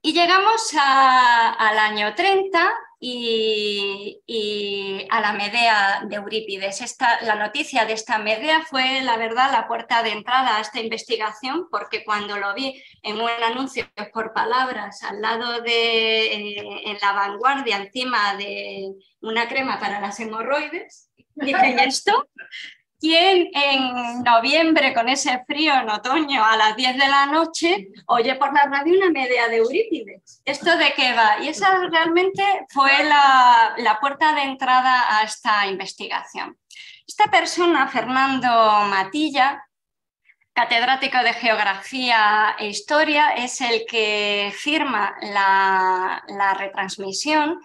Y llegamos al año 30 y, a la Medea de Eurípides. Esta, la noticia de esta Medea fue, la verdad, la puerta de entrada a esta investigación, porque cuando lo vi en un anuncio por palabras al lado de, eh, en la vanguardia, encima de una crema para las hemorroides, dije, esto? ¿Quién en noviembre, con ese frío en otoño, a las 10 de la noche, oye por la radio una media de Eurípides? ¿Esto de qué va? Y esa realmente fue la, la puerta de entrada a esta investigación. Esta persona, Fernando Matilla, catedrático de Geografía e Historia, es el que firma la, la retransmisión,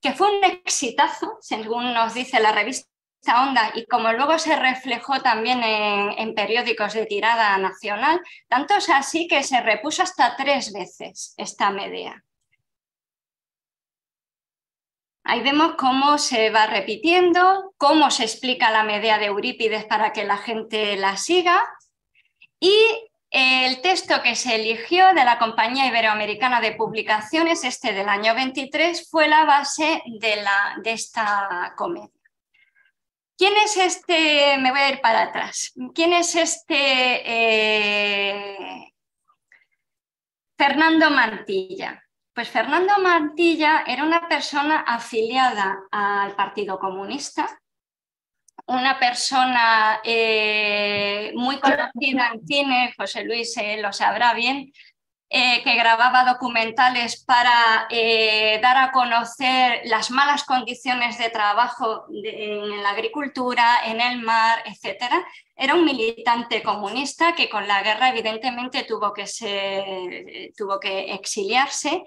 que fue un exitazo, según nos dice la revista onda y como luego se reflejó también en, periódicos de tirada nacional, tanto es así que se repuso hasta tres veces esta media. Ahí vemos cómo se va repitiendo, cómo se explica la media de Eurípides para que la gente la siga y el texto que se eligió de la Compañía Iberoamericana de Publicaciones, este del año 23, fue la base de, la, de esta comedia. ¿Quién es este? Me voy a ir para atrás. ¿Quién es este eh, Fernando Mantilla? Pues Fernando Mantilla era una persona afiliada al Partido Comunista, una persona eh, muy conocida en cine, José Luis lo sabrá bien, eh, que grababa documentales para eh, dar a conocer las malas condiciones de trabajo en la agricultura, en el mar, etc. Era un militante comunista que con la guerra evidentemente tuvo que, tuvo que exiliarse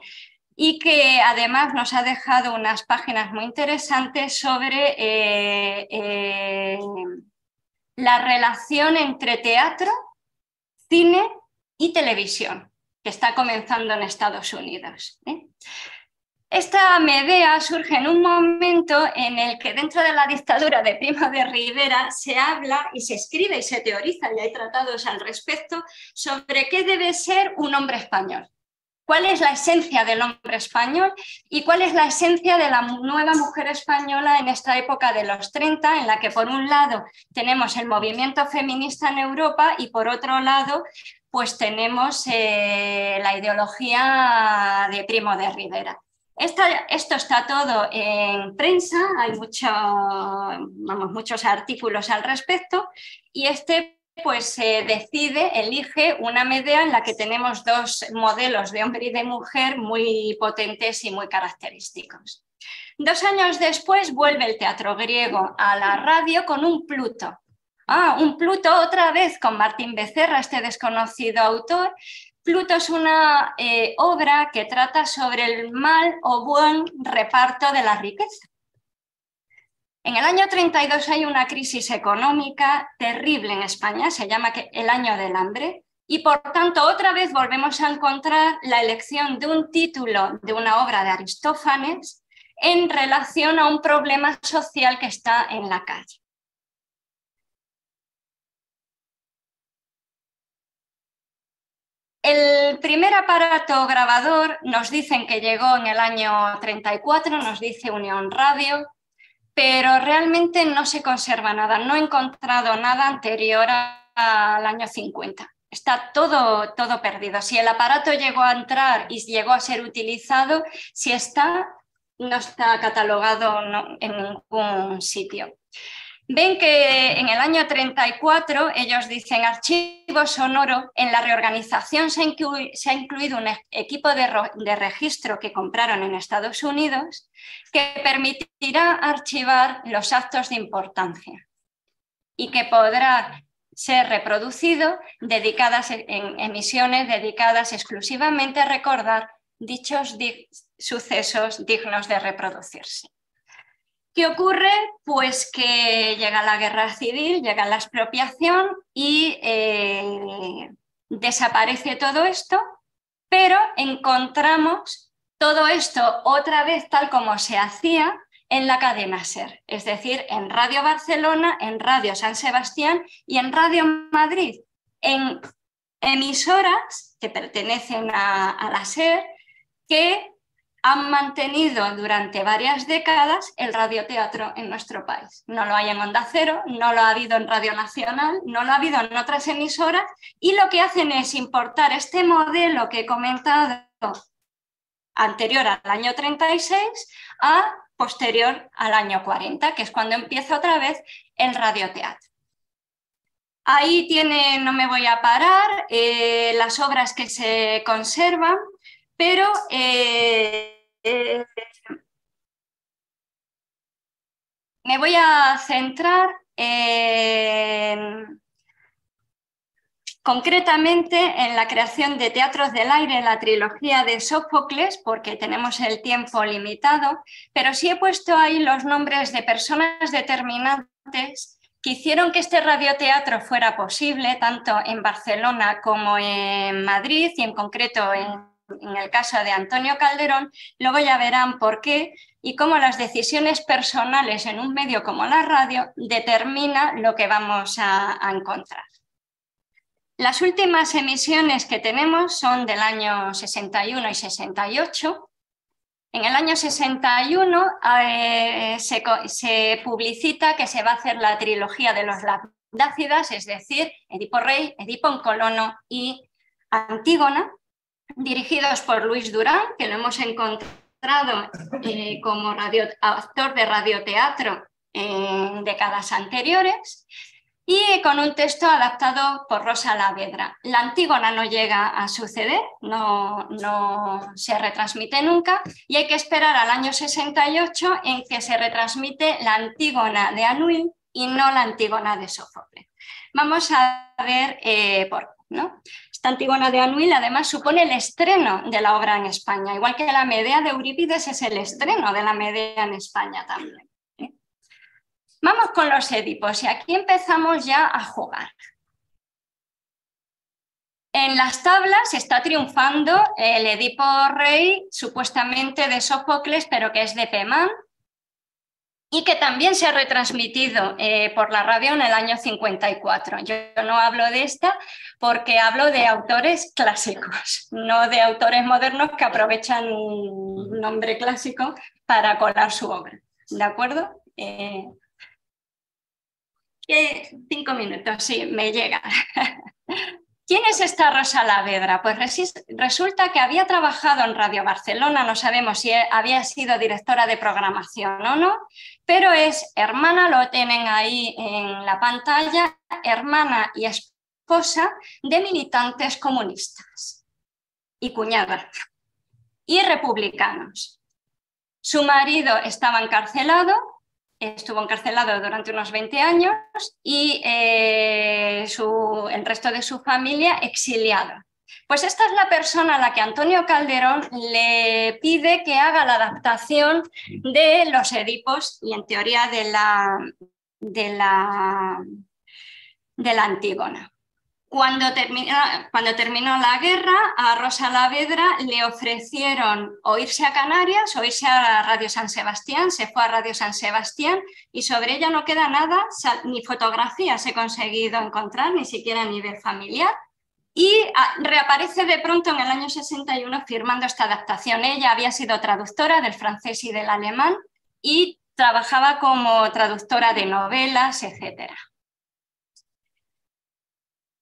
y que además nos ha dejado unas páginas muy interesantes sobre eh, la relación entre teatro, cine y televisión que está comenzando en Estados Unidos. ¿eh? Esta Medea surge en un momento en el que dentro de la dictadura de Primo de Rivera se habla y se escribe y se teoriza, y hay tratados al respecto, sobre qué debe ser un hombre español. ¿Cuál es la esencia del hombre español y cuál es la esencia de la nueva mujer española en esta época de los 30, en la que por un lado tenemos el movimiento feminista en Europa y por otro lado pues tenemos eh, la ideología de Primo de Rivera. esto está todo en prensa, hay muchos artículos al respecto y este pues decide, elige una media en la que tenemos dos modelos de hombre y de mujer muy potentes y muy característicos. Dos años después vuelve el teatro griego a la radio con un Pluto, Ah, un Pluto otra vez con Martín Becerra, este desconocido autor. Pluto es una eh, obra que trata sobre el mal o buen reparto de la riqueza. En el año 32 hay una crisis económica terrible en España, se llama el año del hambre, y por tanto otra vez volvemos a encontrar la elección de un título de una obra de Aristófanes en relación a un problema social que está en la calle. El primer aparato grabador nos dicen que llegó en el año 34, nos dice Unión Radio, pero realmente no se conserva nada. No he encontrado nada anterior al año 50. Está todo, todo perdido. Si el aparato llegó a entrar y llegó a ser utilizado, si está, no está catalogado en ningún sitio. Ven que en el año 34 ellos dicen archivo sonoro, en la reorganización se, ha incluido un e-, equipo de, registro que compraron en Estados Unidos que permitirá archivar los actos de importancia y que podrá ser reproducido dedicadas en emisiones dedicadas exclusivamente a recordar dichos sucesos dignos de reproducirse. ¿Qué ocurre? Pues que llega la guerra civil, llega la expropiación y eh, desaparece todo esto, pero encontramos todo esto otra vez tal como se hacía en la cadena SER, es decir, en Radio Barcelona, en Radio San Sebastián y en Radio Madrid, en emisoras que pertenecen a, a la SER que han mantenido durante varias décadas el radioteatro en nuestro país. No lo hay en Onda Cero, no lo ha habido en Radio Nacional, no lo ha habido en otras emisoras y lo que hacen es importar este modelo que he comentado anterior al año 36 a posterior al año 40, que es cuando empieza otra vez el radioteatro. Ahí tiene, no me voy a parar, eh, las obras que se conservan, pero eh, eh, me voy a centrar concretamente en la creación de teatros del aire la trilogía de Sófocles, porque tenemos el tiempo limitado, pero sí he puesto ahí los nombres de personas determinantes que hicieron que este radioteatro fuera posible, tanto en Barcelona como en Madrid y en concreto en en el caso de Antonio Calderón, luego ya verán por qué y cómo las decisiones personales en un medio como la radio determina lo que vamos a, encontrar. Las últimas emisiones que tenemos son del año 61 y 68. En el año 61 eh, se, se, publicita que se va a hacer la trilogía de los Lácidas, es decir, Edipo Rey, Edipo en Colono y Antígona, dirigidos por Luis Durán, que lo hemos encontrado eh, como actor de radioteatro en décadas anteriores. y con un texto adaptado por Rosa Lavedra. La Antígona no llega a suceder, no, no se retransmite nunca y hay que esperar al año 68 en que se retransmite la Antígona de Anuil y no la Antígona de Sófocles. Vamos a ver eh, por qué. ¿no? Esta Antígona de Anuil además supone el estreno de la obra en España, igual que la Medea de Eurípides es el estreno de la Medea en España también. Vamos con los Edipos y aquí empezamos ya a jugar. En las tablas está triunfando el Edipo rey, supuestamente de Sófocles, pero que es de Pemán, y que también se ha retransmitido eh, por la radio en el año 54. Yo no hablo de esta porque hablo de autores clásicos, no de autores modernos que aprovechan un nombre clásico para colar su obra. ¿De acuerdo? Eh, cinco minutos, sí, me llega. ¿Quién es esta Rosa Lavedra? Pues resulta que había trabajado en Radio Barcelona, no sabemos si había sido directora de programación o no, pero es hermana, lo tienen ahí en la pantalla, hermana y esposa de militantes comunistas y cuñada y republicanos. Su marido estaba encarcelado estuvo encarcelado durante unos 20 años y eh, el resto de su familia exiliado. Pues esta es la persona a la que Antonio Calderón le pide que haga la adaptación de los Edipos y en teoría de la, de la, de la Antígona. Cuando, cuando terminó la guerra, a Rosa Lavedra le ofrecieron o irse a Canarias o irse a Radio San Sebastián, se fue a Radio San Sebastián y sobre ella no queda nada, ni fotografías he conseguido encontrar, ni siquiera a nivel familiar. Y ah, reaparece de pronto en el año 61 firmando esta adaptación. Ella había sido traductora del francés y del alemán y trabajaba como traductora de novelas, etcétera.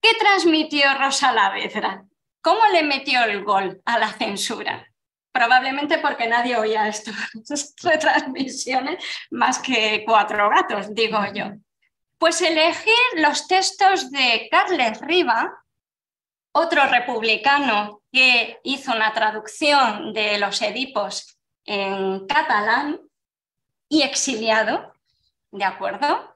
¿Qué transmitió Rosa Lavedra? ¿Cómo le metió el gol a la censura? Probablemente porque nadie oía estas retransmisiones más que cuatro gatos, digo yo. Pues elegir los textos de Carles Riva, otro republicano que hizo una traducción de los Edipos en catalán y exiliado, ¿de acuerdo?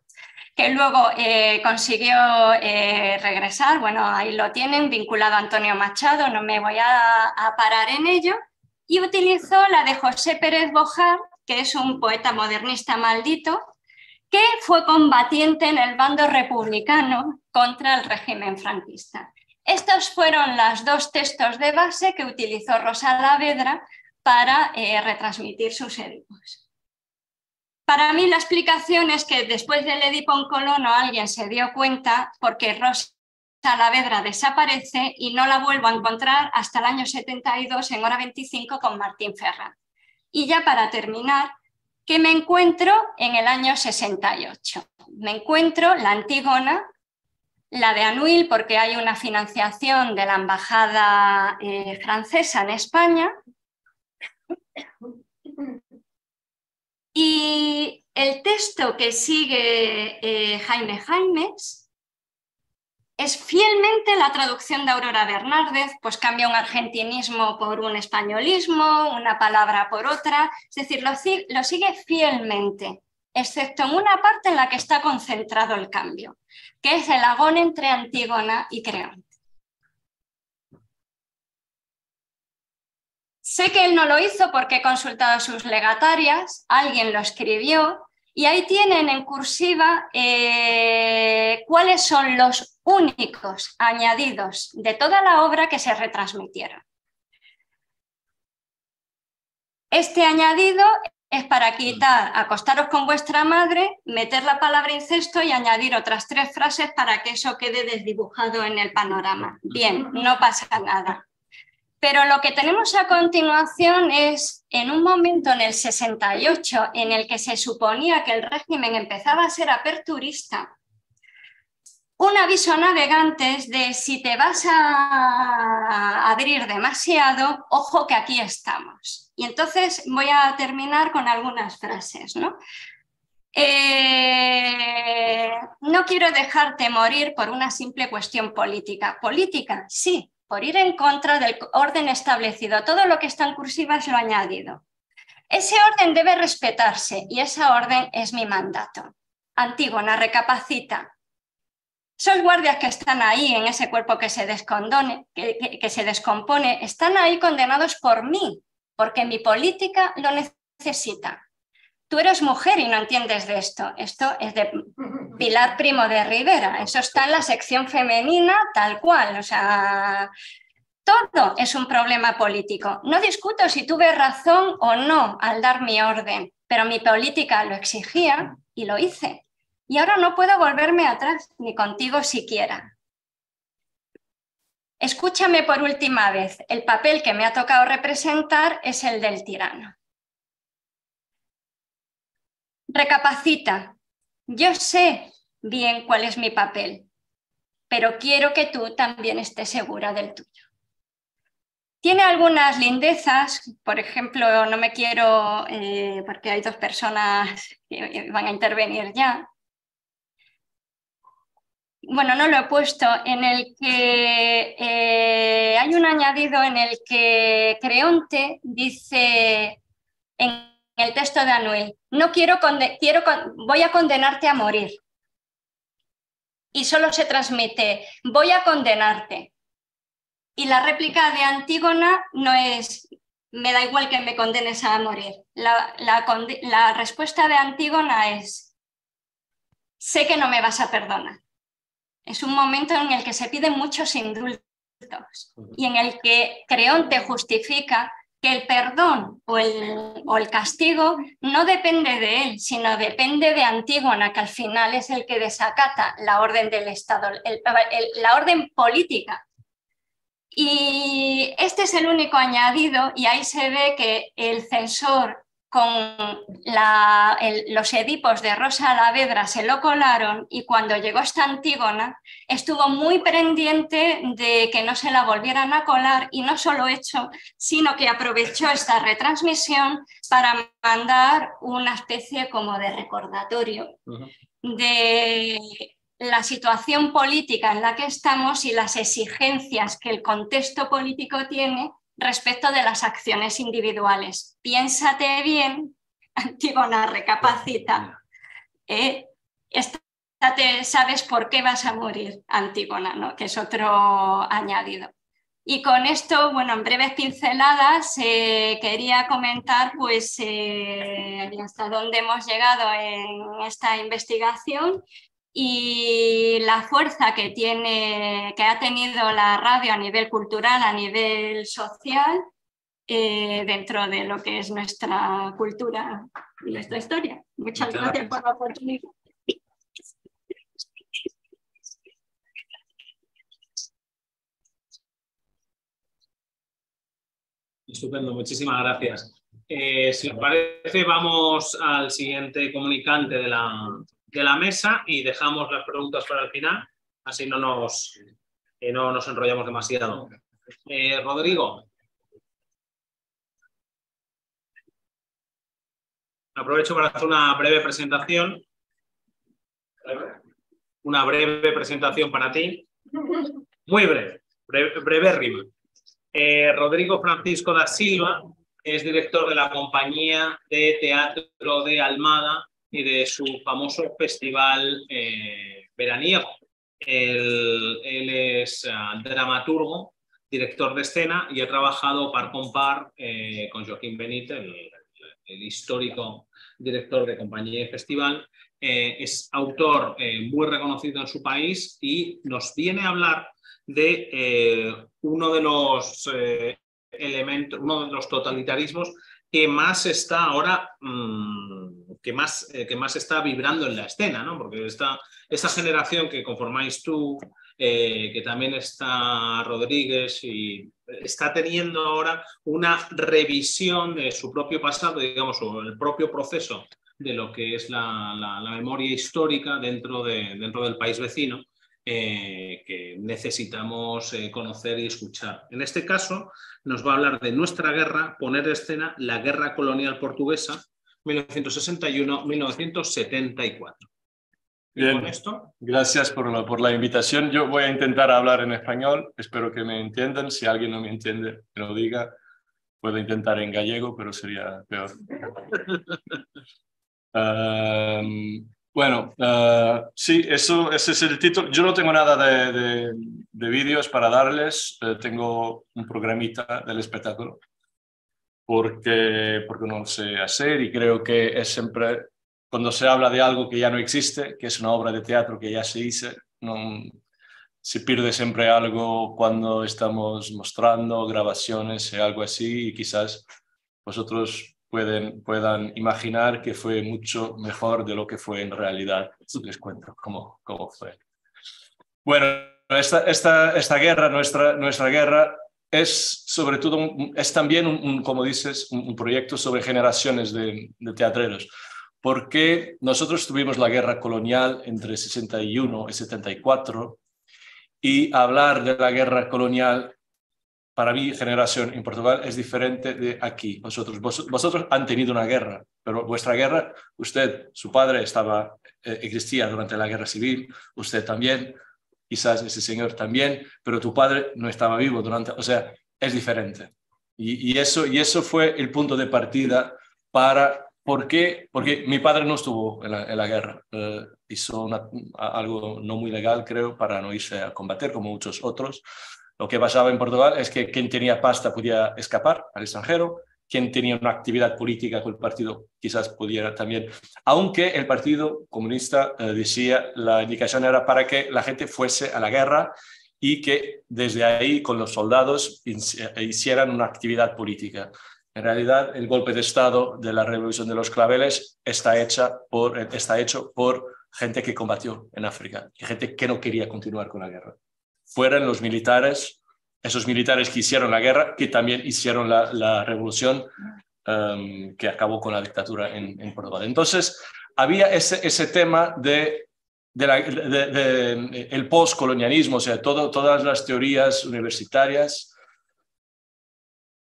Luego eh, consiguió eh, regresar, bueno, ahí lo tienen, vinculado a Antonio Machado, no me voy a, parar en ello, y utilizó la de José Pérez Bojar, que es un poeta modernista maldito, que fue combatiente en el bando republicano contra el régimen franquista. Estos fueron los dos textos de base que utilizó Rosa Lavedra para eh, retransmitir sus edictos. Para mí la explicación es que después del Edipo en Colono alguien se dio cuenta porque Rosa Lavedra desaparece y no la vuelvo a encontrar hasta el año 72 en hora 25 con Martín Ferran. Y ya para terminar, ¿qué me encuentro en el año 68? Me encuentro la Antígona, la de Anuil, porque hay una financiación de la Embajada eh, francesa en España, y el texto que sigue eh, Jaime Jaimes es fielmente la traducción de Aurora Bernárdez, pues cambia un argentinismo por un españolismo, una palabra por otra, es decir, lo, lo sigue fielmente, excepto en una parte en la que está concentrado el cambio, que es el agón entre Antígona y Creonte. Sé que él no lo hizo porque he consultado sus legatarias, alguien lo escribió y ahí tienen en cursiva eh, cuáles son los únicos añadidos de toda la obra que se retransmitieron. Este añadido es para quitar acostaros con vuestra madre, meter la palabra incesto y añadir otras tres frases para que eso quede desdibujado en el panorama. Bien, no pasa nada. Pero lo que tenemos a continuación es, en un momento en el 68, en el que se suponía que el régimen empezaba a ser aperturista, un aviso a navegantes de si te vas a abrir demasiado, ojo que aquí estamos. Y entonces voy a terminar con algunas frases. ¿no? Eh, no quiero dejarte morir por una simple cuestión política. Política, sí, por ir en contra del orden establecido. Todo lo que está en cursivas lo he añadido. Ese orden debe respetarse y esa orden es mi mandato. Antígona, recapacita. Esos guardias que están ahí en ese cuerpo que se, que, que se descompone, están ahí condenados por mí, porque mi política lo necesita. Tú eres mujer y no entiendes de esto. Esto es de Pilar Primo de Rivera. Eso está en la sección femenina tal cual. O sea, todo es un problema político. No discuto si tuve razón o no al dar mi orden, pero mi política lo exigía y lo hice. Y ahora no puedo volverme atrás, ni contigo siquiera. Escúchame por última vez. El papel que me ha tocado representar es el del tirano. Recapacita. Yo sé bien cuál es mi papel, pero quiero que tú también estés segura del tuyo. Tiene algunas lindezas, por ejemplo, no me quiero, eh, porque hay dos personas que van a intervenir ya. Bueno, no lo he puesto, en el que eh, hay un añadido en el que Creonte dice en el texto de Anuel, no quiero, quiero voy a condenarte a morir. Y solo se transmite, voy a condenarte. Y la réplica de Antígona no es, me da igual que me condenes a morir. La, la respuesta de Antígona es, sé que no me vas a perdonar. Es un momento en el que se piden muchos indultos y en el que Creonte justifica que el perdón o el, castigo no depende de él, sino depende de Antígona, que al final es el que desacata la orden del Estado, la orden política. Y este es el único añadido y ahí se ve que el censor con los edipos de Rosa Alavedra se lo colaron y cuando llegó esta Antígona estuvo muy pendiente de que no se la volvieran a colar y no solo hecho, sino que aprovechó esta retransmisión para mandar una especie como de recordatorio de la situación política en la que estamos y las exigencias que el contexto político tiene respecto de las acciones individuales. Piénsate bien, Antígona, recapacita. Eh, sabes por qué vas a morir, Antígona, ¿no? que es otro añadido. Y con esto, bueno, en breves pinceladas, eh, quería comentar pues, eh, hasta dónde hemos llegado en esta investigación y la fuerza que, tiene, que ha tenido la radio a nivel cultural, a nivel social, eh, dentro de lo que es nuestra cultura y nuestra historia. Muchas, gracias, por la oportunidad. Estupendo, muchísimas gracias. Eh, si os parece, vamos al siguiente comunicante de la, de la mesa y dejamos las preguntas para el final, así no nos, eh, no nos enrollamos demasiado. Eh, Rodrigo. Aprovecho para hacer una breve presentación. Una breve presentación para ti. Muy breve, breve brevérrima. Eh, Rodrigo Francisco da Silva es director de la compañía de teatro de Almada y de su famoso festival eh, veraniego. Él, es ah, dramaturgo, director de escena y ha trabajado par con par eh, con Joaquín Benítez, el, histórico director de compañía y festival. Eh, es autor muy reconocido en su país y nos viene a hablar de uno de los elementos, uno de los totalitarismos que más está ahora, mm, que, más, eh, que más está vibrando en la escena, ¿no? Porque esta, esta generación que conformáis tú, eh, que también está Rodríguez y está teniendo ahora una revisión de su propio pasado, digamos, o el propio proceso de lo que es la, la, memoria histórica dentro, de, dentro del país vecino. Eh, que necesitamos conocer y escuchar. En este caso, nos va a hablar de nuestra guerra, poner escena la guerra colonial portuguesa, 1961-1974. Bien. Con esto, Gracias por la, por la invitación. Yo voy a intentar hablar en español. Espero que me entiendan. Si alguien no me entiende, que lo diga. Puedo intentar en gallego, pero sería peor. Um, bueno, uh, sí, eso, ese es el título. Yo no tengo nada de, de, de vídeos para darles. Eh, tengo un programita del espectáculo porque, porque no lo sé hacer y creo que es siempre cuando se habla de algo que ya no existe, que es una obra de teatro que ya se hizo, no, se pierde siempre algo cuando estamos mostrando grabaciones o algo así y quizás vosotros pueden, puedan imaginar que fue mucho mejor de lo que fue en realidad. Les cuento cómo, cómo fue. Bueno, esta, esta, esta guerra, nuestra, nuestra guerra, es sobre todo, es también, un, como dices, un, un, proyecto sobre generaciones de, de teatreros. Porque nosotros tuvimos la guerra colonial entre 61 y 74 y hablar de la guerra colonial para mi generación en Portugal es diferente de aquí. Vosotros, vos, vosotros han tenido una guerra, pero vuestra guerra, usted, su padre estaba, eh, existía durante la guerra civil, usted también, quizás ese señor también, pero tu padre no estaba vivo durante, o sea, es diferente. Y, eso, y eso fue el punto de partida para ¿Por qué? Porque mi padre no estuvo en la, en la guerra. Eh, hizo una, algo no muy legal, creo, para no irse a combatir como muchos otros. Lo que pasaba en Portugal es que quien tenía pasta podía escapar al extranjero, quien tenía una actividad política con el partido quizás pudiera también. Aunque el Partido Comunista eh, decía, la indicación era para que la gente fuese a la guerra y que desde ahí con los soldados hicieran una actividad política. En realidad, el golpe de Estado de la Revolución de los Claveles está, hecha por, está hecho por gente que combatió en África y gente que no quería continuar con la guerra. Fueron los militares, esos militares que hicieron la guerra, que también hicieron la, revolución um, que acabó con la dictadura en, Portugal. Entonces, había ese, tema de, de, el postcolonialismo, o sea, todas las teorías universitarias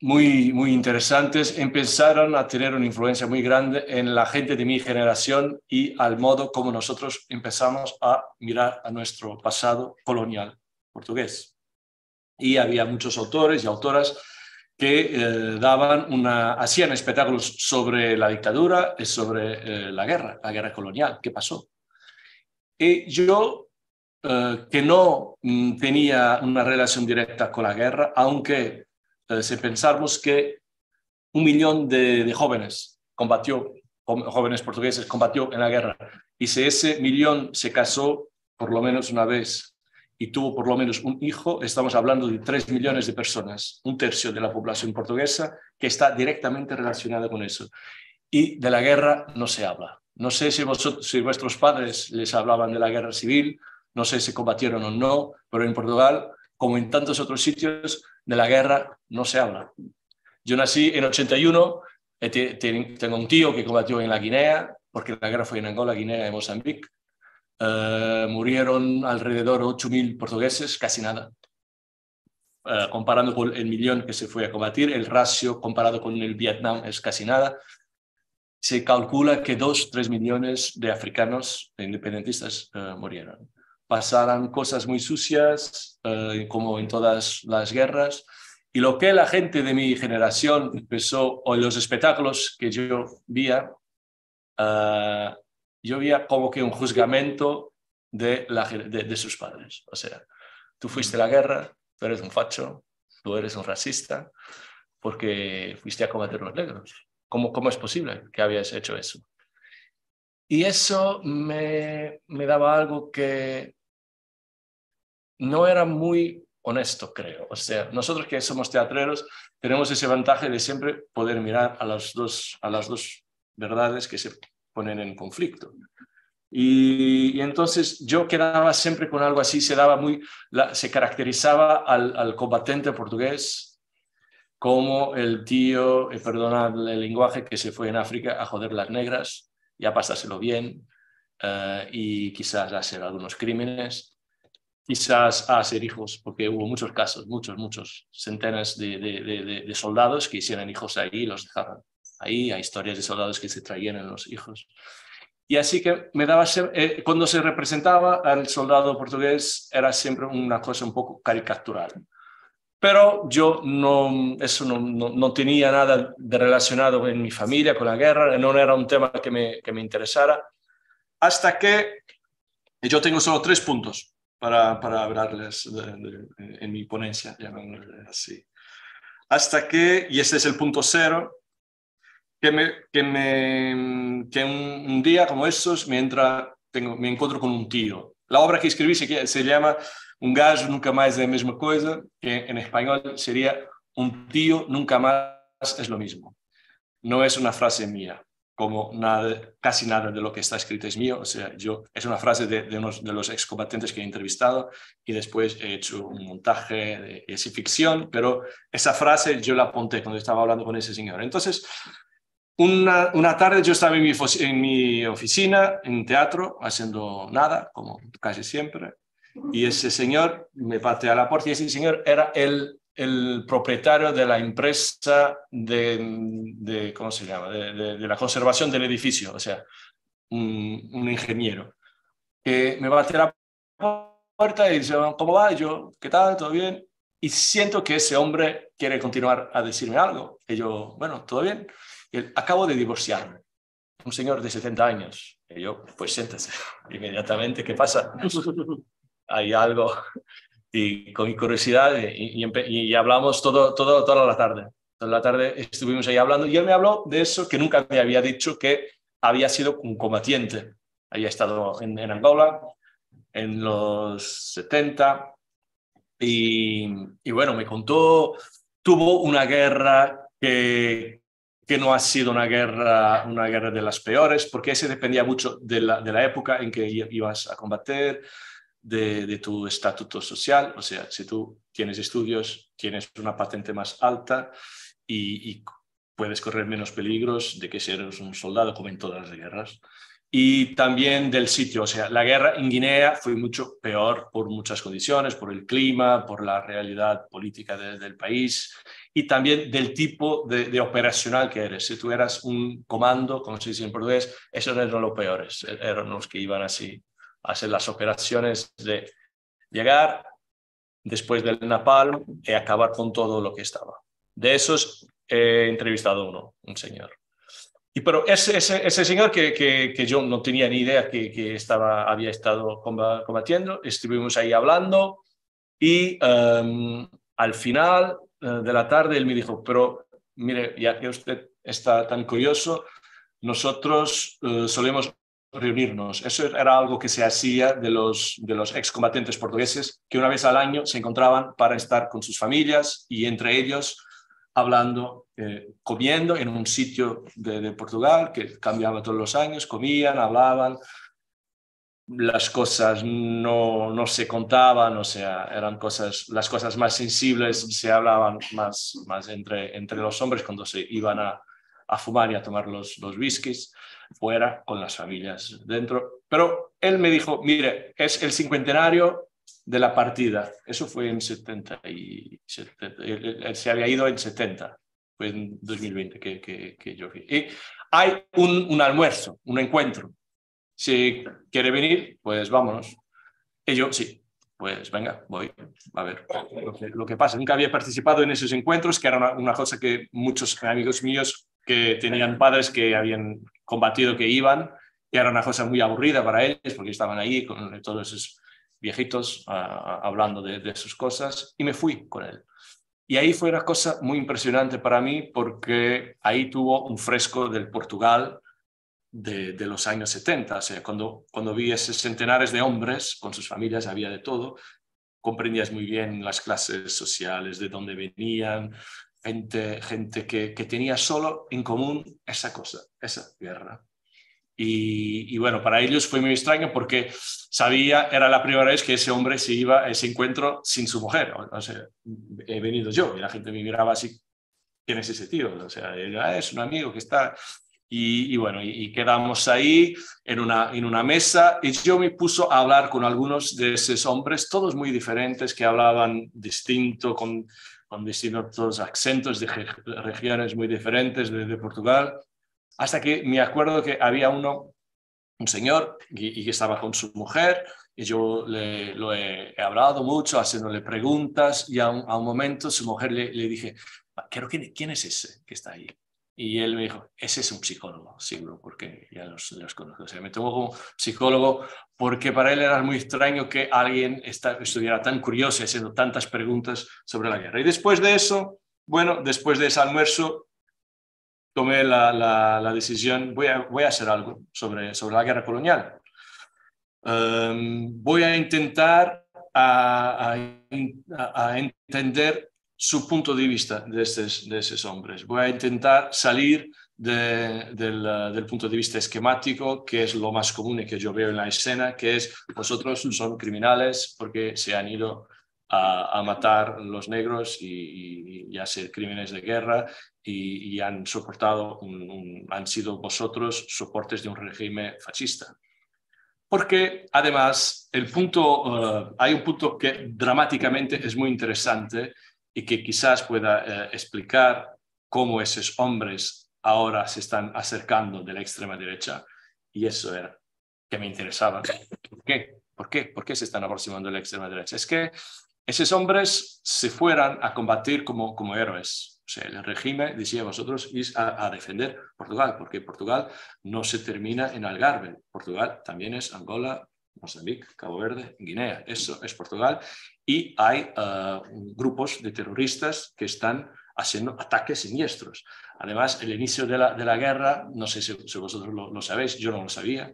muy, muy interesantes empezaron a tener una influencia muy grande en la gente de mi generación y al modo como nosotros empezamos a mirar a nuestro pasado colonial portugués. Y había muchos autores y autoras que eh, daban una, hacían espectáculos sobre la dictadura y sobre eh, la guerra, la guerra colonial, qué pasó. Y yo, eh, que no mm, tenía una relación directa con la guerra, aunque si pensamos que un millón de, de, jóvenes combatió, jóvenes portugueses combatió en la guerra, y si ese millón se casó por lo menos una vez y tuvo por lo menos un hijo, estamos hablando de tres millones de personas, un tercio de la población portuguesa que está directamente relacionada con eso. Y de la guerra no se habla. No sé si, vosotros, si vuestros padres les hablaban de la guerra civil, no sé si combatieron o no, pero en Portugal, como en tantos otros sitios, de la guerra no se habla. Yo nací en 81, tengo un tío que combatió en la Guinea, porque la guerra fue en Angola, Guinea y Mozambique. Uh, murieron alrededor de 8.000 portugueses, casi nada. Uh, comparando con el millón que se fue a combatir, el ratio comparado con el Vietnam es casi nada. Se calcula que 2, 3 millones de africanos independentistas uh, murieron pasaran cosas muy sucias, eh, como en todas las guerras. Y lo que la gente de mi generación empezó, o los espectáculos que yo uh, yo veía como que un juzgamento de, la, de, de, sus padres. O sea, tú fuiste a la guerra, tú eres un facho, tú eres un racista, porque fuiste a combatir los negros. ¿Cómo, cómo es posible que habías hecho eso? Y eso me, me daba algo que no era muy honesto, creo. O sea, nosotros que somos teatreros tenemos ese vantaje de siempre poder mirar a las dos, a las dos verdades que se ponen en conflicto. Y, entonces yo quedaba siempre con algo así, se daba muy, se caracterizaba al, al, combatiente portugués como el tío, eh, el lenguaje, que se fue en África a joder las negras y a pasárselo bien uh, y quizás a hacer algunos crímenes quizás a hacer hijos, porque hubo muchos casos, muchos, muchos, centenas de, de soldados que hicieron hijos ahí y los dejaron ahí, hay historias de soldados que se traían a los hijos. Y así que me daba, eh, cuando se representaba al soldado portugués era siempre una cosa un poco caricatural. Pero yo no, eso no, no, tenía nada de relacionado en mi familia con la guerra, no era un tema que me, que me interesara, hasta que yo tengo solo tres puntos para, para hablarles en mi ponencia, así. Hasta que, y este es el punto cero, que, me, que, me, que un, día como estos me, entra, tengo, me encuentro con un tío. La obra que escribí se, se llama Un gajo nunca más es la misma cosa, que en español sería Un tío nunca más es lo mismo. No es una frase mía, como nada, casi nada de lo que está escrito es mío. O sea, yo, es una frase de, de unos de los excombatientes que he entrevistado y después he hecho un montaje de ficción, pero esa frase yo la apunté cuando estaba hablando con ese señor. Entonces, una, una tarde yo estaba en mi, en mi oficina, en teatro, haciendo nada, como casi siempre, y ese señor me patea la puerta y ese señor era el el propietario de la empresa de, de ¿cómo se llama? De, de, la conservación del edificio, o sea, un, un, ingeniero, que me bate la puerta y dice, ¿cómo va? Y yo, ¿qué tal? ¿Todo bien? Y siento que ese hombre quiere continuar a decirme algo. Y yo, bueno, ¿todo bien? Y él, acabo de divorciarme. Un señor de 70 años. Y yo, pues siéntese. Inmediatamente, ¿qué pasa? Hay algo y con mi curiosidad y, y, hablamos todo, todo, toda la tarde. Toda la tarde estuvimos ahí hablando y él me habló de eso que nunca me había dicho que había sido un combatiente. Había estado en, en Angola en los 70 y, y, bueno, me contó, tuvo una guerra que, que no ha sido una guerra, una guerra de las peores, porque ese dependía mucho de la, de la época en que ibas a combater, de, tu estatuto social, o sea, si tú tienes estudios, tienes una patente más alta y, puedes correr menos peligros de que si eres un soldado, como en todas las guerras. Y también del sitio, o sea, la guerra en Guinea fue mucho peor por muchas condiciones, por el clima, por la realidad política del país y también del tipo de, operacional que eres. Si tú eras un comando, como se dice en portugués, esos eran los peores, eran los que iban así hacer las operaciones de llegar después del Napalm y acabar con todo lo que estaba. De esos he entrevistado uno, un señor. Y pero ese, ese, ese señor que, que, que, yo no tenía ni idea que, que estaba, había estado combatiendo, estuvimos ahí hablando y um, al final de la tarde él me dijo, pero mire, ya que usted está tan curioso, nosotros uh, solemos reunirnos. Eso era algo que se hacía de los, de los excombatientes portugueses, que una vez al año se encontraban para estar con sus familias y entre ellos hablando, eh, comiendo en un sitio de, Portugal que cambiaba todos los años, comían, hablaban, las cosas no, no se contaban, o sea, eran cosas, las cosas más sensibles se hablaban más, más entre, entre los hombres cuando se iban a, a fumar y a tomar los, los whiskies fuera con las familias dentro. Pero él me dijo, mire, es el cincuentenario de la partida. Eso fue en 70 y Él, se había ido en 70, fue en 2020 que, que, que yo fui. Y hay un, un, almuerzo, un encuentro. Si quiere venir, pues vámonos. Y yo, sí, pues venga, voy a ver lo que, pasa. Nunca había participado en esos encuentros, que era una, una cosa que muchos amigos míos que tenían padres que habían combatido que iban, y era una cosa muy aburrida para ellos porque estaban ahí con todos esos viejitos hablando de, de, sus cosas y me fui con él. Y ahí fue una cosa muy impresionante para mí porque ahí tuvo un fresco del Portugal de, los años 70. O sea, cuando, cuando vi esos centenares de hombres con sus familias, había de todo, comprendías muy bien las clases sociales, de dónde venían, gente, gente que, que, tenía solo en común esa cosa, esa guerra. Y, bueno, para ellos fue muy extraño porque sabía, era la primera vez que ese hombre se iba a ese encuentro sin su mujer. O, sea, he venido yo y la gente me miraba así, ¿quién es ese tío? O sea, ah, es un amigo que está... Y, y bueno, y, y, quedamos ahí en una, en una mesa y yo me puso a hablar con algunos de esos hombres, todos muy diferentes, que hablaban distinto, con con distintos acentos de regiones muy diferentes de, Portugal, hasta que me acuerdo que había uno, un señor, y, que estaba con su mujer, y yo le, lo he, hablado mucho, haciéndole preguntas, y a un, momento su mujer le, le dije, quiero, ¿quién, ¿quién es ese que está ahí? Y él me dijo, ese es un psicólogo, seguro, porque ya los, los conozco. O sea, me tomó como psicólogo porque para él era muy extraño que alguien estuviera tan curioso haciendo tantas preguntas sobre la guerra. Y después de eso, bueno, después de ese almuerzo, tomé la, la, decisión, voy a, voy a hacer algo sobre, sobre la guerra colonial. Em, voy a intentar a, a, a entender su punto de vista de esos, de esos hombres. Voy a intentar salir del, del, punto de vista esquemático, que es lo más común y que yo veo en la escena, que es vosotros son criminales porque se han ido a, a matar los negros y, y, hacer crímenes de guerra y, han soportado, han sido vosotros soportes de un régimen fascista. Porque además el punto, eh, hay un punto que dramáticamente es muy interesante y que quizás pueda eh, explicar cómo esos hombres ahora se están acercando de la extrema derecha. Y eso era que me interesaba. ¿Por qué? ¿Por qué? ¿Por qué se están aproximando de la extrema derecha? Es que esos hombres se fueran a combatir como, como héroes. O sea, el régimen, decía vosotros, es a, a, defender Portugal, porque Portugal no se termina en Algarve. Portugal también es Angola, Mozambique, Cabo Verde, Guinea. Eso es Portugal y hay eh, grupos de terroristas que están haciendo ataques siniestros. Además, el inicio de la, de la guerra, no sé si, vosotros lo, sabéis, yo no lo sabía,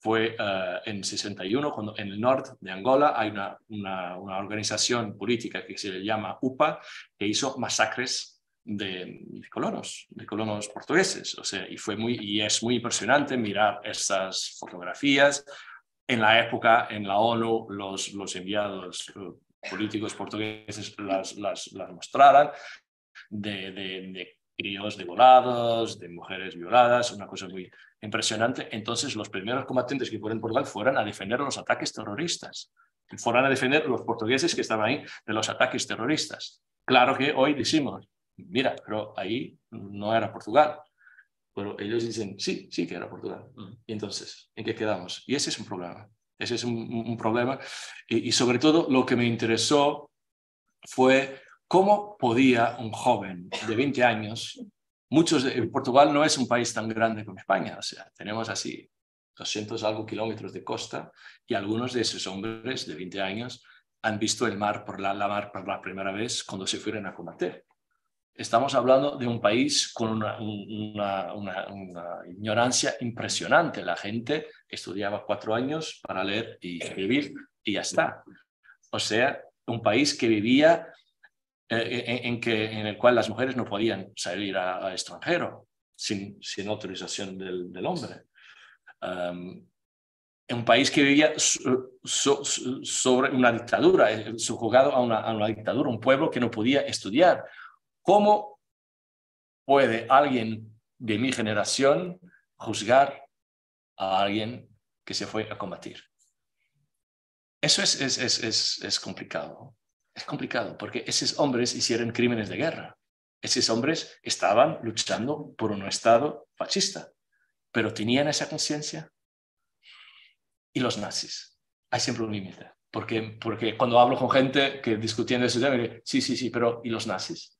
fue uh, en 61, cuando en el norte de Angola hay una, una, una, organización política que se llama UPA, que hizo masacres de, de, colonos, de colonos portugueses. O sea, y, fue muy, y es muy impresionante mirar estas fotografías. En la época, en la ONU, los, los enviados políticos portugueses las, las, las mostraran, de, de, de críos devolados, de mujeres violadas, una cosa muy impresionante. Entonces, los primeros combatientes que fueron en Portugal fueron a defender los ataques terroristas, fueron a defender los portugueses que estaban ahí de los ataques terroristas. Claro que hoy decimos, mira, pero ahí no era Portugal. Pero ellos dicen, sí, sí que era Portugal. Mm. Y entonces, ¿en qué quedamos? Y ese es un problema. Ese es un, problema. Y, sobre todo lo que me interesó fue cómo podía un joven de 20 años, muchos de, Portugal no es un país tan grande como España, o sea, tenemos así 200 algo kilómetros de costa y algunos de esos hombres de 20 años han visto el mar por la, la mar por la primera vez cuando se fueron a combatir. Estamos hablando de un país con una, ignorancia impresionante. La gente estudiaba cuatro años para leer y escribir y ya está. O sea, un país que vivía eh, en, que, en el cual las mujeres no podían salir a, extranjero sin, sin autorización del, hombre. Un país que vivía sobre una dictadura, eh, sujugado a una, a una dictadura, un pueblo que no podía estudiar, ¿Cómo puede alguien de mi generación juzgar a alguien que se fue a combatir? Eso es, es, es, es, complicado. Es complicado porque esos hombres hicieron crímenes de guerra. Esos hombres estaban luchando por un Estado fascista, pero tenían esa conciencia. Y los nazis. Hay siempre un límite. Porque, porque cuando hablo con gente que discutiendo ese tema, sí, sí, sí, pero ¿y los nazis?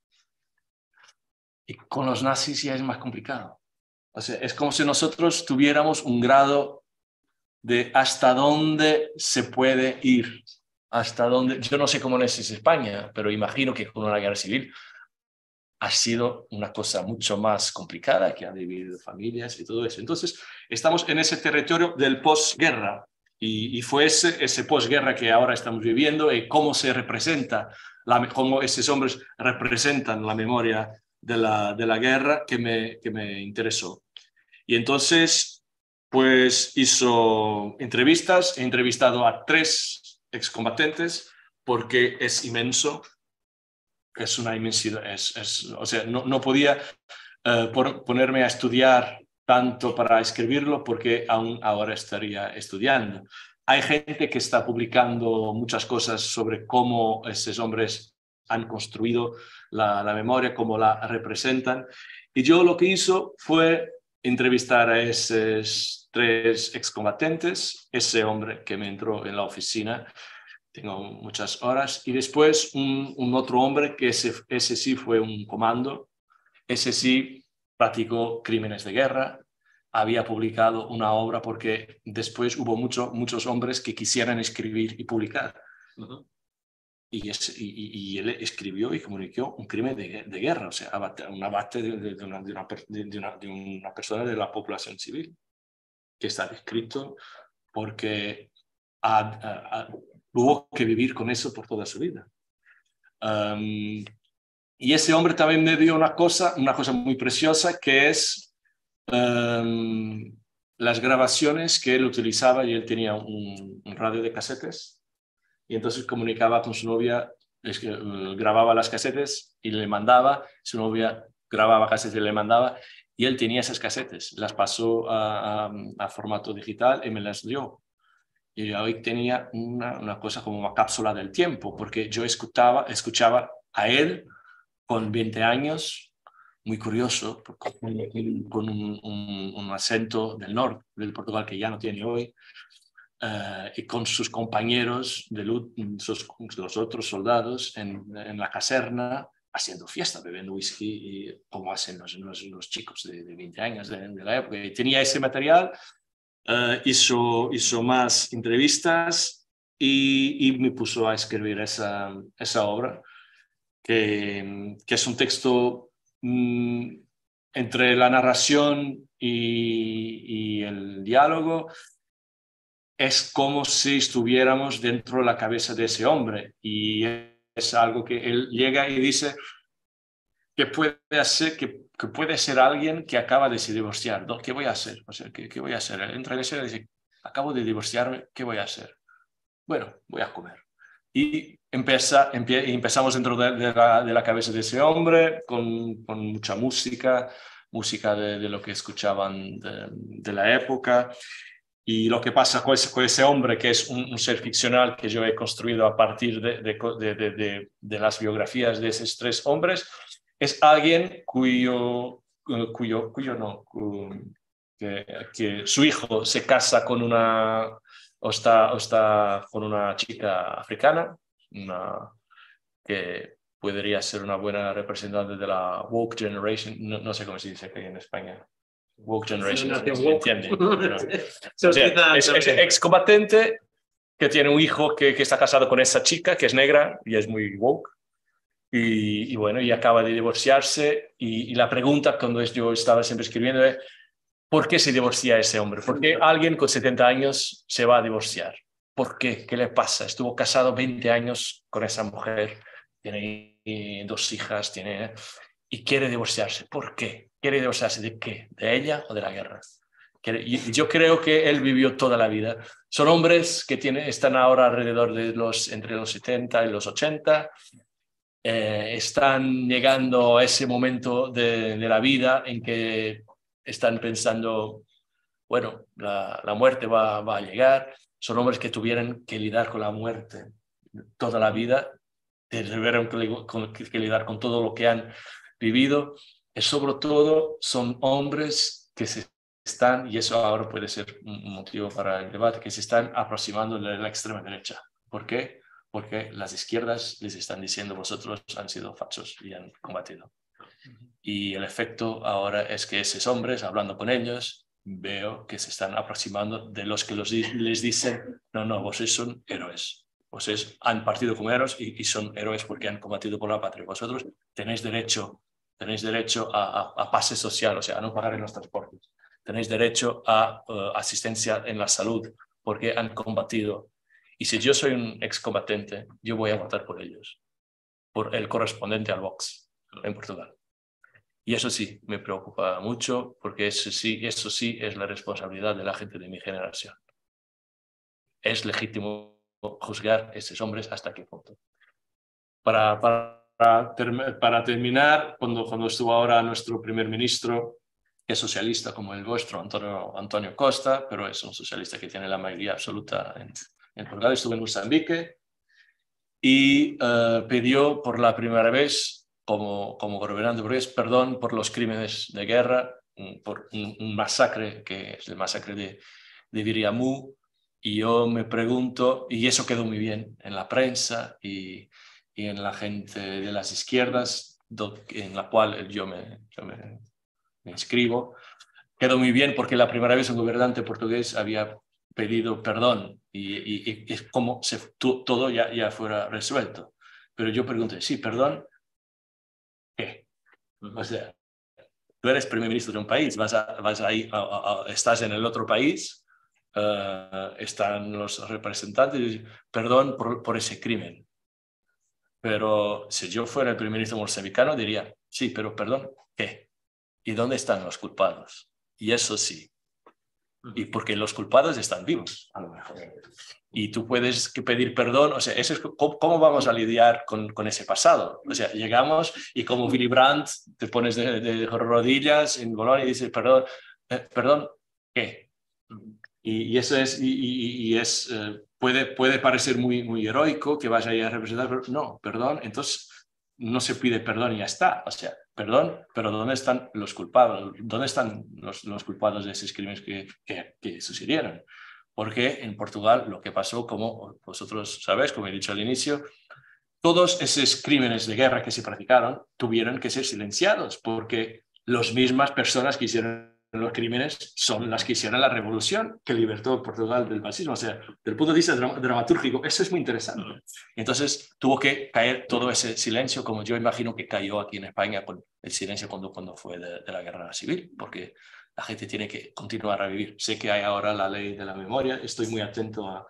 Y con los nazis ya es más complicado. O sea, es como si nosotros tuviéramos un grado de hasta dónde se puede ir, hasta dónde, yo no sé cómo es España, pero imagino que con una guerra civil ha sido una cosa mucho más complicada, que ha dividido familias y todo eso. Entonces, estamos en ese territorio del posguerra, y, y fue ese, ese posguerra que ahora estamos viviendo y cómo se representa, la, cómo esos hombres representan la memoria de la, de la guerra que me, que me interesó. Y entonces, pues hizo entrevistas, he entrevistado a tres excombatientes porque es inmenso, es una inmensidad, es, es, o sea, no, no podía uh, por, ponerme a estudiar tanto para escribirlo porque aún ahora estaría estudiando. Hay gente que está publicando muchas cosas sobre cómo esos hombres han construido la, memoria, cómo la representan. Y yo lo que hizo fue entrevistar a esos tres excombatientes, ese hombre que me entró en la oficina, tengo muchas horas, y después un, otro hombre que ese, ese sí fue un comando, ese sí practicó crímenes de guerra, había publicado una obra porque después hubo mucho, muchos hombres que quisieran escribir y publicar. Y, es, y, y, él escribió y comunicó un crimen de, de guerra, o sea, un abate de, de, una, una, una, de, una, persona de la población civil, que está descrito porque tuvo que vivir con eso por toda su vida. Um, y ese hombre también me dio una cosa, una cosa muy preciosa, que es um, las grabaciones que él utilizaba y él tenía un, un, radio de casetes y entonces comunicaba con su novia, uh, grababa las casetes y le mandaba, su novia grababa casetes y le mandaba y él tenía esas casetes, las pasó a, formato digital y me las dio. Y hoy tenía una, cosa como una cápsula del tiempo, porque yo escuchaba, escuchaba a él con 20 años muy curioso, con, un, acento del norte del Portugal que ya no tiene hoy, uh, y con sus compañeros, de sus, los otros soldados en, en, la caserna, haciendo fiesta, bebiendo whisky, y, como hacen los, los, los chicos de, de, 20 años de, de, la época. Y tenía ese material, uh, hizo, hizo más entrevistas y, y me puso a escribir esa, esa obra, que, que es un texto Mm, entre la narración y, y, el diálogo es como si estuviéramos dentro de la cabeza de ese hombre y es algo que él llega y dice que puede hacer que, puede ser alguien que acaba de se divorciar ¿qué voy a hacer? ¿qué, voy a hacer? Entra en ese y dice acabo de divorciarme ¿qué voy a hacer? bueno, voy a comer y empieza, empie, empezamos dentro de, la, de, la, cabeza de ese hombre con, con mucha música, música de lo que escuchaban de, la época. Y lo que pasa con ese, con ese hombre, que es un, un, ser ficcional que yo he construido a partir de, las biografías de esos tres hombres, es alguien cuyo, cuyo, cuyo no, que, que su hijo se casa con una, o está, o está con una chica africana, una, que podría ser una buena representante de la woke generation, no, no sé cómo se dice aquí en España. Woke generation, es, es excombatiente que tiene un hijo que, que, está casado con esa chica que es negra y es muy woke. Y, y bueno, y acaba de divorciarse. Y, y, la pregunta cuando yo estaba siempre escribiendo es, ¿por qué se divorcia ese hombre? ¿Por qué alguien con 70 años se va a divorciar? ¿Por qué? ¿Qué le pasa? Estuvo casado 20 años con esa mujer, tiene dos hijas, tiene y quiere divorciarse. ¿Por qué? ¿Quiere divorciarse de qué? ¿De ella o de la guerra? Yo creo que él vivió toda la vida. Son hombres que tiene, están ahora alrededor de los, entre los 70 y los 80. Eh, están llegando a ese momento de, de, la vida en que están pensando, bueno, la, la muerte va, va a llegar son hombres que tuvieran que lidiar con la muerte toda la vida, tuvieron que, que lidiar con todo lo que han vivido, y sobre todo son hombres que se están, y eso ahora puede ser un motivo para el debate, que se están aproximando de la extrema derecha. ¿Por qué? Porque las izquierdas les están diciendo vosotros han sido fachos y han combatido. Y el efecto ahora es que esos hombres, hablando con ellos, veo que se están aproximando de los que los, les dicen, no, no, vosotros son héroes. Vosotros han partido como héroes y, y, son héroes porque han combatido por la patria. Vosotros tenéis derecho, tenéis derecho a, a, a pase social, o sea, a no pagar en los transportes. Tenéis derecho a uh, asistencia en la salud porque han combatido. Y si yo soy un excombatente, yo voy a votar por ellos, por el correspondiente al Vox en Portugal. Y eso sí, me preocupa mucho porque eso sí, eso sí es la responsabilidad de la gente de mi generación. Es legítimo juzgar a esos hombres hasta qué punto. Para, para, para, terminar, cuando, cuando estuvo ahora nuestro primer ministro, que es socialista como el vuestro, Antonio, Antonio Costa, pero es un socialista que tiene la mayoría absoluta en, en Portugal, estuvo en Mozambique y eh, pidió por la primera vez como, como gobernante portugués perdón por los crímenes de guerra, por un, un masacre que es el masacre de, de Viriamú. Y yo me pregunto, y eso quedó muy bien en la prensa y, y en la gente de las izquierdas, en la cual yo me, yo me, me inscribo, quedó muy bien porque la primera vez un gobernante portugués había pedido perdón y, es como si todo ya, ya fuera resuelto. Pero yo pregunté, sí, perdón, ¿qué? O sea, tú eres primer ministro de un país, vas, a, vas ahí, a, a, estás en el otro país, uh, están los representantes perdón por, por, ese crimen. Pero si yo fuera el primer ministro morsevicano, diría, sí, pero perdón, ¿qué? ¿Y dónde están los culpados? Y eso sí, y porque los culpados están vivos, a lo mejor. Y tú puedes pedir perdón, o sea, eso es, ¿cómo, cómo vamos a lidiar con, con, ese pasado? O sea, llegamos y como Willy Brandt te pones de, de rodillas en Bolonia y dices, perdón, eh, perdón, ¿qué? Y, y eso es, y, y, y es eh, puede, puede parecer muy, muy heroico que vaya a representar, pero no, perdón, entonces no se pide perdón y ya está. O sea, perdón, pero ¿dónde están los culpables? ¿Dónde están los, los culpables de esos crímenes que, que, que, sucedieron? Porque en Portugal lo que pasó, como vosotros sabéis, como he dicho al inicio, todos esos crímenes de guerra que se practicaron tuvieron que ser silenciados porque las mismas personas que hicieron los crímenes son las que hicieron la revolución que libertó Portugal del fascismo. O sea, desde el punto de vista dramatúrgico, eso es muy interesante. Entonces tuvo que caer todo ese silencio, como yo imagino que cayó aquí en España con el silencio cuando, cuando fue de, de la guerra civil, porque la gente tiene que continuar a vivir. Sé que hay ahora la ley de la memoria, estoy muy atento a,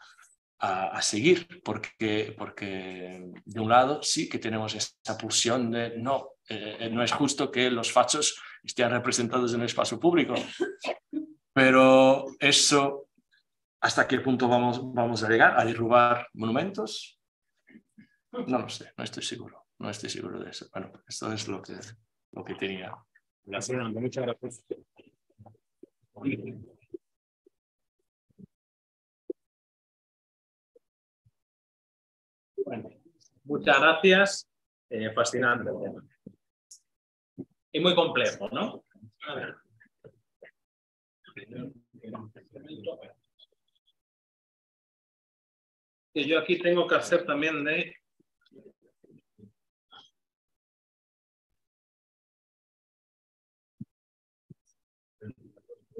a, a, seguir, porque, porque de un lado sí que tenemos esa pulsión de no, eh, no es justo que los fachos estén representados en el espacio público, pero eso, ¿hasta qué punto vamos, vamos a llegar? ¿A derrubar monumentos? No lo sé, no estoy seguro, no estoy seguro de eso. Bueno, esto es lo que, lo que tenía. Gracias, muchas gracias. Bueno, muchas gracias. Eh, fascinante el tema. Y muy complejo, ¿no? A ver. Que yo aquí tengo que hacer también de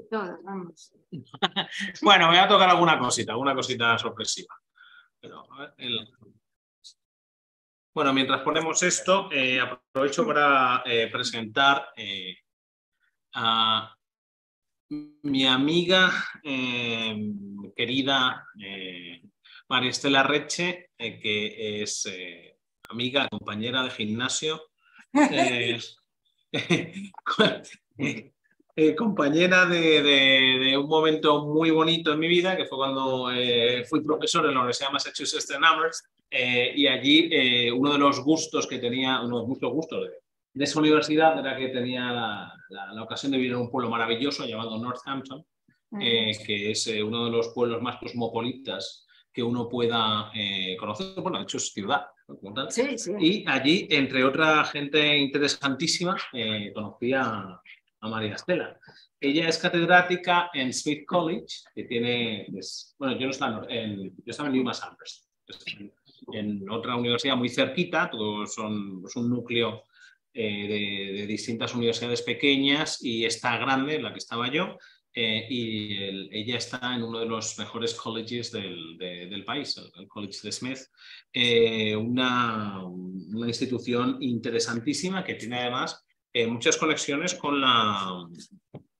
Todas, vamos. bueno, me voy a tocar alguna cosita, alguna cosita sorpresiva. Pero, el... Bueno, mientras ponemos esto, eh, aprovecho para eh, presentar eh, a mi amiga querida María Estela Reche, que es amiga, compañera de gimnasio. Eh, compañera de, de, de, un momento muy bonito en mi vida, que fue cuando eh, fui profesor en la Universidad de Massachusetts en Amherst, eh, y allí eh, uno de los gustos que tenía, uno de los muchos gustos de, de esa universidad era que tenía la, la, la, ocasión de vivir en un pueblo maravilloso llamado Northampton, que es uno de los pueblos más cosmopolitas que uno pueda conocer, bueno, de hecho es ciudad. Sí, sí. Y allí, entre otra gente interesantísima, conocí a a María Estela. Ella es catedrática en Smith College, que tiene, bueno, yo no estaba en, yo estaba en Newmas Amherst, en otra universidad muy cerquita, todos son es un núcleo eh, de, distintas universidades pequeñas y está grande, la que estaba yo, eh, y el, ella está en uno de los mejores colleges del, de, del país, el, el, College de Smith, eh, una, una institución interesantísima que tiene además eh, muchas conexiones con la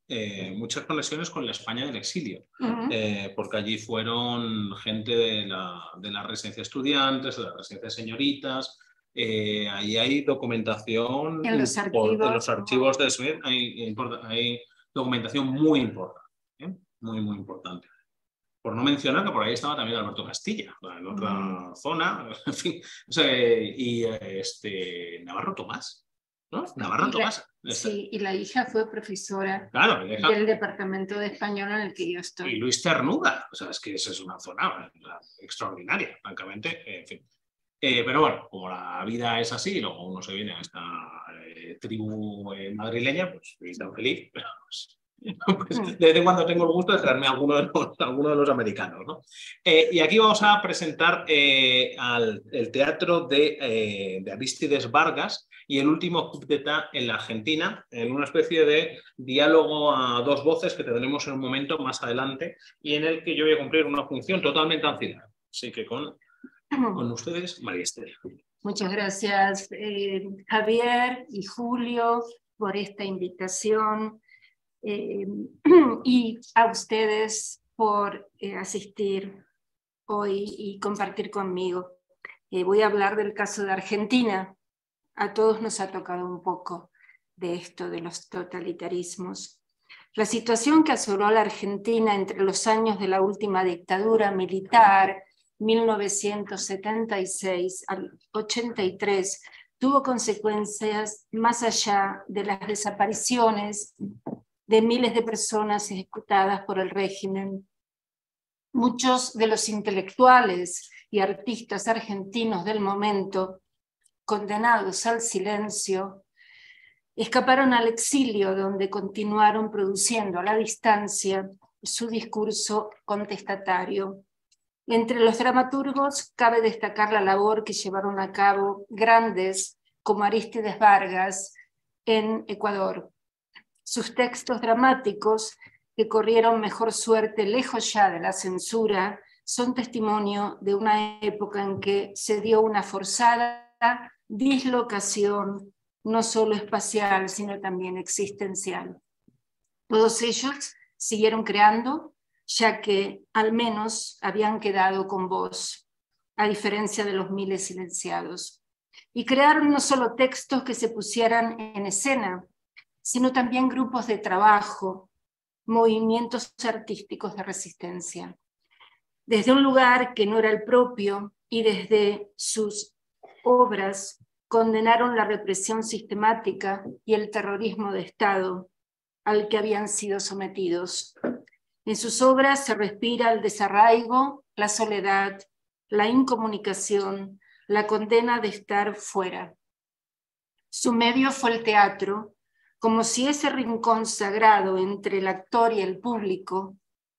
eh, muchas conexiones con la España del exilio, uh -huh. eh, porque allí fueron gente de la, de la residencia de estudiantes, de la residencia de señoritas, eh, ahí hay documentación en los archivos, en los archivos de Smith, hay, hay documentación muy importante, muy, muy importante. Por no mencionar que por ahí estaba también Alberto Castilla, en otra uh -huh. zona, en fin, o sea, y este, Navarro Tomás, ¿no? Navarra Tomás. Sí, y la hija fue profesora claro, hija... del departamento de español en el que yo estoy. Y Luis Ternuda, o sea, es que esa es una zona extraordinaria, francamente, en fin. Eh, pero bueno, como la vida es así, luego uno se viene a esta eh, tribu eh, madrileña, pues estoy tan feliz, pero pues, pues, de vez en cuando tengo el gusto de traerme a alguno de los, alguno de los americanos. ¿no? Y aquí vamos a presentar al, el teatro de, de Aristides Vargas y el último coup d'etat en la Argentina, en una especie de diálogo a dos voces que tendremos en un momento más adelante y en el que yo voy a cumplir una función totalmente ancillada. Así que con, con ustedes, María Esther. Muchas gracias, eh, Javier y Julio, por esta invitación eh, y a ustedes por eh, asistir hoy y compartir conmigo. Eh, voy a hablar del caso de Argentina. A todos nos ha tocado un poco de esto, de los totalitarismos. La situación que asoló a la Argentina entre los años de la última dictadura militar 1976 al 83 tuvo consecuencias más allá de las desapariciones de miles de personas ejecutadas por el régimen. Muchos de los intelectuales y artistas argentinos del momento, condenados al silencio, escaparon al exilio donde continuaron produciendo a la distancia su discurso contestatario entre los dramaturgos cabe destacar la labor que llevaron a cabo grandes como Aristides Vargas en Ecuador. Sus textos dramáticos, que corrieron mejor suerte lejos ya de la censura, son testimonio de una época en que se dio una forzada dislocación, no solo espacial, sino también existencial. Todos ellos siguieron creando ya que al menos habían quedado con voz, a diferencia de los miles silenciados. Y crearon no solo textos que se pusieran en escena, sino también grupos de trabajo, movimientos artísticos de resistencia. Desde un lugar que no era el propio y desde sus obras condenaron la represión sistemática y el terrorismo de Estado al que habían sido sometidos. En sus obras se respira el desarraigo, la soledad, la incomunicación, la condena de estar fuera. Su medio fue el teatro, como si ese rincón sagrado entre el actor y el público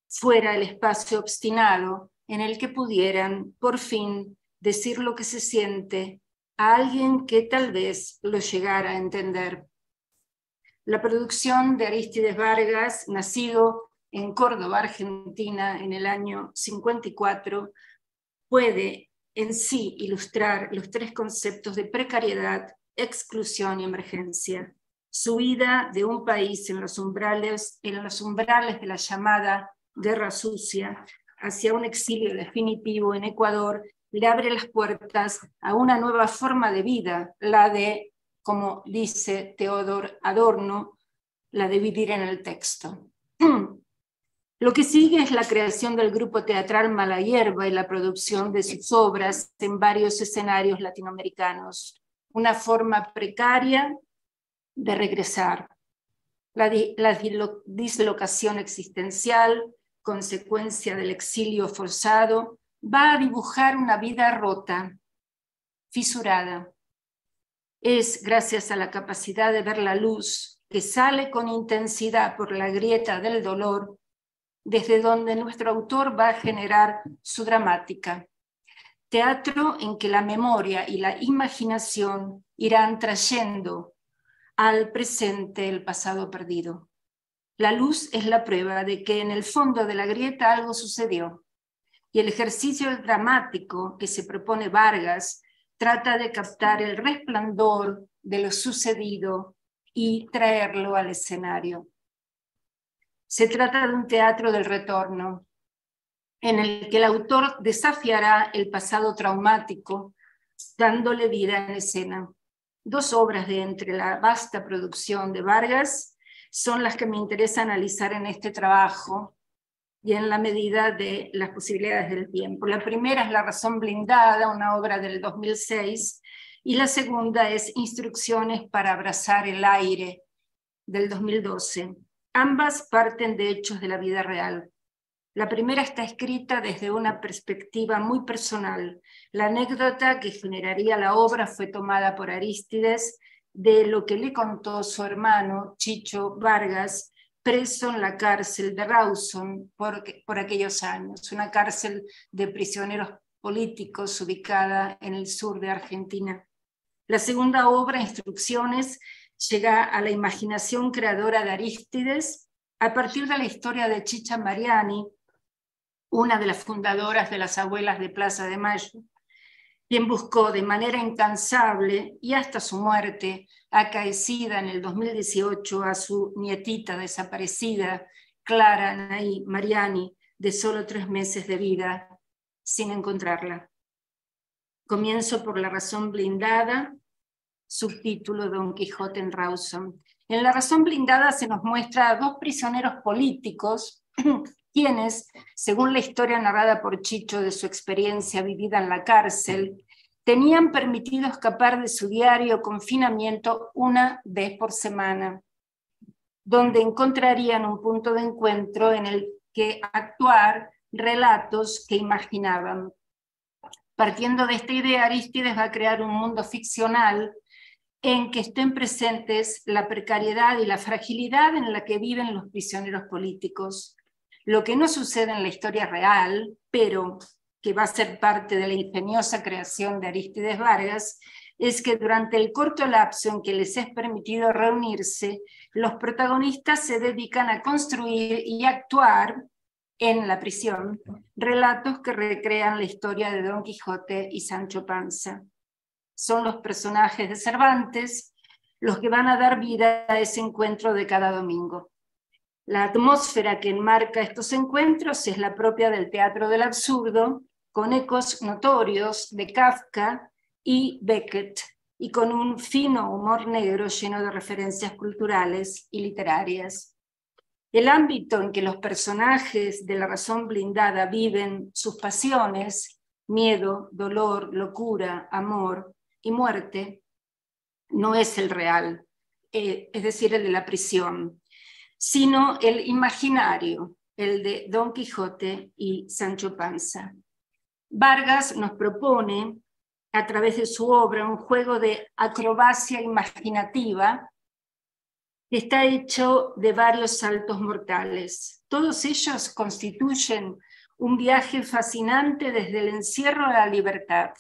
fuera el espacio obstinado en el que pudieran, por fin, decir lo que se siente a alguien que tal vez lo llegara a entender. La producción de Aristides Vargas, nacido en Córdoba, Argentina, en el año 54, puede en sí ilustrar los tres conceptos de precariedad, exclusión y emergencia. Su vida de un país en los umbrales, en los umbrales de la llamada guerra sucia hacia un exilio definitivo en Ecuador le abre las puertas a una nueva forma de vida, la de, como dice Teodor Adorno, la de vivir en el texto. Lo que sigue es la creación del grupo teatral Mala Hierba y la producción de sus obras en varios escenarios latinoamericanos, una forma precaria de regresar. La, la dislocación existencial, consecuencia del exilio forzado, va a dibujar una vida rota, fisurada. Es gracias a la capacidad de ver la luz que sale con intensidad por la grieta del dolor desde donde nuestro autor va a generar su dramática. Teatro en que la memoria y la imaginación irán trayendo al presente el pasado perdido. La luz es la prueba de que en el fondo de la grieta algo sucedió. Y el ejercicio dramático que se propone Vargas trata de captar el resplandor de lo sucedido y traerlo al escenario. Se trata de un teatro del retorno, en el que el autor desafiará el pasado traumático, dándole vida en escena. Dos obras de entre la vasta producción de Vargas son las que me interesa analizar en este trabajo y en la medida de las posibilidades del tiempo. La primera es La razón blindada, una obra del 2006, y la segunda es Instrucciones para abrazar el aire, del 2012. Ambas parten de hechos de la vida real. La primera está escrita desde una perspectiva muy personal. La anécdota que generaría la obra fue tomada por Arístides de lo que le contó su hermano Chicho Vargas, preso en la cárcel de Rawson por, por aquellos años, una cárcel de prisioneros políticos ubicada en el sur de Argentina. La segunda obra, Instrucciones, llega a la imaginación creadora de Arístides a partir de la historia de Chicha Mariani, una de las fundadoras de las abuelas de Plaza de Mayo, quien buscó de manera incansable y hasta su muerte, acaecida en el 2018 a su nietita desaparecida, Clara Nay Mariani, de solo tres meses de vida, sin encontrarla. Comienzo por la razón blindada, subtítulo Don Quijote en Rawson. En la razón blindada se nos muestra a dos prisioneros políticos, quienes, según la historia narrada por Chicho de su experiencia vivida en la cárcel, tenían permitido escapar de su diario confinamiento una vez por semana, donde encontrarían un punto de encuentro en el que actuar relatos que imaginaban. Partiendo de esta idea, Aristides va a crear un mundo ficcional en que estén presentes la precariedad y la fragilidad en la que viven los prisioneros políticos, lo que no sucede en la historia real, pero que va a ser parte de la ingeniosa creación de Aristides Vargas, es que durante el corto lapso en que les es permitido reunirse, los protagonistas se dedican a construir y actuar en la prisión relatos que recrean la historia de Don Quijote y Sancho Panza. Son los personajes de Cervantes los que van a dar vida a ese encuentro de cada domingo. La atmósfera que enmarca estos encuentros es la propia del teatro del absurdo, con ecos notorios de Kafka y Beckett, y con un fino humor negro lleno de referencias culturales y literarias. El ámbito en que los personajes de la razón blindada viven sus pasiones, miedo, dolor, locura, amor y muerte, no es el real, eh, es decir, el de la prisión, sino el imaginario, el de Don Quijote y Sancho Panza. Vargas nos propone, a través de su obra, un juego de acrobacia imaginativa está hecho de varios saltos mortales. Todos ellos constituyen un viaje fascinante desde el encierro a la libertad.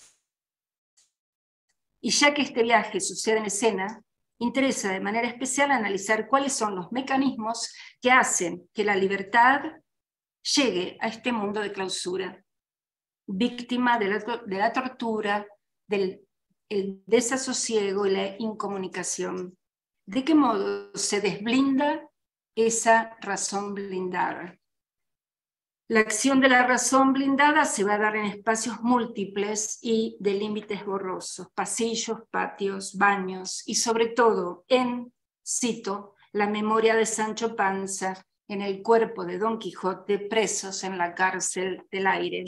Y ya que este viaje sucede en escena, interesa de manera especial analizar cuáles son los mecanismos que hacen que la libertad llegue a este mundo de clausura, víctima de la, tortura, del desasosiego y la incomunicación. ¿De qué modo se desblinda esa razón blindada? La acción de la razón blindada se va a dar en espacios múltiples y de límites borrosos, pasillos, patios, baños y sobre todo en, cito, la memoria de Sancho Panza en el cuerpo de Don Quijote presos en la cárcel del aire.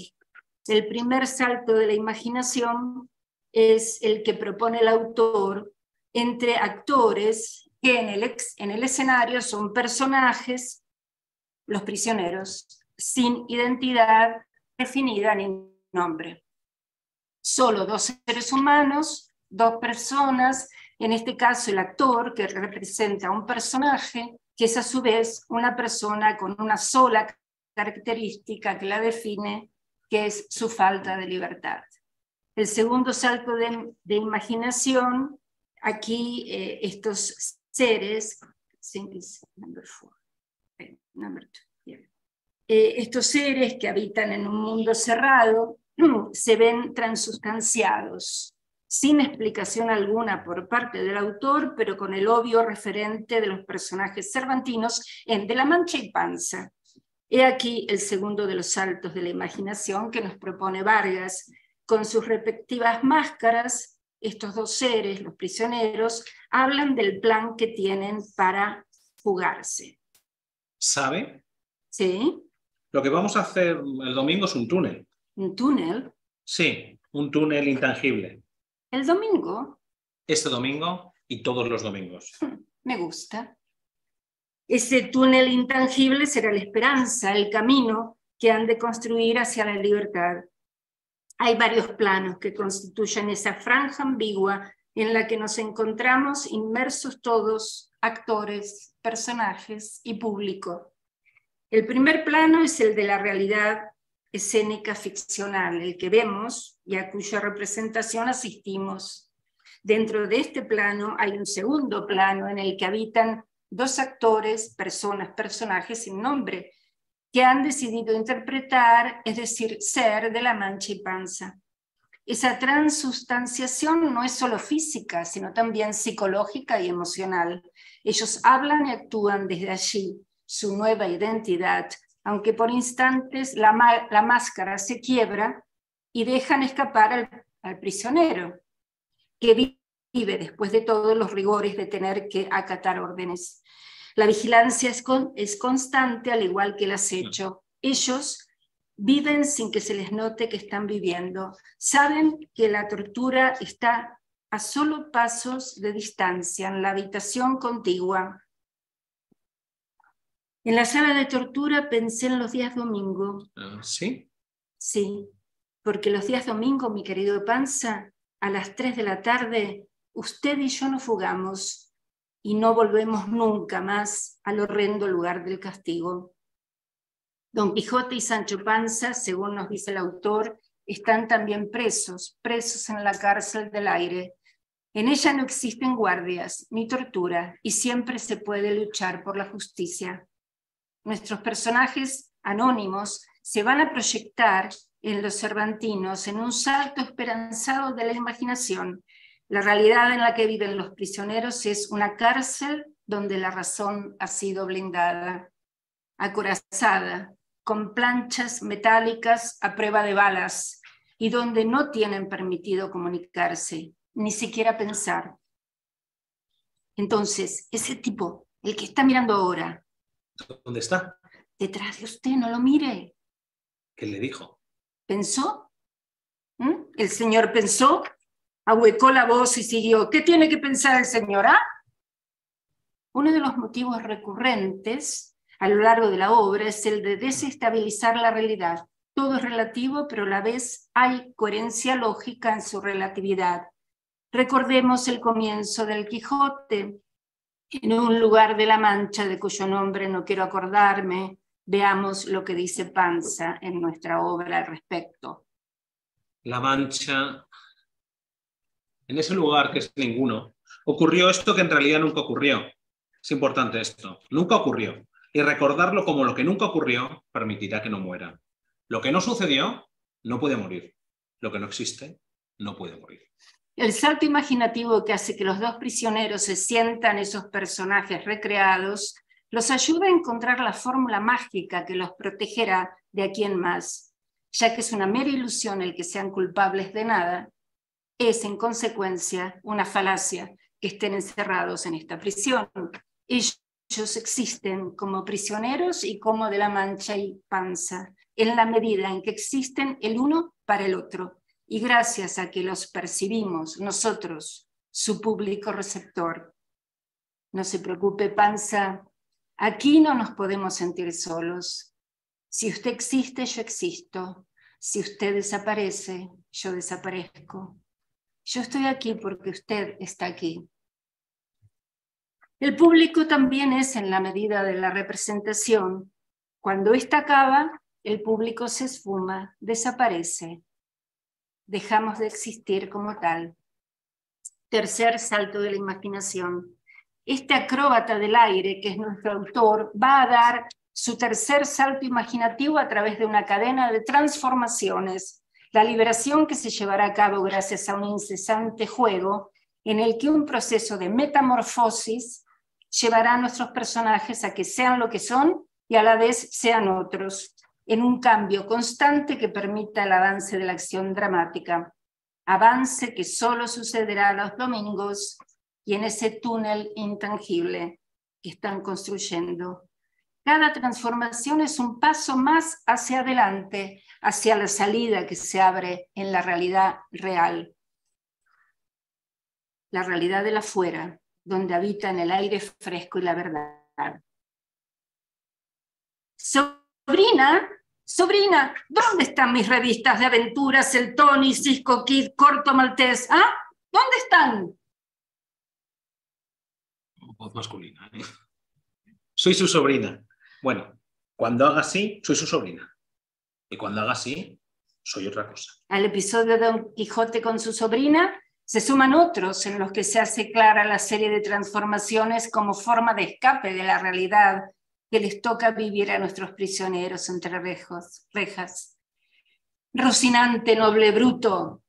El primer salto de la imaginación es el que propone el autor entre actores que en el, en el escenario son personajes, los prisioneros, sin identidad definida ni nombre. Solo dos seres humanos, dos personas, en este caso el actor que representa a un personaje, que es a su vez una persona con una sola característica que la define, que es su falta de libertad. El segundo salto de, imaginación aquí eh, estos seres, eh, estos seres que habitan en un mundo cerrado se ven transustanciados, sin explicación alguna por parte del autor, pero con el obvio referente de los personajes cervantinos en De la Mancha y Panza. He aquí el segundo de los saltos de la imaginación que nos propone Vargas, con sus respectivas máscaras estos dos seres, los prisioneros, hablan del plan que tienen para fugarse. ¿Sabe? Sí. Lo que vamos a hacer el domingo es un túnel. ¿Un túnel? Sí, un túnel intangible. ¿El domingo? Este domingo y todos los domingos. Me gusta. Ese túnel intangible será la esperanza, el camino que han de construir hacia la libertad. Hay varios planos que constituyen esa franja ambigua en la que nos encontramos inmersos todos, actores, personajes y público. El primer plano es el de la realidad escénica ficcional, el que vemos y a cuya representación asistimos. Dentro de este plano hay un segundo plano en el que habitan dos actores, personas, personajes sin nombre, que han decidido interpretar, es decir, ser de la mancha y panza. Esa transustanciación no es solo física, sino también psicológica y emocional. Ellos hablan y actúan desde allí, su nueva identidad, aunque por instantes la, máscara se quiebra y dejan escapar al, al prisionero, que vive después de todos los rigores de tener que acatar órdenes. La vigilancia es, es constante, al igual que el acecho. Ellos viven sin que se les note que están viviendo. Saben que la tortura está a solo pasos de distancia, en la habitación contigua. En la sala de tortura pensé en los días domingo. Ah, ¿Sí? Sí, porque los días domingo, mi querido Panza, a las tres de la tarde, usted y yo nos fugamos y no volvemos nunca más al horrendo lugar del castigo. Don Quijote y Sancho Panza, según nos dice el autor, están también presos, presos en la cárcel del aire. En ella no existen guardias ni tortura y siempre se puede luchar por la justicia. Nuestros personajes anónimos se van a proyectar en los cervantinos en un salto esperanzado de la imaginación. La realidad en la que viven los prisioneros es una cárcel donde la razón ha sido blindada, acorazada, con planchas metálicas a prueba de balas y donde no tienen permitido comunicarse, ni siquiera pensar. Entonces, ese tipo, el que está mirando ahora. ¿Dónde está? Detrás de usted, no lo mire. ¿Qué le dijo? ¿Pensó? ¿Mm? El señor pensó, ahuecó la voz y siguió. ¿Qué tiene que pensar el señor? Ah? Uno de los motivos recurrentes a lo largo de la obra es el de desestabilizar la realidad. Todo es relativo, pero a la vez hay coherencia lógica en su relatividad. Recordemos el comienzo del Quijote. En un lugar de la Mancha, de cuyo nombre no quiero acordarme, veamos lo que dice Panza en nuestra obra al respecto. La Mancha, en ese lugar que es ninguno, ocurrió esto que en realidad nunca ocurrió. Es importante esto, nunca ocurrió y recordarlo como lo que nunca ocurrió permitirá que no muera. Lo que no sucedió no puede morir. Lo que no existe no puede morir. El salto imaginativo que hace que los dos prisioneros se sientan esos personajes recreados los ayuda a encontrar la fórmula mágica que los protegerá de aquí en más, ya que es una mera ilusión el que sean culpables de nada, es en consecuencia una falacia que estén encerrados en esta prisión. Ellos existen como prisioneros y como de la mancha y panza, en la medida en que existen el uno para el otro, y gracias a que los percibimos nosotros, su público receptor. No se preocupe, panza, aquí no nos podemos sentir solos. Si usted existe, yo existo. Si usted desaparece, yo desaparezco. Yo estoy aquí porque usted está aquí. El público también es en la medida de la representación. Cuando ésta acaba, el público se esfuma, desaparece. Dejamos de existir como tal. Tercer salto de la imaginación. Este acróbata del aire, que es nuestro autor, va a dar su tercer salto imaginativo a través de una cadena de transformaciones, la liberación que se llevará a cabo gracias a un incesante juego en el que un proceso de metamorfosis llevará a nuestros personajes a que sean lo que son y a la vez sean otros, en un cambio constante que permita el avance de la acción dramática. Avance que solo sucederá los domingos y en ese túnel intangible que están construyendo. Cada transformación es un paso más hacia adelante, hacia la salida que se abre en la realidad real, la realidad de la fuera, donde habitan el aire fresco y la verdad. Sobrina, Sobrina, ¿dónde están mis revistas de aventuras, el Tony, Cisco Kid, Corto Maltés? ¿Ah? ¿Dónde están? Voz masculina. ¿eh? Soy su sobrina. Bueno, cuando haga así, soy su sobrina. Y cuando haga así, soy otra cosa. Al episodio de Don Quijote con su sobrina se suman otros en los que se hace clara la serie de transformaciones como forma de escape de la realidad que les toca vivir a nuestros prisioneros entre rejos, rejas. Rocinante, noble bruto,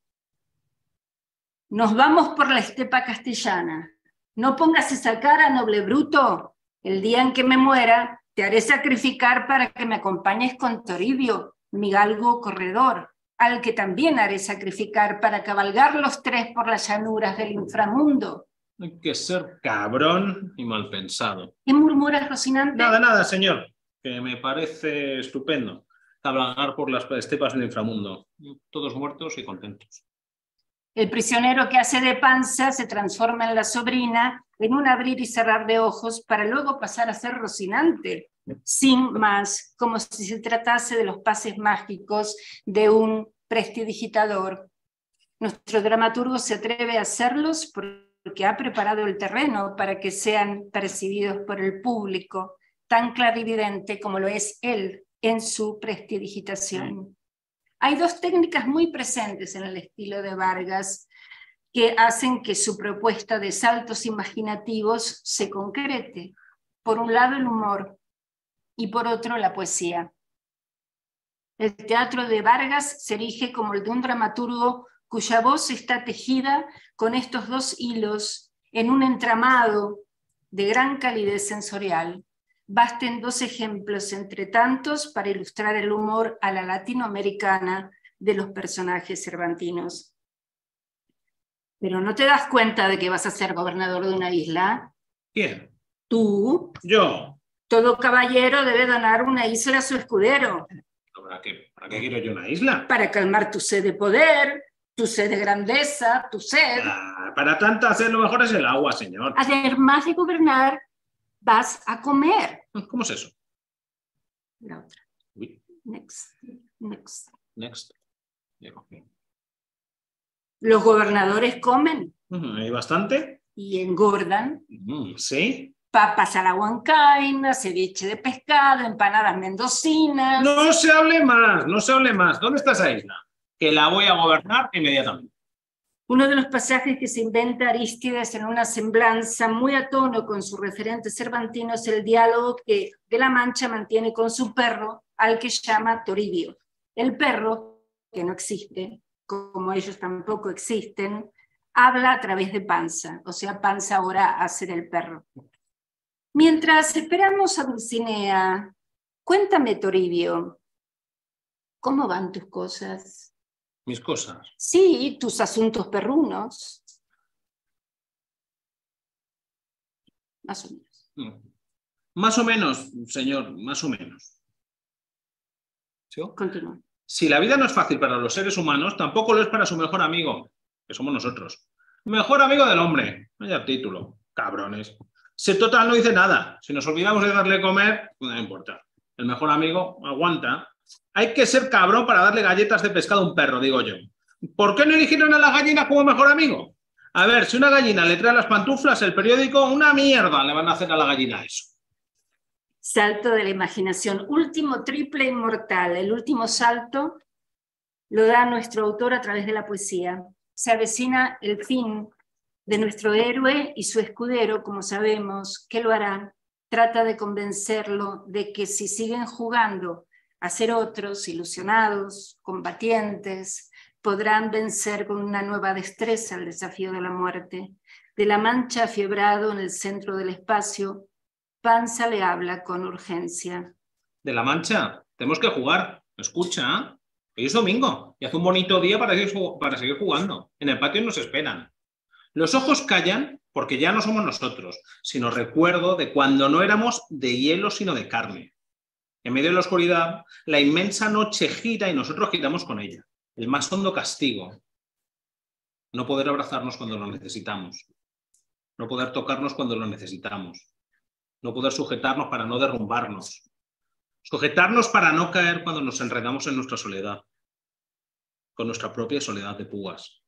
nos vamos por la estepa castellana. No pongas esa cara, noble bruto. El día en que me muera, te haré sacrificar para que me acompañes con Toribio, mi galgo corredor, al que también haré sacrificar para cabalgar los tres por las llanuras del inframundo. Hay que ser cabrón y mal pensado. ¿Qué murmuras, Rocinante? Nada, nada, señor, que me parece estupendo. Cabalgar por las estepas del inframundo. Todos muertos y contentos. El prisionero que hace de panza se transforma en la sobrina en un abrir y cerrar de ojos para luego pasar a ser Rocinante, sin más, como si se tratase de los pases mágicos de un prestidigitador. Nuestro dramaturgo se atreve a hacerlos porque ha preparado el terreno para que sean percibidos por el público, tan clarividente como lo es él en su prestidigitación. Hay dos técnicas muy presentes en el estilo de Vargas que hacen que su propuesta de saltos imaginativos se concrete. Por un lado, el humor y por otro, la poesía. El teatro de Vargas se erige como el de un dramaturgo cuya voz está tejida con estos dos hilos en un entramado de gran calidez sensorial. Basten dos ejemplos entre tantos para ilustrar el humor a la latinoamericana de los personajes cervantinos. Pero no te das cuenta de que vas a ser gobernador de una isla. ¿Quién? Tú. Yo. Todo caballero debe donar una isla a su escudero. ¿Para qué, ¿Para qué quiero yo una isla? Para calmar tu sed de poder, tu sed de grandeza, tu sed. Ah, para tanto hacer lo mejor es el agua, señor. Además de gobernar, vas a comer. ¿Cómo es eso? La otra. Uy, Next. Next. next. Llego. Los gobernadores comen ¿Hay bastante? y engordan. ¿Sí? Papas a la huancaina, ceviche de pescado, empanadas mendocinas. No se hable más, no se hable más. ¿Dónde está esa isla? Que la voy a gobernar inmediatamente. Uno de los pasajes que se inventa Arístides en una semblanza muy a con su referente cervantino es el diálogo que de la Mancha mantiene con su perro, al que llama Toribio. El perro, que no existe, como ellos tampoco existen, habla a través de Panza, o sea, Panza ahora hace del perro. Mientras esperamos a Dulcinea, cuéntame, Toribio, ¿cómo van tus cosas? Mis cosas. Sí, tus asuntos perrunos. Más o menos. Mm. Más o menos, señor, más o menos. ¿Sí? Continúa. Si la vida no es fácil para los seres humanos, tampoco lo es para su mejor amigo, que somos nosotros. Mejor amigo del hombre. Vaya título. Cabrones. Si total no dice nada. Si nos olvidamos de darle comer, pues no importa. El mejor amigo aguanta. Hay que ser cabrón para darle galletas de pescado a un perro, digo yo. ¿Por qué no eligieron a la gallina como mejor amigo? A ver, si una gallina le trae las pantuflas, el periódico, una mierda le van a hacer a la gallina eso. Salto de la imaginación. Último triple inmortal. El último salto lo da nuestro autor a través de la poesía. Se avecina el fin de nuestro héroe y su escudero, como sabemos, ¿qué lo hará? Trata de convencerlo de que si siguen jugando a ser otros, ilusionados, combatientes, podrán vencer con una nueva destreza el desafío de la muerte. De la mancha afiebrado en el centro del espacio, Panza le habla con urgencia. De la mancha, tenemos que jugar. Escucha, hoy es domingo y hace un bonito día para seguir jugando. En el patio nos esperan. Los ojos callan porque ya no somos nosotros, sino recuerdo de cuando no éramos de hielo, sino de carne. En medio de la oscuridad, la inmensa noche gira y nosotros giramos con ella. El más hondo castigo. No poder abrazarnos cuando lo necesitamos. No poder tocarnos cuando lo necesitamos. No poder sujetarnos para no derrumbarnos. Sujetarnos para no caer cuando nos enredamos en nuestra soledad, con nuestra propia soledad de púas,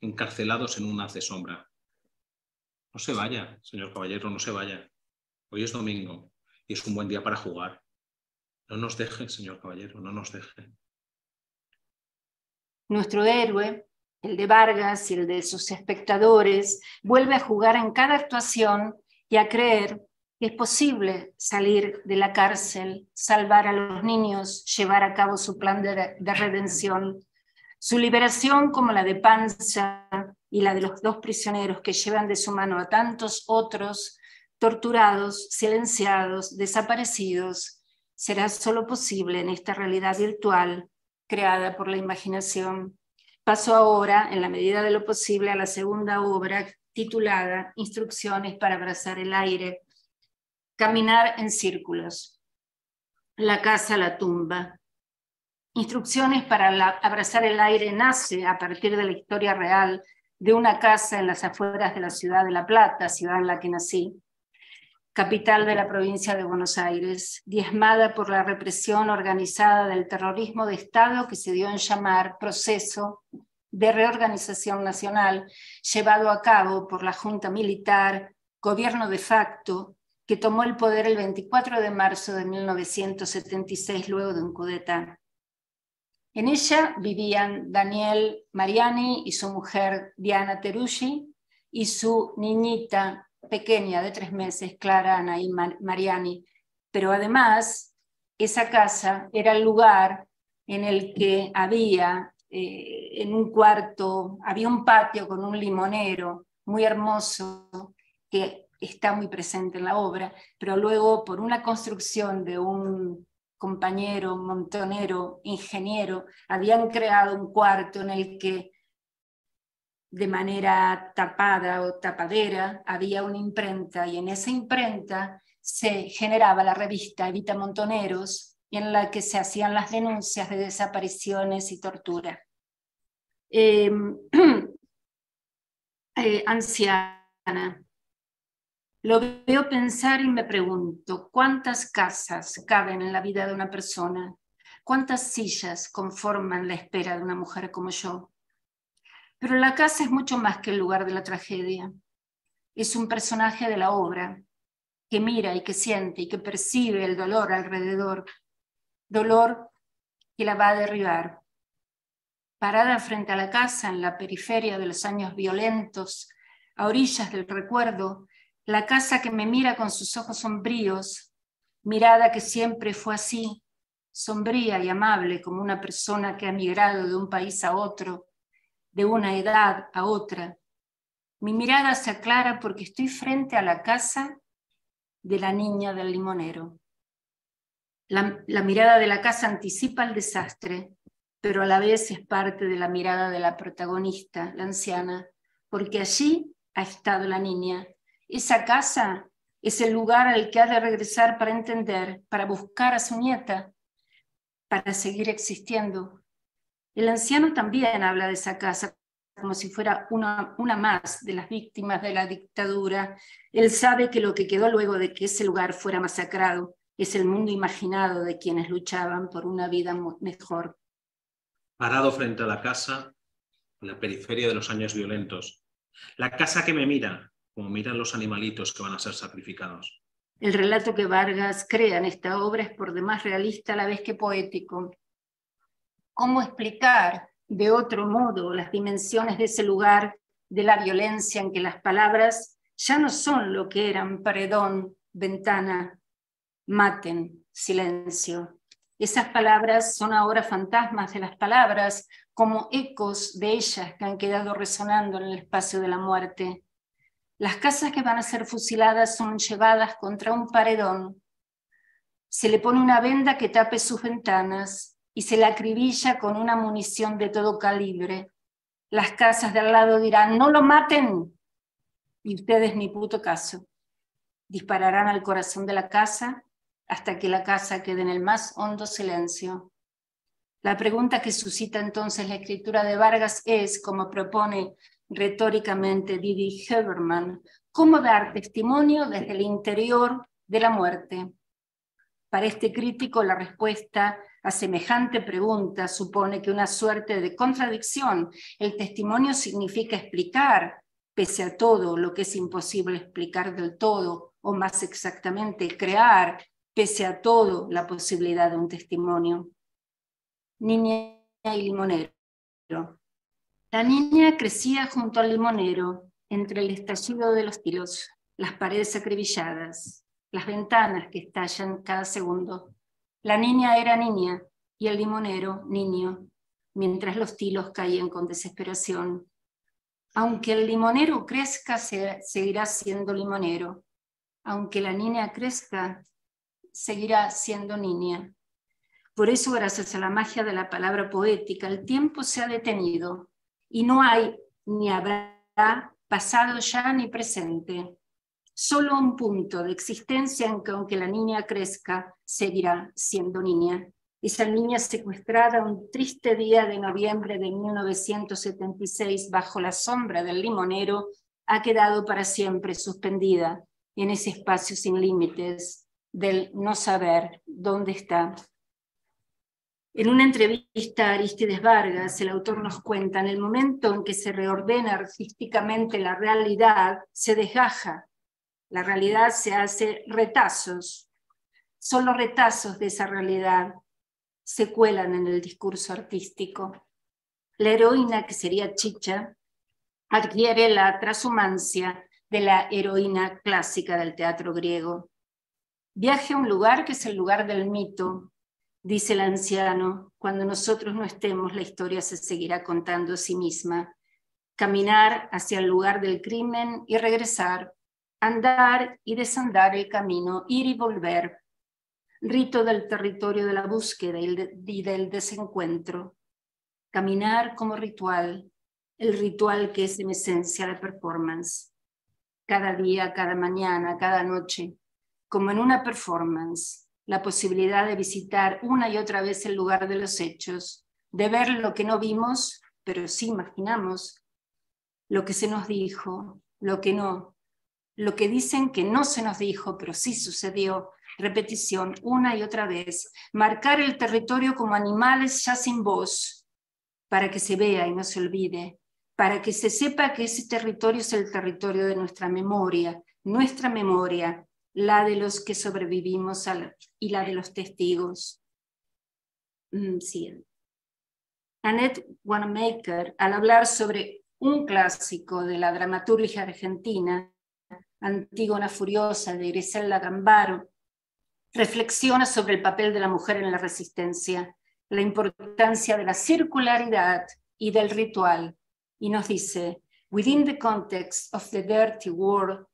encarcelados en un haz de sombra. No se vaya, señor caballero, no se vaya. Hoy es domingo y es un buen día para jugar. No nos deje, señor caballero, no nos deje. Nuestro héroe, el de Vargas y el de sus espectadores, vuelve a jugar en cada actuación y a creer que es posible salir de la cárcel, salvar a los niños, llevar a cabo su plan de, de redención. Su liberación, como la de Panza y la de los dos prisioneros que llevan de su mano a tantos otros, torturados, silenciados, desaparecidos, será solo posible en esta realidad virtual creada por la imaginación. Paso ahora, en la medida de lo posible, a la segunda obra titulada Instrucciones para abrazar el aire. Caminar en círculos. La casa, la tumba. Instrucciones para abrazar el aire nace a partir de la historia real de una casa en las afueras de la ciudad de La Plata, ciudad en la que nací, capital de la provincia de Buenos Aires, diezmada por la represión organizada del terrorismo de Estado que se dio en llamar proceso de reorganización nacional, llevado a cabo por la Junta Militar, gobierno de facto, que tomó el poder el 24 de marzo de 1976 luego de un cudeta. En ella vivían Daniel Mariani y su mujer Diana Teruggi y su niñita pequeña de tres meses, Clara Anaí Mariani. Pero además, esa casa era el lugar en el que había, eh, en un cuarto, había un patio con un limonero muy hermoso que está muy presente en la obra, pero luego por una construcción de un compañero, montonero, ingeniero, habían creado un cuarto en el que de manera tapada o tapadera había una imprenta y en esa imprenta se generaba la revista Evita Montoneros en la que se hacían las denuncias de desapariciones y tortura. Em, eh, anciana, lo veo pensar y me pregunto, ¿cuántas casas caben en la vida de una persona? ¿Cuántas sillas conforman la espera de una mujer como yo? Pero la casa es mucho más que el lugar de la tragedia. Es un personaje de la obra que mira y que siente y que percibe el dolor alrededor, dolor que la va a derribar. Parada frente a la casa en la periferia de los años violentos, a orillas del recuerdo, la casa que me mira con sus ojos sombríos, mirada que siempre fue así, sombría y amable como una persona que ha migrado de un país a otro, de una edad a otra. Mi mirada se aclara porque estoy frente a la casa de la niña del limonero. La, mirada de la casa anticipa el desastre, pero a la vez es parte de la mirada de la protagonista, la anciana, porque allí ha estado la niña esa casa es el lugar al que ha de regresar para entender, para buscar a su nieta, para seguir existiendo. El anciano también habla de esa casa como si fuera una, una más de las víctimas de la dictadura. Él sabe que lo que quedó luego de que ese lugar fuera masacrado es el mundo imaginado de quienes luchaban por una vida mejor. Parado frente a la casa, en la periferia de los años violentos, la casa que me mira, como miran los animalitos que van a ser sacrificados. El relato que Vargas crea en esta obra es por demás realista a la vez que poético. ¿Cómo explicar de otro modo las dimensiones de ese lugar de la violencia en que las palabras ya no son lo que eran paredón, ventana, maten, silencio? Esas palabras son ahora fantasmas de las palabras, como ecos de ellas que han quedado resonando en el espacio de la muerte. Las casas que van a ser fusiladas son llevadas contra un paredón. Se le pone una venda que tape sus ventanas y se la acribilla con una munición de todo calibre. Las casas de al lado dirán, no lo maten. Y ustedes ni puto caso. Dispararán al corazón de la casa hasta que la casa quede en el más hondo silencio. La pregunta que suscita entonces la escritura de Vargas es, como propone retóricamente Didi Heberman, cómo dar testimonio desde el interior de la muerte. Para este crítico, la respuesta a semejante pregunta supone que una suerte de contradicción. El testimonio significa explicar, pese a todo, lo que es imposible explicar del todo, o más exactamente, crear, pese a todo, la posibilidad de un testimonio. Niña y limonero. La niña crecía junto al limonero, entre el estallido de los tiros, las paredes acribilladas, las ventanas que estallan cada segundo. La niña era niña y el limonero niño, mientras los tilos caían con desesperación. Aunque el limonero crezca, seguirá siendo limonero. Aunque la niña crezca, seguirá siendo niña. Por eso, gracias a la magia de la palabra poética, el tiempo se ha detenido y no hay ni habrá pasado ya ni presente. Solo un punto de existencia en que aunque la niña crezca, seguirá siendo niña. Esa niña secuestrada un triste día de noviembre de 1976 bajo la sombra del limonero ha quedado para siempre suspendida en ese espacio sin límites del no saber dónde está en una entrevista a Aristides Vargas, el autor nos cuenta, en el momento en que se reordena artísticamente la realidad, se desgaja, la realidad se hace retazos, solo retazos de esa realidad se cuelan en el discurso artístico. La heroína, que sería Chicha, adquiere la transhumancia de la heroína clásica del teatro griego. Viaje a un lugar que es el lugar del mito, Dice el anciano, cuando nosotros no estemos, la historia se seguirá contando a sí misma. Caminar hacia el lugar del crimen y regresar, andar y desandar el camino, ir y volver. Rito del territorio de la búsqueda y del desencuentro. Caminar como ritual, el ritual que es en esencia la performance. Cada día, cada mañana, cada noche, como en una performance la posibilidad de visitar una y otra vez el lugar de los hechos, de ver lo que no vimos, pero sí imaginamos, lo que se nos dijo, lo que no, lo que dicen que no se nos dijo, pero sí sucedió, repetición una y otra vez, marcar el territorio como animales ya sin voz, para que se vea y no se olvide, para que se sepa que ese territorio es el territorio de nuestra memoria, nuestra memoria, la de los que sobrevivimos y la de los testigos. Mm, sí. Annette Wanamaker, al hablar sobre un clásico de la dramaturgia argentina, Antígona Furiosa, de Griselda Gambaro, reflexiona sobre el papel de la mujer en la resistencia, la importancia de la circularidad y del ritual, y nos dice, within the context of the dirty world,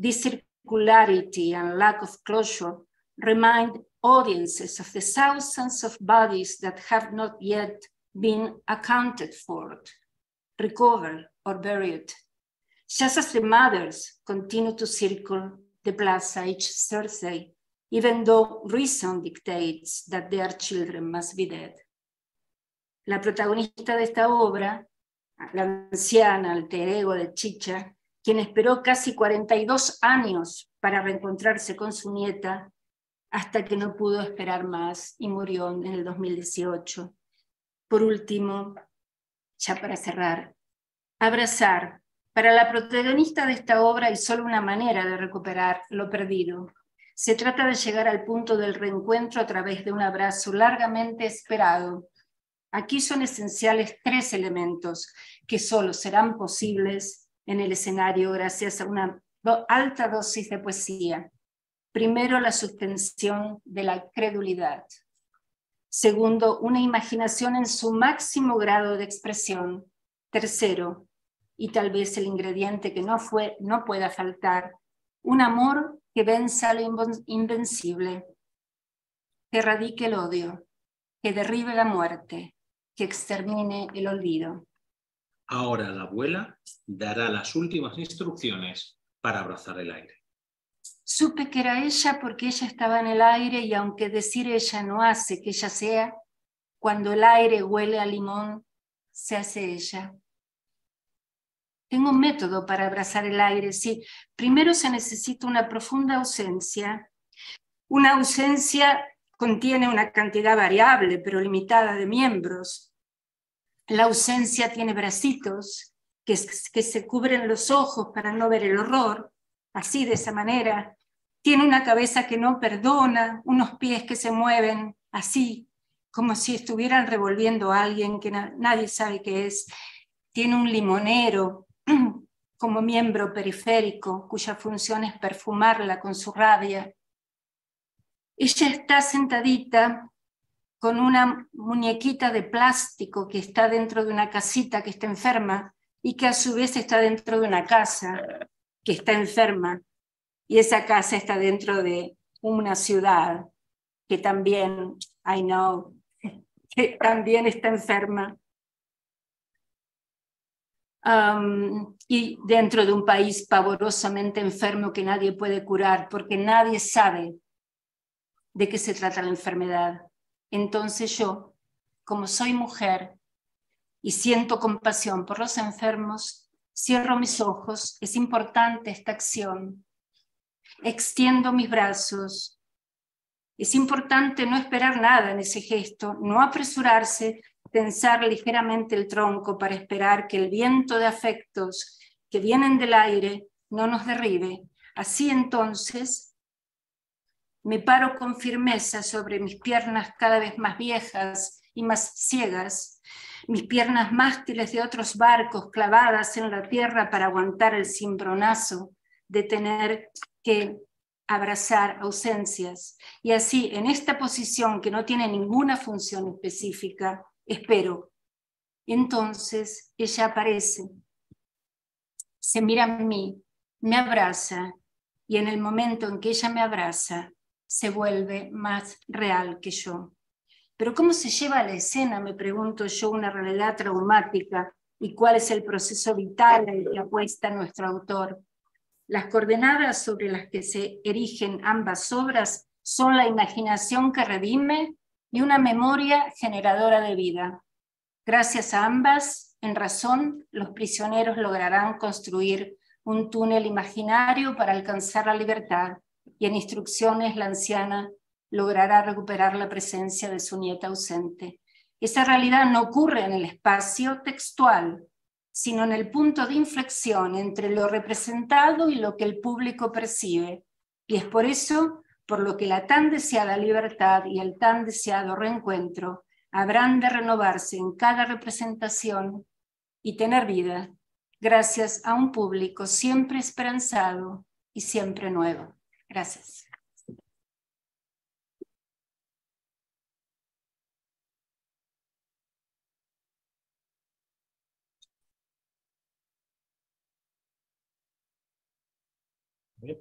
this Particularity and lack of closure remind audiences of the thousands of bodies that have not yet been accounted for, recovered, or buried. Just as the mothers continue to circle the plaza each Thursday, even though reason dictates that their children must be dead. La protagonista de esta obra, la anciana alter ego de Chicha, quien esperó casi 42 años para reencontrarse con su nieta, hasta que no pudo esperar más y murió en el 2018. Por último, ya para cerrar, abrazar. Para la protagonista de esta obra hay solo una manera de recuperar lo perdido. Se trata de llegar al punto del reencuentro a través de un abrazo largamente esperado. Aquí son esenciales tres elementos que solo serán posibles en el escenario gracias a una alta dosis de poesía. Primero, la suspensión de la credulidad. Segundo, una imaginación en su máximo grado de expresión. Tercero, y tal vez el ingrediente que no, fue, no pueda faltar, un amor que venza lo invencible, que erradique el odio, que derribe la muerte, que extermine el olvido. Ahora la abuela dará las últimas instrucciones para abrazar el aire. Supe que era ella porque ella estaba en el aire y aunque decir ella no hace que ella sea, cuando el aire huele a limón, se hace ella. Tengo un método para abrazar el aire, sí. Primero se necesita una profunda ausencia, Una ausencia contiene una cantidad variable pero limitada de miembros. La ausencia tiene bracitos que, que se cubren los ojos para no ver el horror, así de esa manera. Tiene una cabeza que no perdona, unos pies que se mueven así, como si estuvieran revolviendo a alguien que nadie sabe qué es. Tiene un limonero como miembro periférico, cuya función es perfumarla con su rabia. Ella está sentadita con una muñequita de plástico que está dentro de una casita que está enferma y que a su vez está dentro de una casa que está enferma. Y esa casa está dentro de una ciudad que también, I know, que también está enferma. Y dentro de un país pavorosamente enfermo que nadie puede curar, porque nadie sabe de qué se trata la enfermedad. Entonces yo, como soy mujer y siento compasión por los enfermos, cierro mis ojos, es importante esta acción, extiendo mis brazos. Es importante no esperar nada en ese gesto, no apresurarse, tensar ligeramente el tronco para esperar que el viento de afectos que vienen del aire no nos derribe. Así entonces me paro con firmeza sobre mis piernas cada vez más viejas y más ciegas, mis piernas mástiles de otros barcos clavadas en la tierra para aguantar el cimbronazo de tener que abrazar ausencias. Y así, en esta posición que no tiene ninguna función específica, espero. Entonces ella aparece, se mira a mí, me abraza, y en el momento en que ella me abraza, se vuelve más real que yo. Pero ¿cómo se lleva a la escena, me pregunto yo, una realidad traumática y cuál es el proceso vital el que apuesta nuestro autor? Las coordenadas sobre las que se erigen ambas obras son la imaginación que redime y una memoria generadora de vida. Gracias a ambas, en razón, los prisioneros lograrán construir un túnel imaginario para alcanzar la libertad y en instrucciones la anciana logrará recuperar la presencia de su nieta ausente. Esa realidad no ocurre en el espacio textual, sino en el punto de inflexión entre lo representado y lo que el público percibe. Y es por eso por lo que la tan deseada libertad y el tan deseado reencuentro habrán de renovarse en cada representación y tener vida, gracias a un público siempre esperanzado y siempre nuevo. Gracias.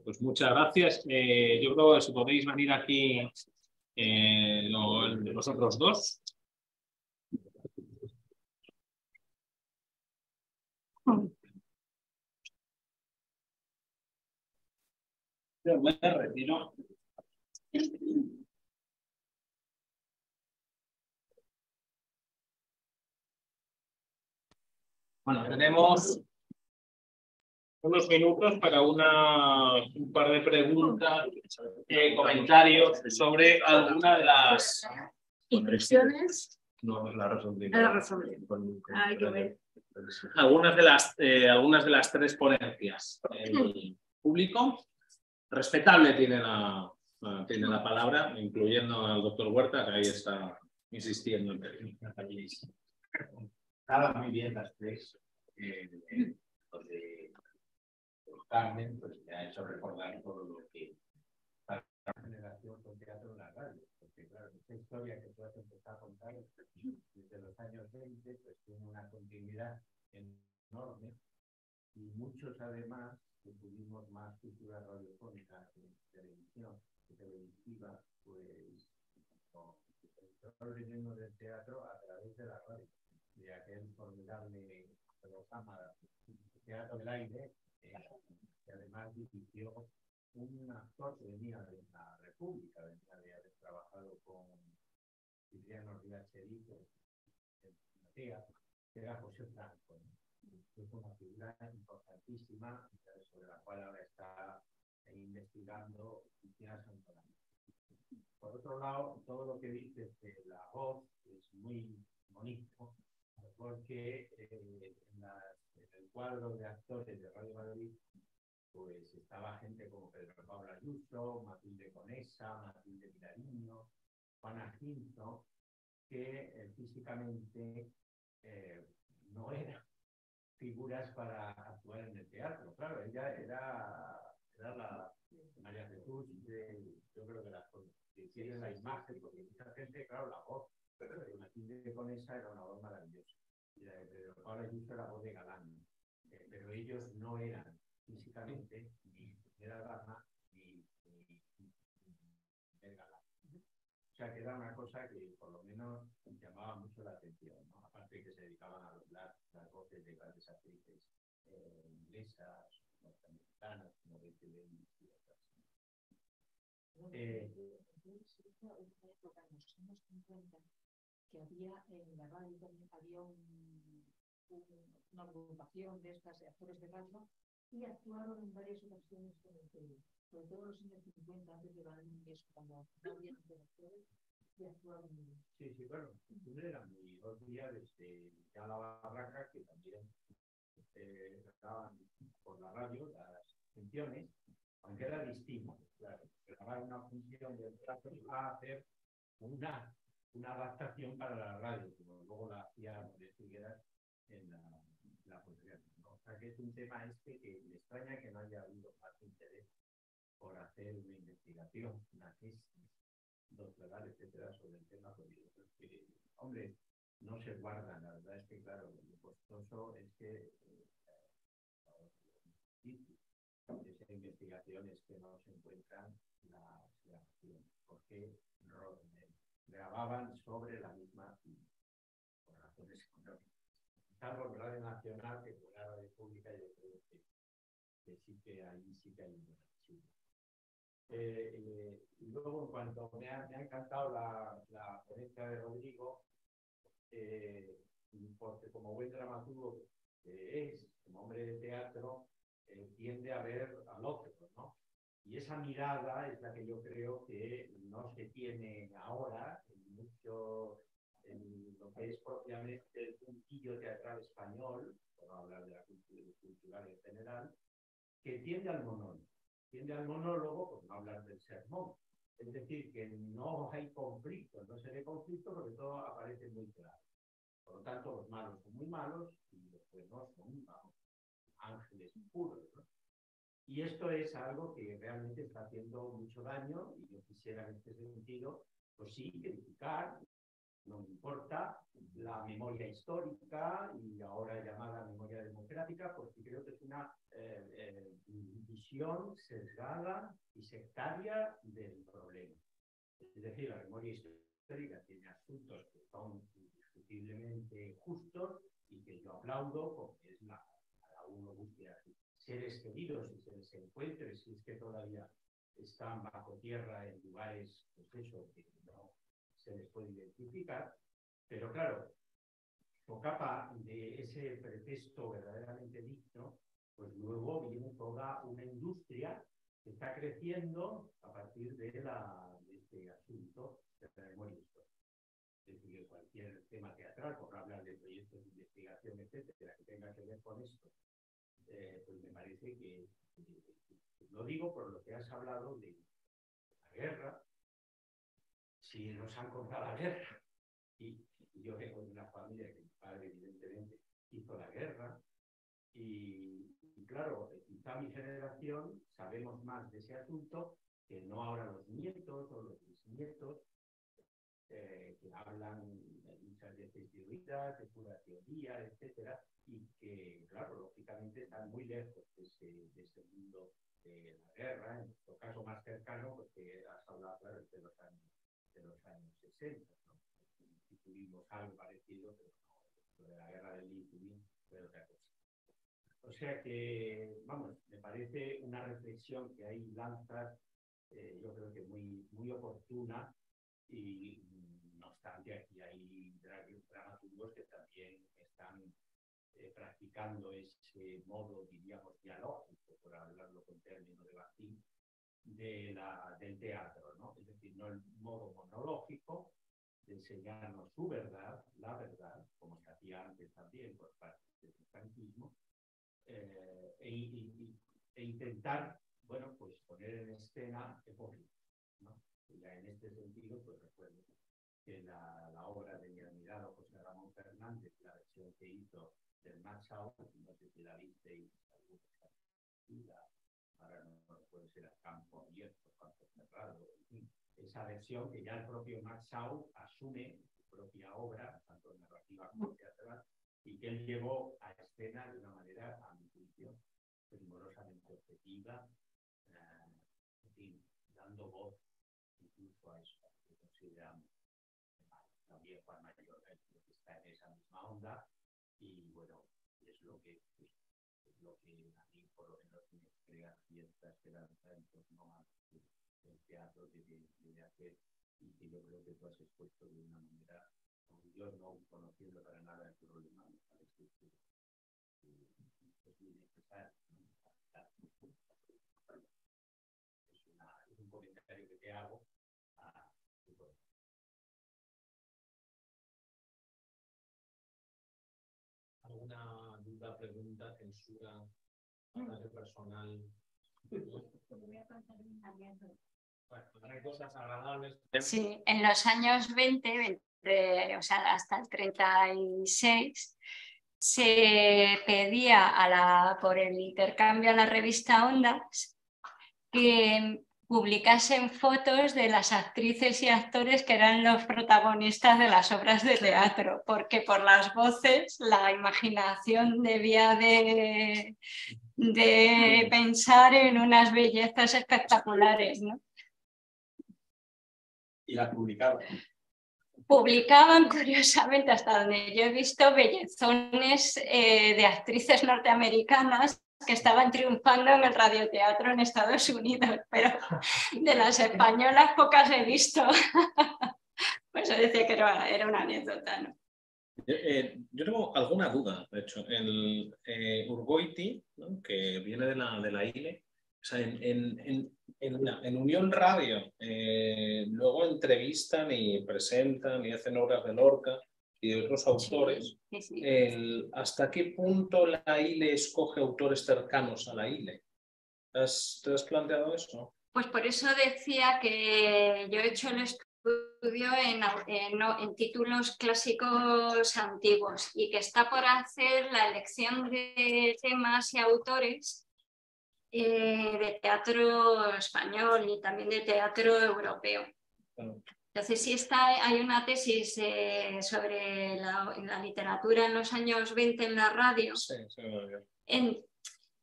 Pues muchas gracias. Eh, yo creo que si podéis venir aquí eh, los otros dos. me retiro. Bueno, tenemos unos minutos para una, un par de preguntas, eh, comentarios sobre alguna de las impresiones. No, la resolución. Hay que ver. Algunas de las, eh, algunas de las tres ponencias. El público, respetable tiene la, tiene la palabra, incluyendo al doctor Huerta, que ahí está insistiendo. Estaban muy bien las tres. Eh, de Carmen, pues me ha hecho recordar todo lo que para la generación con teatro en la radio. Porque claro, esta historia que tú has empezado a contar desde los años 20, pues tiene una continuidad enorme y muchos además que tuvimos más cultura radiofónica que televisión, que televisiva, pues estamos leyendo del teatro a través de la radio, de aquel formidable programa Teatro del Aire, que además dirigió un actor que venía de la República, venía de haber trabajado con Cipriano Díaz Cherico, que era José Franco. Es una figura importantísima sobre la cual ahora está investigando Cristina Santolán. por otro lado, todo lo que dices de la voz es muy bonito, porque eh, en, las, cuadro de actores de Radio Madrid, pues estaba gente como Pedro Pablo Ayuso, Matilde Conesa, Matilde Mirariño, Juana Quinto, que eh, físicamente eh, no eran figuras para actuar en el teatro. Claro, ella era, era la María Jesús, yo creo que la que tiene la imagen, porque mucha gente, claro, la voz, pero Matilde Conesa era una voz maravillosa. Y la de Pedro Pablo Ayuso era voz de galán. Pero ellos no eran físicamente ni primera dama ni, ni, ni. O sea, que era una cosa que por lo menos llamaba mucho la atención, ¿no? aparte de que se dedicaban a doblar las voces de grandes actrices eh, inglesas, norteamericanas, como Betty Davis y otras. Eh, nos dimos cuenta que había en la radio había un, una agrupación de estas de actores de radio y actuaron en varias ocasiones con el sobre todo los años 50, antes de eso, cuando no había actores, y actuaron Sí, sí, bueno, era muy obvia desde ya la barraca, que también eh, grababan por la radio las funciones, aunque era distinto, claro, grabar una función del teatro a hacer una, una adaptación para la radio, como luego la hacía Figueras en la, la ¿no? O sea que es un tema este que me extraña que no haya habido más interés por hacer una investigación, una tesis doctoral, etcétera, sobre el tema, porque que, hombre, no se guardan. La verdad es que, claro, lo costoso es que eh, esa investigación es que no se encuentran las grabaciones, porque grababan sobre la misma por razones. Salvo Radio Nacional, que fue la radio pública, yo creo que, que sí que ahí sí que hay un archivo. Eh, eh, y luego, en cuanto me ha, me ha encantado la, la, ponencia de Rodrigo, eh, porque como buen dramaturgo que es, como hombre de teatro, tiende a ver al otro, ¿no? Y esa mirada es la que yo creo que no se tiene ahora en mucho en lo que es propiamente el puntillo teatral español, por no hablar de la cultura cultural en general, que tiende al monólogo tiende al monólogo, pues no hablar del sermón. Es decir, que no hay conflicto, no se ve conflicto porque todo aparece muy claro. Por lo tanto, los malos son muy malos y los buenos son ángeles puros. Y esto es algo que realmente está haciendo mucho daño y yo quisiera en este sentido, pues sí, criticar no me importa la memoria histórica y ahora llamada memoria democrática, porque creo que es una eh, eh, visión sesgada y sectaria del problema. Es decir, la memoria histórica tiene asuntos que son indiscutiblemente justos y que yo aplaudo porque es la, cada uno busque a seres queridos y se les encuentre, si es que todavía están bajo tierra en lugares, pues que no se les puede identificar, pero claro, capa de ese pretexto verdaderamente digno, pues luego viene toda una industria que está creciendo a partir de, la, de este asunto de la memoria histórica. Es decir, cualquier tema teatral, por hablar de proyectos de investigación, etcétera, que tenga que ver con esto, eh, pues me parece que, lo digo por lo que has hablado de la guerra, si nos han contado la guerra, y, yo vengo de una familia que mi padre evidentemente hizo la guerra, y, claro, quizá mi generación sabemos más de ese asunto que no ahora los nietos o los bisnietos, eh, que hablan muchas veces de oídas, de pura teoría, etcétera, y que, claro, lógicamente están muy lejos de ese, de ese mundo de la guerra, en nuestro caso más cercano, porque has hablado, claro, de los años de los años 60. ¿no? Y tuvimos algo parecido, pero no, de la guerra del Litvin fue otra cosa. O sea que, vamos, me parece una reflexión que hay lanzas, eh, yo creo que muy, muy oportuna y no obstante aquí hay dramaturgos que también están eh, practicando ese modo, diríamos, dialógico, por hablarlo con términos de Batín, de la, del teatro, ¿no? es decir, no el modo monológico de enseñarnos su verdad, la verdad, como se hacía antes también por parte del franquismo, eh, e, y, e, intentar, bueno, pues poner en escena el ¿no? Y ya en este sentido, pues recuerdo que la, la obra de mi admirado José Ramón Fernández, la versión que hizo del Max Out, no sé si la visteis alguna ahora no, puede ser a campo abierto, campo cerrado, en esa versión que ya el propio Max Shaw asume su propia obra, tanto narrativa como teatral, y que él llevó a escena de una manera, a mi juicio, primorosamente objetiva, eh, en fin, dando voz incluso a eso que consideramos también Juan Mayor, que está en esa misma onda, y bueno, es lo que, es lo que a por lo menos me crea cierta esperanza en torno al teatro de, de, hacer y que yo creo que tú has expuesto de una manera, yo no conociendo para nada el problema, me parece que es muy necesario. Es, una, es un comentario que te hago a, ¿Alguna duda, pregunta, censura, personal? Sí, en los años 20, o sea, hasta el 36, se pedía a la, por el intercambio a la revista Ondas que publicasen fotos de las actrices y actores que eran los protagonistas de las obras de teatro, porque por las voces la imaginación debía de, de pensar en unas bellezas espectaculares. ¿no? Y las publicaban. Publicaban, curiosamente, hasta donde yo he visto, bellezones eh, de actrices norteamericanas que estaban triunfando en el radioteatro en Estados Unidos, pero de las españolas pocas he visto. Pues eso decía que era, era una anécdota. ¿no? Eh, yo tengo alguna duda, de hecho. El eh, Urgoiti, que viene de la, de la ILE, o sea, en, en, en, Unión Radio, eh, luego entrevistan y presentan y hacen obras de Lorca y de otros autores. ¿Hasta qué punto la ILE escoge autores cercanos a la ILE? ¿Te has planteado eso? Pues por eso decía que yo he hecho el estudio en, títulos clásicos antiguos y que está por hacer la elección de temas y autores eh, de teatro español y también de teatro europeo. Entonces, sí está, hay una tesis eh, sobre la, literatura en los años 20 en la radio, en,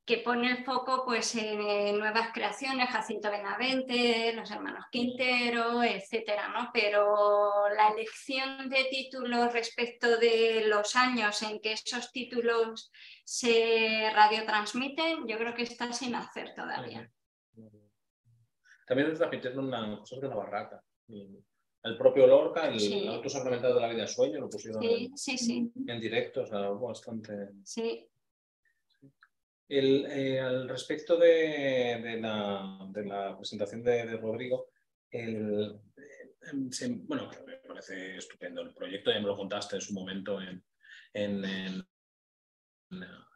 que pone el foco pues, en nuevas creaciones, Jacinto Benavente, los hermanos Quintero, etcétera, ¿no? Pero la elección de títulos respecto de los años en que esos títulos se radiotransmiten, yo creo que está sin hacer todavía. También transmitieron una cosa de la barraca. El propio Lorca, el sí. auto sacramentado de la vida sueño, lo pusieron en, sí, en directo, o sea, bastante. Sí. Eh, al respecto de, la, presentación de, Rodrigo, eh, bueno, me parece estupendo el proyecto, ya me lo contaste en su momento en, en, en,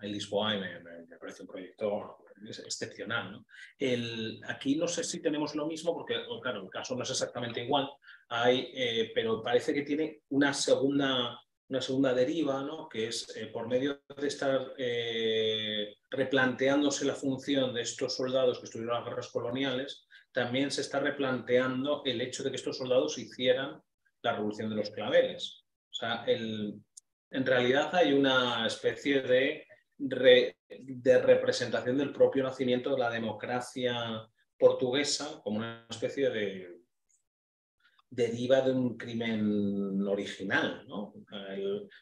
y me, parece un proyecto excepcional. aquí no sé si tenemos lo mismo, porque claro, el caso no es exactamente igual, eh, pero parece que tiene una segunda una segunda deriva, ¿no? que es eh, por medio de estar eh, replanteándose la función de estos soldados que estuvieron en las guerras coloniales, también se está replanteando el hecho de que estos soldados hicieran la revolución de los claveles. O sea, en realidad hay una especie de, de representación del propio nacimiento de la democracia portuguesa como una especie de deriva de un crimen original. ¿no?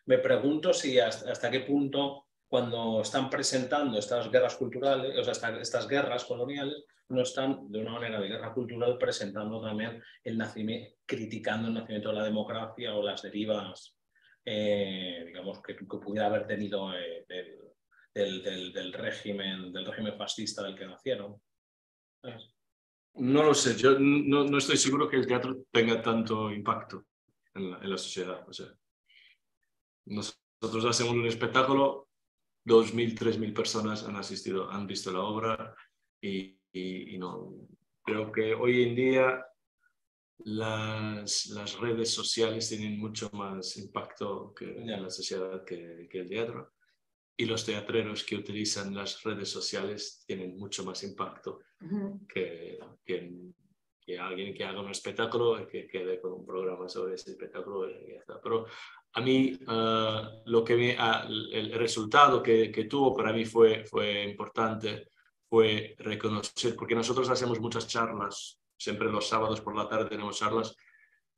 me pregunto si hasta, qué punto cuando están presentando estas guerras culturales, o sea, estas, guerras coloniales, no están de una manera de guerra cultural presentando también el nacimiento, criticando el nacimiento de la democracia o las derivas, eh, digamos, que, pudiera haber tenido eh, del, régimen, del régimen fascista del que nacieron. No lo sé, yo no, no estoy seguro que el teatro tenga tanto impacto en la, en la sociedad. O sea, nosotros hacemos un espectáculo, 2.000, 3.000 personas han asistido, han visto la obra y, y, y no. Creo que hoy en día las, las, redes sociales tienen mucho más impacto que, en la sociedad que, que, el teatro. Y los teatreros que utilizan las redes sociales tienen mucho más impacto uh -huh. que, que, que, alguien que haga un espectáculo y que quede con un programa sobre ese espectáculo. Y ya está. Pero a mí uh, lo que me, uh, el resultado que, que, tuvo para mí fue, fue importante, fue reconocer, porque nosotros hacemos muchas charlas siempre los sábados por la tarde tenemos charlas,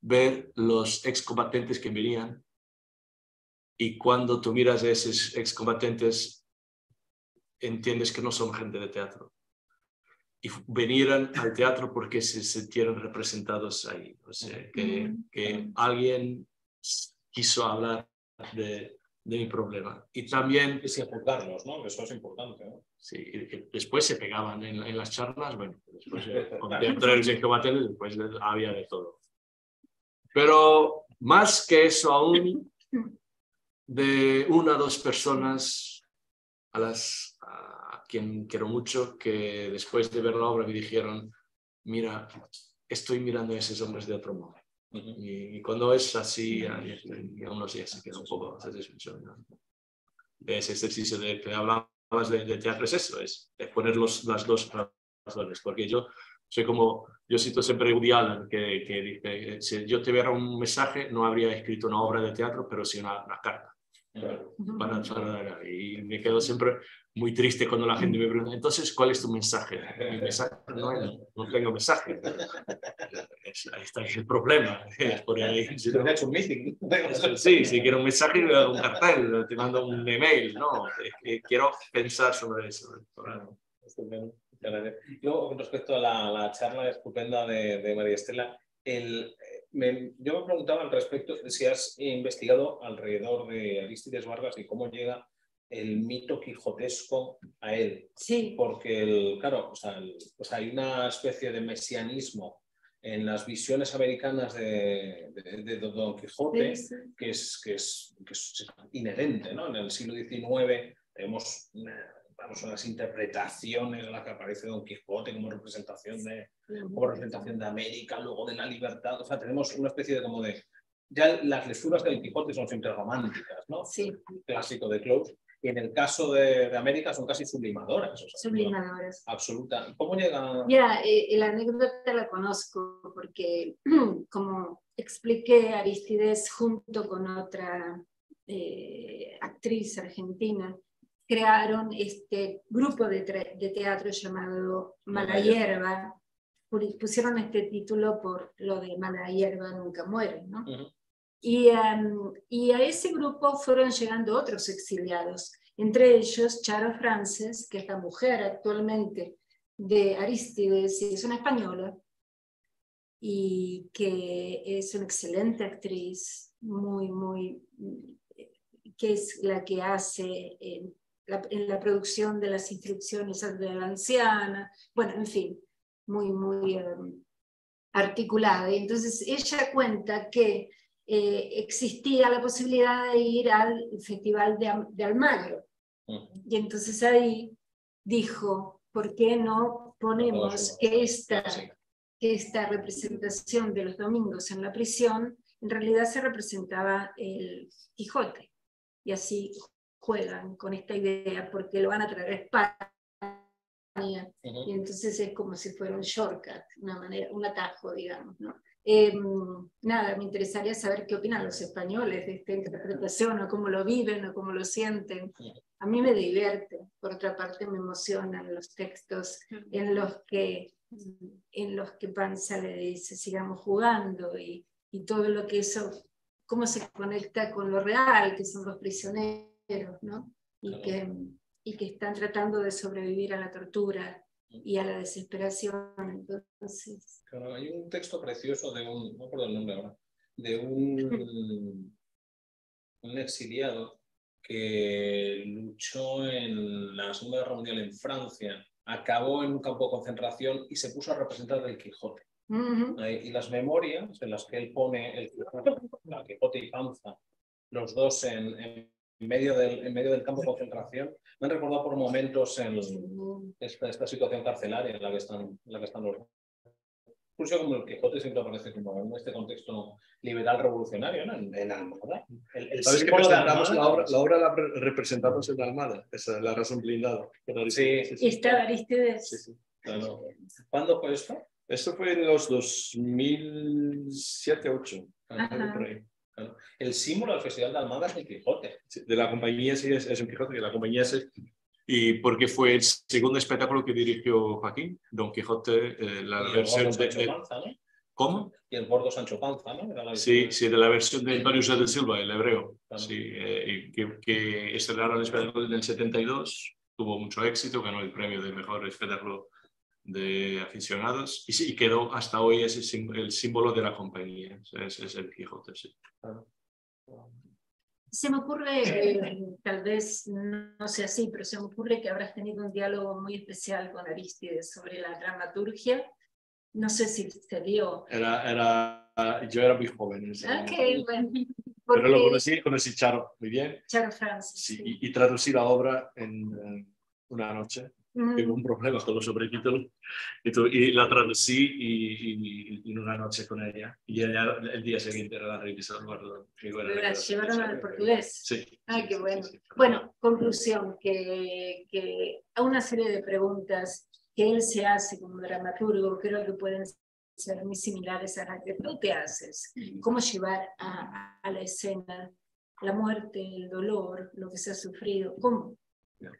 ver los excombatientes que venían y cuando tú miras a esos excombatientes entiendes que no son gente de teatro y vinieron al teatro porque se sintieron representados ahí, o sea, que, que alguien quiso hablar de, de mi problema. Y también... Y sin juzgarlos, ¿no? Eso es importante, ¿no? Sí, y después se pegaban en, en las charlas, bueno, después con teatros y combates, después había de todo. Pero más que eso aún, de una o dos personas a las a quien quiero mucho, que después de ver la obra me dijeron, mira, estoy mirando a esos hombres de otro modo. Uh -huh. y, y, cuando es así, aún así se queda un poco satisfecho. ¿no? Ese ejercicio de que hablamos de, de, teatro es eso, es, es poner los, las dos razones, porque yo soy como, yo cito siempre Woody Allen, que, que dice, si yo tuviera un mensaje, no habría escrito una obra de teatro, pero sí una, una carta. Para, para, y me quedo siempre muy triste cuando la gente me pregunta, entonces, ¿cuál es tu mensaje? Mi mensaje no, es, no tengo mensaje. Es, ahí está el problema. Es por ahí. Si no, hecho un meeting. Sí, si quiero un mensaje, un cartel, te mando un email. No, es que quiero pensar sobre eso. Yo, con respecto a la, la charla estupenda de, de María Estela, el, me, yo me preguntaba al respecto si has investigado alrededor de Aristides Vargas y cómo llega el mito quijotesco a él. Sí. Porque, el, claro, o sea, el, pues hay una especie de mesianismo en las visiones americanas de, de, de Don Quijote Sí, sí. que, es, que, es, que es inherente. ¿no? En el siglo XIX tenemos una, vamos, unas interpretaciones en las que aparece Don Quijote como representación de, como representación de América, luego de la libertad. O sea, tenemos una especie de como de. Ya las lecturas de Don Quijote son siempre románticas, ¿no? Sí. Clásico de Close. Y en el caso de, de América son casi sublimadoras. O sea, Sublimadoras. Absoluta. ¿Cómo llega? Mira, eh, la anécdota la conozco porque, como expliqué, Aristides junto con otra eh, actriz argentina crearon este grupo de, de teatro llamado Mala Hierba. Pusieron este título por lo de Mala Hierba nunca muere, ¿no? Uh -huh. Y, um, y, a ese grupo fueron llegando otros exiliados, entre ellos Charo Frances, que es la mujer actualmente de Aristides y es una española, y que es una excelente actriz, muy, muy, que es la que hace en la, en la producción de las instrucciones de la anciana, bueno, en fin, muy, muy um, articulada. Y entonces ella cuenta que eh, existía la posibilidad de ir al Festival de, de Almagro. Uh -huh. Y entonces ahí dijo, ¿por qué no ponemos esta, esta representación de los domingos en la prisión en realidad se representaba el Quijote? Y así juegan con esta idea porque lo van a traer a España. Uh -huh. Y entonces es como si fuera un shortcut, una manera, un atajo, digamos, ¿no? Eh, nada, me interesaría saber qué opinan los españoles de esta interpretación, o cómo lo viven, o cómo lo sienten. A mí me divierte, por otra parte me emocionan los textos en los que, en los que Panza le dice, sigamos jugando, y, y todo lo que eso, cómo se conecta con lo real, que son los prisioneros, ¿no? Y que, y que están tratando de sobrevivir a la tortura y a la desesperación. Entonces. Claro, hay un texto precioso de un, no recuerdo el nombre ahora, de un, un exiliado que luchó en la Segunda Guerra Mundial en Francia acabó en un campo de concentración y se puso a representar el Quijote. Ujú. Eh, Y las memorias en las que él pone el Quijote, la Quijote y Panza, los dos en, en medio del, en medio del campo de concentración, me han recordado por momentos en esta, esta situación carcelaria en la que están, en la que están los Incluso como el Quijote siempre aparece como en este contexto liberal revolucionario, ¿no? En, en Almada. El, el ¿Sabes que presentamos la obra, la obra la pre- representamos en la Almada? Esa es la razón blindada. Sí, Y estaba Aristides. Sí, sí. Claro. ¿Cuándo fue esto? Esto fue en los 2007, 2008. Ajá. por ahí. Claro. El símbolo del Festival de Almada es el Quijote. De la compañía sí es, es un Quijote, que la compañía es y porque fue el segundo espectáculo que dirigió Joaquín, Don Quijote, eh, la Y el versión de, Sancho de- Panza, ¿no? ¿Cómo? Y el gordo Sancho Panza, ¿no? Era la Sí, sí, de la versión de Antonio de Silva, el hebreo. Claro. Sí, eh, que, que estrenaron el espectáculo en el 72, tuvo mucho éxito, ganó el premio de mejor espectáculo de aficionados y sí, quedó hasta hoy ese sim- el símbolo de la compañía, es, es el Quijote, sí. Se me ocurre, eh, tal vez no sea así, pero se me ocurre que habrás tenido un diálogo muy especial con Aristides sobre la dramaturgia. No sé si se dio. Era, era, yo era muy joven en ese Ok, momento. bueno. Pero lo Porque conocí, conocí Charo muy bien Charo Francis. sí, sí. y, y traducí la obra en eh, una noche. Mm, Tuve un problema con los sobretítulos y, y la traducí y, y- y en una noche con ella. Y ella el día siguiente la y bueno, pero la era- llevaron al portugués. Sí. Sí, qué bueno. Bueno, conclusión, que, que a una serie de preguntas que él se hace como dramaturgo creo que pueden ser muy similares a las que tú te haces. Cómo llevar a, a la escena la muerte, el dolor, lo que se ha sufrido. ¿Cómo?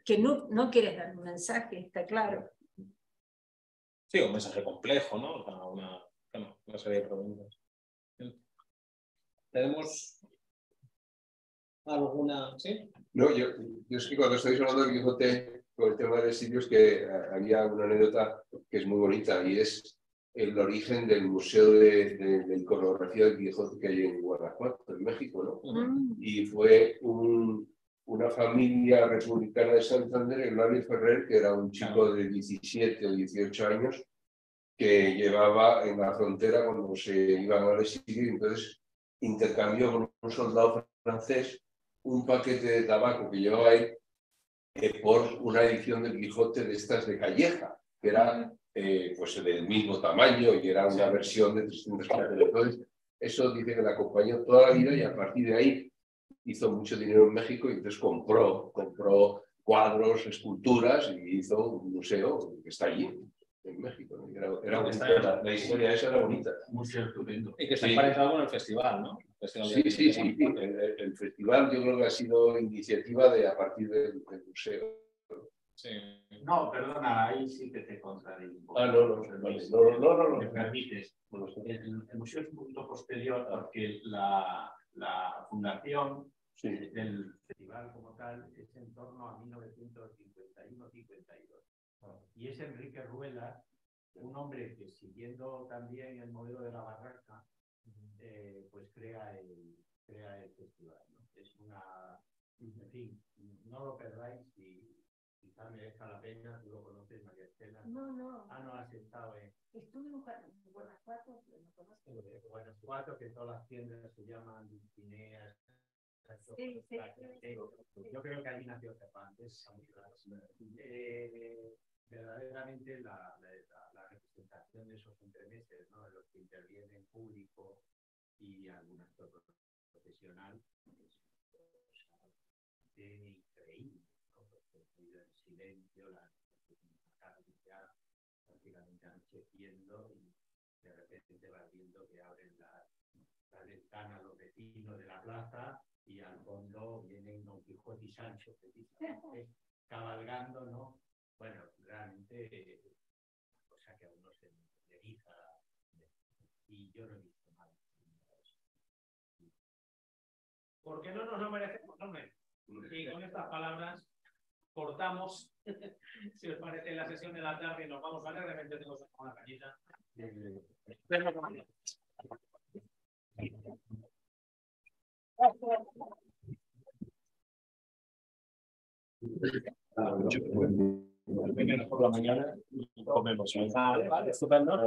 Que no, no quieres dar un mensaje, está claro. Sí, un mensaje complejo, ¿no? O sea, una, bueno, una serie de preguntas. ¿Tenemos alguna? ¿Sí? No, yo, yo es que cuando estáis hablando de Quijote, con el tema de sitios, que eh, había una anécdota que es muy bonita y es el origen del Museo de, de- de Iconografía del Quijote que hay en Guanajuato, en México, ¿no? Mm, Y fue un- una familia republicana de Santander, Eulalio Ferrer, que era un chico de 17 o 18 años, que llevaba en la frontera cuando se iban al exilio, entonces intercambió con un soldado francés un paquete de tabaco que llevaba él eh, por una edición del Quijote de estas de Calleja, que era eh, pues del mismo tamaño y era una versión de 300 páginas. Entonces, eso dice que la acompañó toda la vida y a partir de ahí hizo mucho dinero en México y entonces compró, compró cuadros, esculturas y hizo un museo que está allí, en México. Era, era bonita, la, la historia esa era bonita. Museo estupendo. Y que está Sí. emparentado con el festival, ¿no? El festival Sí, sí, sí. El, el- el festival yo creo que ha sido iniciativa de a partir del, del museo. Sí. No, perdona, ahí sí que te contradigo. Ah, no, no, no, no, no, no. ¿Me permites? El, el museo es un punto posterior porque la, la fundación Sí. del festival como tal es en torno a 1951-52. Y es Enrique Ruelas, un hombre que siguiendo también el modelo de la barraca, eh, pues crea el, crea el festival. ¿no? Es una, en fin, no lo perdáis y quizá merezca la pena, tú lo conoces, María Estela. No, no. Ah, no has estado en Estuve en Guanajuato, no conozco. eh, Guanajuato, que todas las tiendas se llaman Dulcineas. Yo creo que ahí nació Cervantes. Eh, verdaderamente la, la, representación de esos entremeses, ¿no? de los que intervienen público y algún actor profesional, es increíble. ¿no? Porque el silencio, la, ya prácticamente anocheciendo y de repente vas viendo que abren la, la ventana los vecinos de la plaza y al fondo vienen Don Quijote y Sancho precisamente cabalgando, ¿no? Bueno, realmente eh, cosa que a uno se le eriza y yo no he visto nada. Porque no nos lo merecemos, hombre. Y con estas palabras cortamos, si os parece, la sesión de la tarde y nos vamos a ver, de repente tengo la cañita. Ah. Venimos por la mañana y comemos. Vale, vale, estupendo.